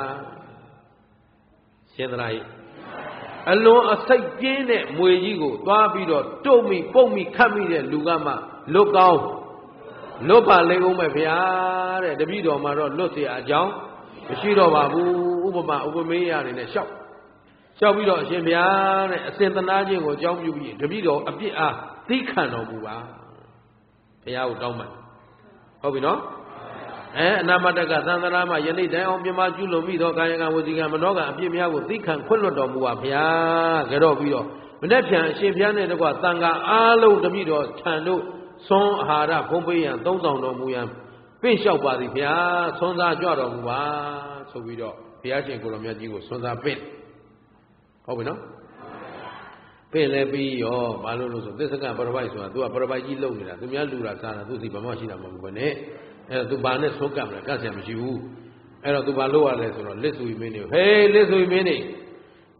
ရှင်သလားအလွန်အစိတ်ပြင်းတဲ့မွေကြီးကိုသွားပြီးတော့တုတ်မိပုတ်မိခတ်မိတဲ့လူကမှလွတ်ကောင်းလွတ်ပါလေဦးမယ်ဗျာတဲ့တပည့်တော်မှာတော့လွတ်เสียအကြောင်းမရှိတော့ပါဘူးဥပမာဥပမေးရနေနဲ့ရှောက်ရှောက်ပြီးတော့အရှင်ဗျာတဲ့အစဉ်သနာခြင်းကိုအကြောင်းပြုပြီးတပည့်တော်အပြစ်အားသိခံတော်မူပါဘုရားကိုတောင်းပန် ဟုတ်ပြီနော်အဲအနာမတကသံသနာမှာယနေ့တိုင်အောင်ပြမကျุလို့ပြီးတော့ကာယကံဝစီကံမနောကအပြစ်များကိုသိခံခွင့်လွတ်တော်မူပါဗျာကြတော့ပြီးတော့မနေ့ပြန်အရှင်ဘုရားနဲ့တကွသံဃာအားလုံးတပည့်တော်ခြံတို့သွန်အာဟာရဘုံပေးရန်သုံးဆောင်တော်မူရန်ပင့်လျှောက်ပါသည်ဗျာသွန်သားကြွတော်မူပါဆိုပြီးတော့ဘုရားရှင်ကိုလိုမြတ်ကြီးကိုသွန်သားပင့်ဟုတ်ပြီနော် ပင့်လဲပြီးရောဘာလို့လို့ဆိုသစ္စကပရပိုက်ဆိုတာ तू ကပရပိုက်ကြီးလုံနေတာသူများလူတာစားတာသူစီဘာမှရှိတာမဟုတ်ဘူးနဲ့အဲ့တော့ तू ဘာနဲ့သုံးကပ်မလဲကတ်ဆရာမရှိဘူးအဲ့တော့ तू ဘာလုပ်ရလဲဆိုတော့လက်ဆူမင်းနေဟေးလက်ဆူမင်းနေ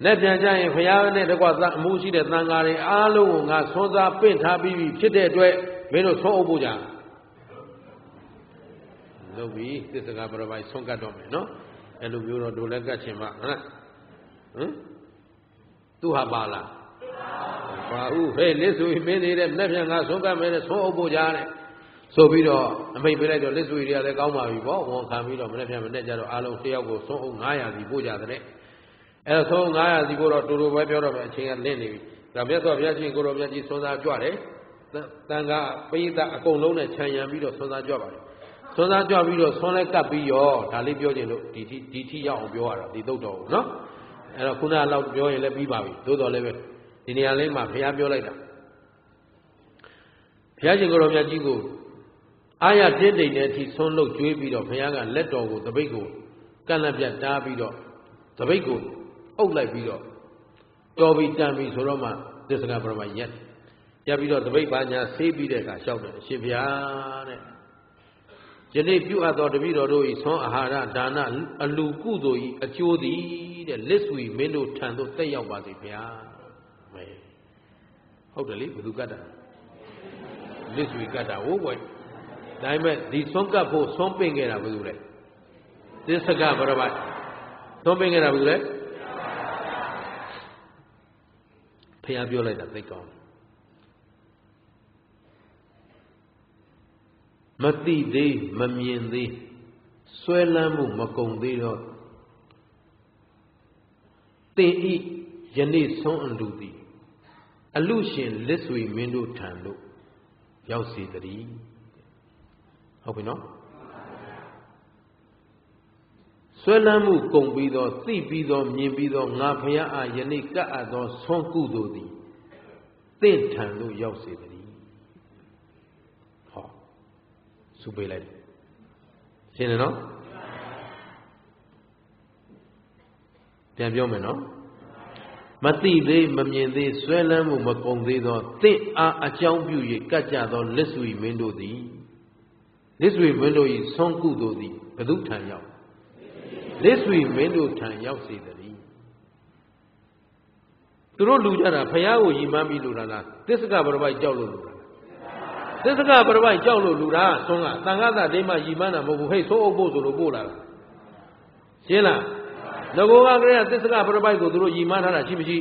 လက်ပြန်ကြရင်ဘုရားနဲ့တကွအမှုရှိတဲ့သံဃာတွေအားလုံးကိုငါသွန်သားပင့်ထားပြီးပြီဖြစ်တဲ့အတွက်မင်းတို့ဆုံးအုပ်ဖို့ကြလုပ်ပြီးသစ္စကပရပိုက်ဆုံးကတ်တော့မယ်နော်အဲ့လိုမျိုးတော့ဒိုလက်ကတ်ချင်မှဟုတ်လားဟမ်သူဟာပါလား ပါဦးဟဲ့လက်ဆွေမင်းနေတဲ့လက်ပြန်ကဆုံးကတ်မယ်တဲ့ဆုံးအုပ်ဖို့ကြတဲ့ဆိုပြီးတော့အမိတ်ပေးလိုက်တော့လက်ဆွေတွေကလည်းကောင်းပါပြီပေါ့ဝန်ခံပြီးတော့မနေ့ပြန်မနေ့ကျတော့အားလုံးတစ်ယောက်ကိုဆုံးအုပ်900စီပို့ကြတဲ့အဲ့တော့ဆုံး900စီပို့တော့တူတူပဲပြောတော့မယ်အချိန်ကလင့်နေပြီဒါမြတ်စွာဘုရားရှင်ကိုရောမြတ်ကြီးသွန်သားကြွတယ်တန်ခါပိဋကအကုန်လုံးနဲ့ခြံရံပြီးတော့သွန်သားကြွပါတယ်သွန်သားကြွပြီးတော့သွန်လဲကပ်ပြီးရောဒါလေးပြောခြင်းလို့ဒီထိဒီထိရောက်အောင်ပြောရတာဒီသုတ်တော်ကိုနော်အဲ့တော့ခုနကတော့ပြောရင်လည်းပြီးပါပြီသို့တော်လည်းပဲ ဒီနေရာလေးမှာဘုရားပြောလိုက်တာဘုရားရှင်ကိုယ်တော်မြတ်ကြီးကိုအာရတင်းတိမ်နဲ့အထိဆွန်းလုတ်ကျွေးပြီးတော့ဘုရားကလက်တော်ကိုတပိတ်ကိုကန့်လန့်ပြတ်တားပြီးတော့တပိတ်ကိုအုပ်လိုက်ပြီးတော့တော်ပြီးတန်ပြီးဆိုတော့မှသစ္စကပရမရက်ရပြီးတော့တပိတ်ပါညာဆေးပြီးတဲ့အခါလျှောက်တယ်အရှင်ဘုရားတဲ့ယနေ့ပြုအပ်သောတပည့်တော်တို့၏ဆွမ်းအာဟာရဒါနအလူကုသိုလ်၏အကျိုးသည်တဲ့လစ်ဆွေမင်းတို့ထံသို့တက်ရောက်ပါစေဗျာ မဲဟုတ်တယ်လေဘယ်သူကတ်တာလစ်ဆွေကတ်တာဟိုးကွယ်ဒါပေမဲ့ဒီဆွမ်းကပ်ဖို့ဆွမ်းပင်ခဲ့တာဘယ်သူလဲသစ္စကဗရပိုက်ဆွမ်းပင်ခဲ့တာဘယ်သူလဲဖះပြောလိုက်တာသိကောင်းမတိသေးမမြင်သေးဆွဲလန်းမှုမကုံသေးတော့တင်ဤယနေ့ဆုံးအလူသည် အလူရှင်လက်ဆွေမင်းတို့ထံသို့ရောက်စေတည်းဟုတ်ပြီနော်ဆွဲလန်းမှုကုံပြီးတော့သိပြီးတော့မြင်ပြီးတော့ငါဖရာအားယနေ့ကပ်အပ်သောဆွမ်းကုသိုလ်သည်တင့်ထံသို့ရောက်စေတည်းဟောစုပေးလိုက်ရှင်းတယ်နော်ပြန်ပြောမယ်နော် မသိသေးမမြင်သေးဆွဲလန်းမှုမကုံသေးသောတင့်အားအကြောင်းပြု၍ကတ်ကြသောလက်ဆွေမင်းတို့သည်လက်ဆွေမင်းတို့၏ဆွမ်းကုသိုလ်သည်ဘု து ထံရောက်လက်ဆွေမင်းတို့ထံရောက်စေတည်းသူတို့လူကြတာဖះကိုယီမန်းပြီးလူတာလားသစ္စကပရပိုက်ကြောက်လို့လူတာသစ္စကပရပိုက်ကြောက်လို့လူတာဆွမ်းကတန်ခါသာဒိမယီမန်းတာမဟုတ်ဘူးဟဲ့သိုးအုပ်ဖို့ဆိုလို့ပို့လာတာရှင်းလား ငကိုကကလေးကသစ္စကပရပိုက်ကိုသူတို့ယီမန်းထားတာရှိမရှိ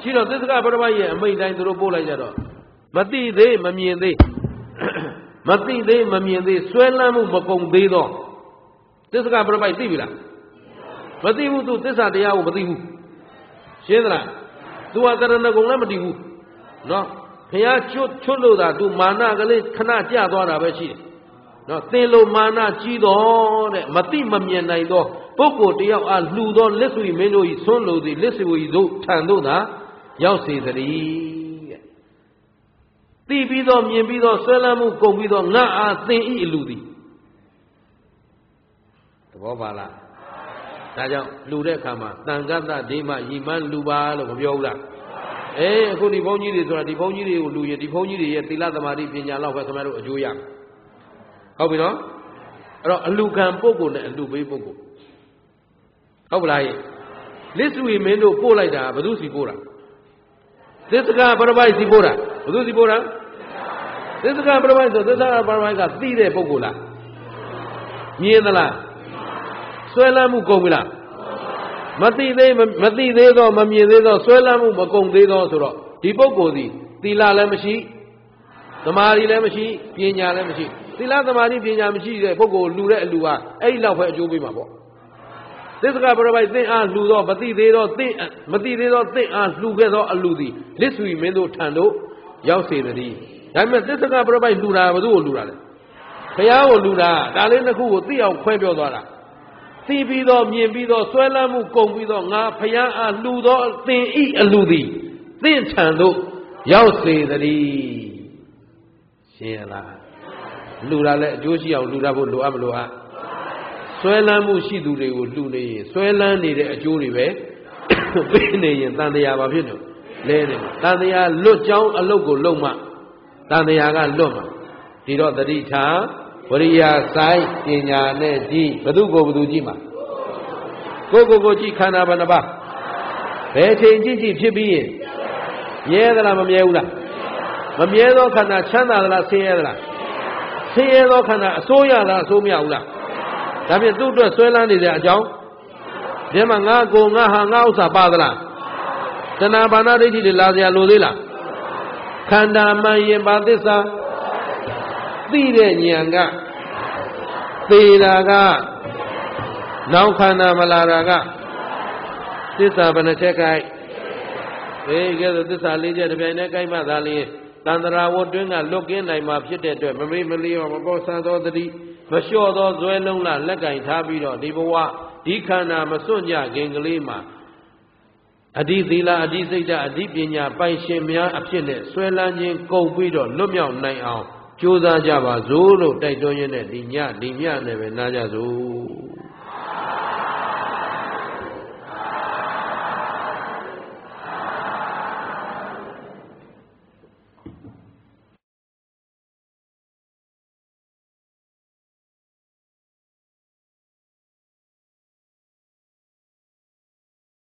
ရှိတော့သစ္စကပရပိုက်ရဲ့အမိန့်တိုင်းသူတို့ပို့လိုက်ကြတော့မတိသေးမမြင်သေးမသိသေးမမြင်သေးဆွဲလန်းမှုမကုံသေးတော့သစ္စကပရပိုက်သိပြီလားမသိဘူးသူသစ္စာတရားကိုမသိဘူးရှင်းသလားသူကတရဏဂုံလည်းမတည်ဘူးနော်ဘုရားချွတ်ချွတ်လို့သာသူမာနကလေးခဏကြသွားတာပဲရှိတယ် နော်သင်လိုမာနကြီးတော်တဲ့မတိမမြင်နိုင်သောပုဂ္ဂိုလ်တယောက်အားလှူသောလက်ဆွေမင်းတို့၏ဆွန်းလိုသည်လက်ဆွေတို့ထံသို့သာရောက်စေသတည်းတဲ့သိပြီးတော့မြင်ပြီးတော့ဆွဲလန်းမှုကုန်ပြီးတော့ငါအားသင်ဤအလူသည်သဘောပါလားဒါကြောင့်လှူတဲ့အခါမှာတန်ခတ်တဒိမယီမန်းလှူပါလို့မပြောဘူးလားအေးအခုဒီဘုန်းကြီးတွေဆိုတာဒီဘုန်းကြီးတွေကိုလှူရင်ဒီဘုန်းကြီးတွေရဲ့သီလသမာဓိပညာလောက်ပဲခင်ဗျားတို့အကျိုးရမယ် ဟုတ်ပြီနော်အဲ့တော့အလူခံပုဂ္ဂိုလ်နဲ့အလူပေးပုဂ္ဂိုလ်ဟုတ်ပလားယလစ်ဆွေမင်းတို့ပို့လိုက်တာဘယ်သူစီပို့တာသစ္စကပရပိုက်စီပို့တာဘယ်သူစီပို့တာသစ္စကပရပိုက်ဆိုသစ္စကပရပိုက်ကသိတဲ့ပုဂ္ဂိုလ်လားမြင်သလားဆွဲလန်းမှုကုန်ပြီလားမသိသေးမသိသေးတော့မမြင်သေးတော့ဆွဲလန်းမှုမကုန်သေးတော့ဆိုတော့ဒီပုဂ္ဂိုလ်ဒီသီလလည်းမရှိသမာဓိလည်းမရှိပညာလည်းမရှိ သီလသမာဓိပညာမရှိတဲ့ပုဂ္ဂိုလ်လူတဲ့အလူဟာအဲ့ဒီလောက်ပဲအကျိုးပေးမှာပေါ့သစ္စကပရပိုက်သင်အားလှူတော့မသိသေးတော့သင်မသိသေးတော့သင်အားလှူခဲ့သောအလူသည်လစ်ဆွေမင်းတို့ထံတို့ရောက်စေတည်းဒါပေမဲ့သစ္စကပရပိုက်လှူတာဘယ်သူ့ကိုလှူတာလဲဘုရားကိုလှူတာဒါလေးနှစ်ခုကိုသိအောင်ခွဲပြောသွားတာသိပြီးတော့မြင်ပြီးတော့ဆွဲလန်းမှုကုန်ပြီးတော့ငါဖယားအားလှူသောသင်ဤအလူသည်သင်ထံသို့ရောက်စေတည်းရှင်းရလား လှူတာလည်းအကျိုးရှိအောင်လှူတာဖို့လိုအပ်မလိုအပ်ဆွဲလန်းမှုရှိသူတွေကိုလှူနေရင်ဆွဲလန်းနေတဲ့အကျိုးတွေပဲပေးနေရင်တန်တရားဘာဖြစ်လို့လဲနေတန်တရားလွတ်ကြောင်းအလုတ်ကိုလုံမှတန်တရားကလွတ်မှာဒီတော့တတိထားဝရိယဆိုင်ပညာနဲ့ကြည့်ဘသူကိုဘသူကြည့်မှာကိုကိုကိုကြည့်ခန္ဓာဘယ်နှပါဘယ်ချိန်ကြည့်ကြည့်ဖြစ်ပြီးရင်မြဲသလားမမြဲဘူးလားမမြဲသောခန္ဓာချမ်းသာသလားဆင်းရဲသလား ဆင်းရဲသောခန္ဓာအစိုးရလားအစိုးမရဘူးလားဒါဖြင့်သူ့အတွက်ဆွဲလန်းနေတဲ့အကြောင်းဒီမှာငါကိုငါဟာငါဥစ္စာပါသလားတဏှာဘာနာဒိဋ္ဌိတွေလာစရာလိုသေးလားခန္ဓာမှန်ရင်ပါသစ္စာသိတဲ့ဉာဏ်ကသေတာကနောက်ခန္ဓာမလာတာကသစ္စာဘယ်နှချက်ကြိုက်အေးကဲသစ္စာလေးချက်တစ်ပြိုင်တည်းကြိုက်မှသာလျှင် တန္တရာဝတ်တွင်းကလွတ်ကင်းနိုင်မှာဖြစ်တဲ့အတွက်မမေ့မလျော့မပေါ်ဆန်းသောတတိမလျှော့သောဇွဲလုံးလားလက်ကင်ထားပြီးတော့ဒီဘဝဒီခန္ဓာမစွန့်ကြခင်ကလေးမှာအဓိသီလအဓိစိတ်ဓာတ်အဓိပညာပိုင်ရှင်များအဖြစ်နဲ့ဆွဲလန်းခြင်းကုန်ပြီးတော့လွတ်မြောက်နိုင်အောင်ကြိုးစားကြပါစို့လို့တိုက်တွန်းရင်းနဲ့ဒီညဒီညနဲ့ပဲနားကြစို့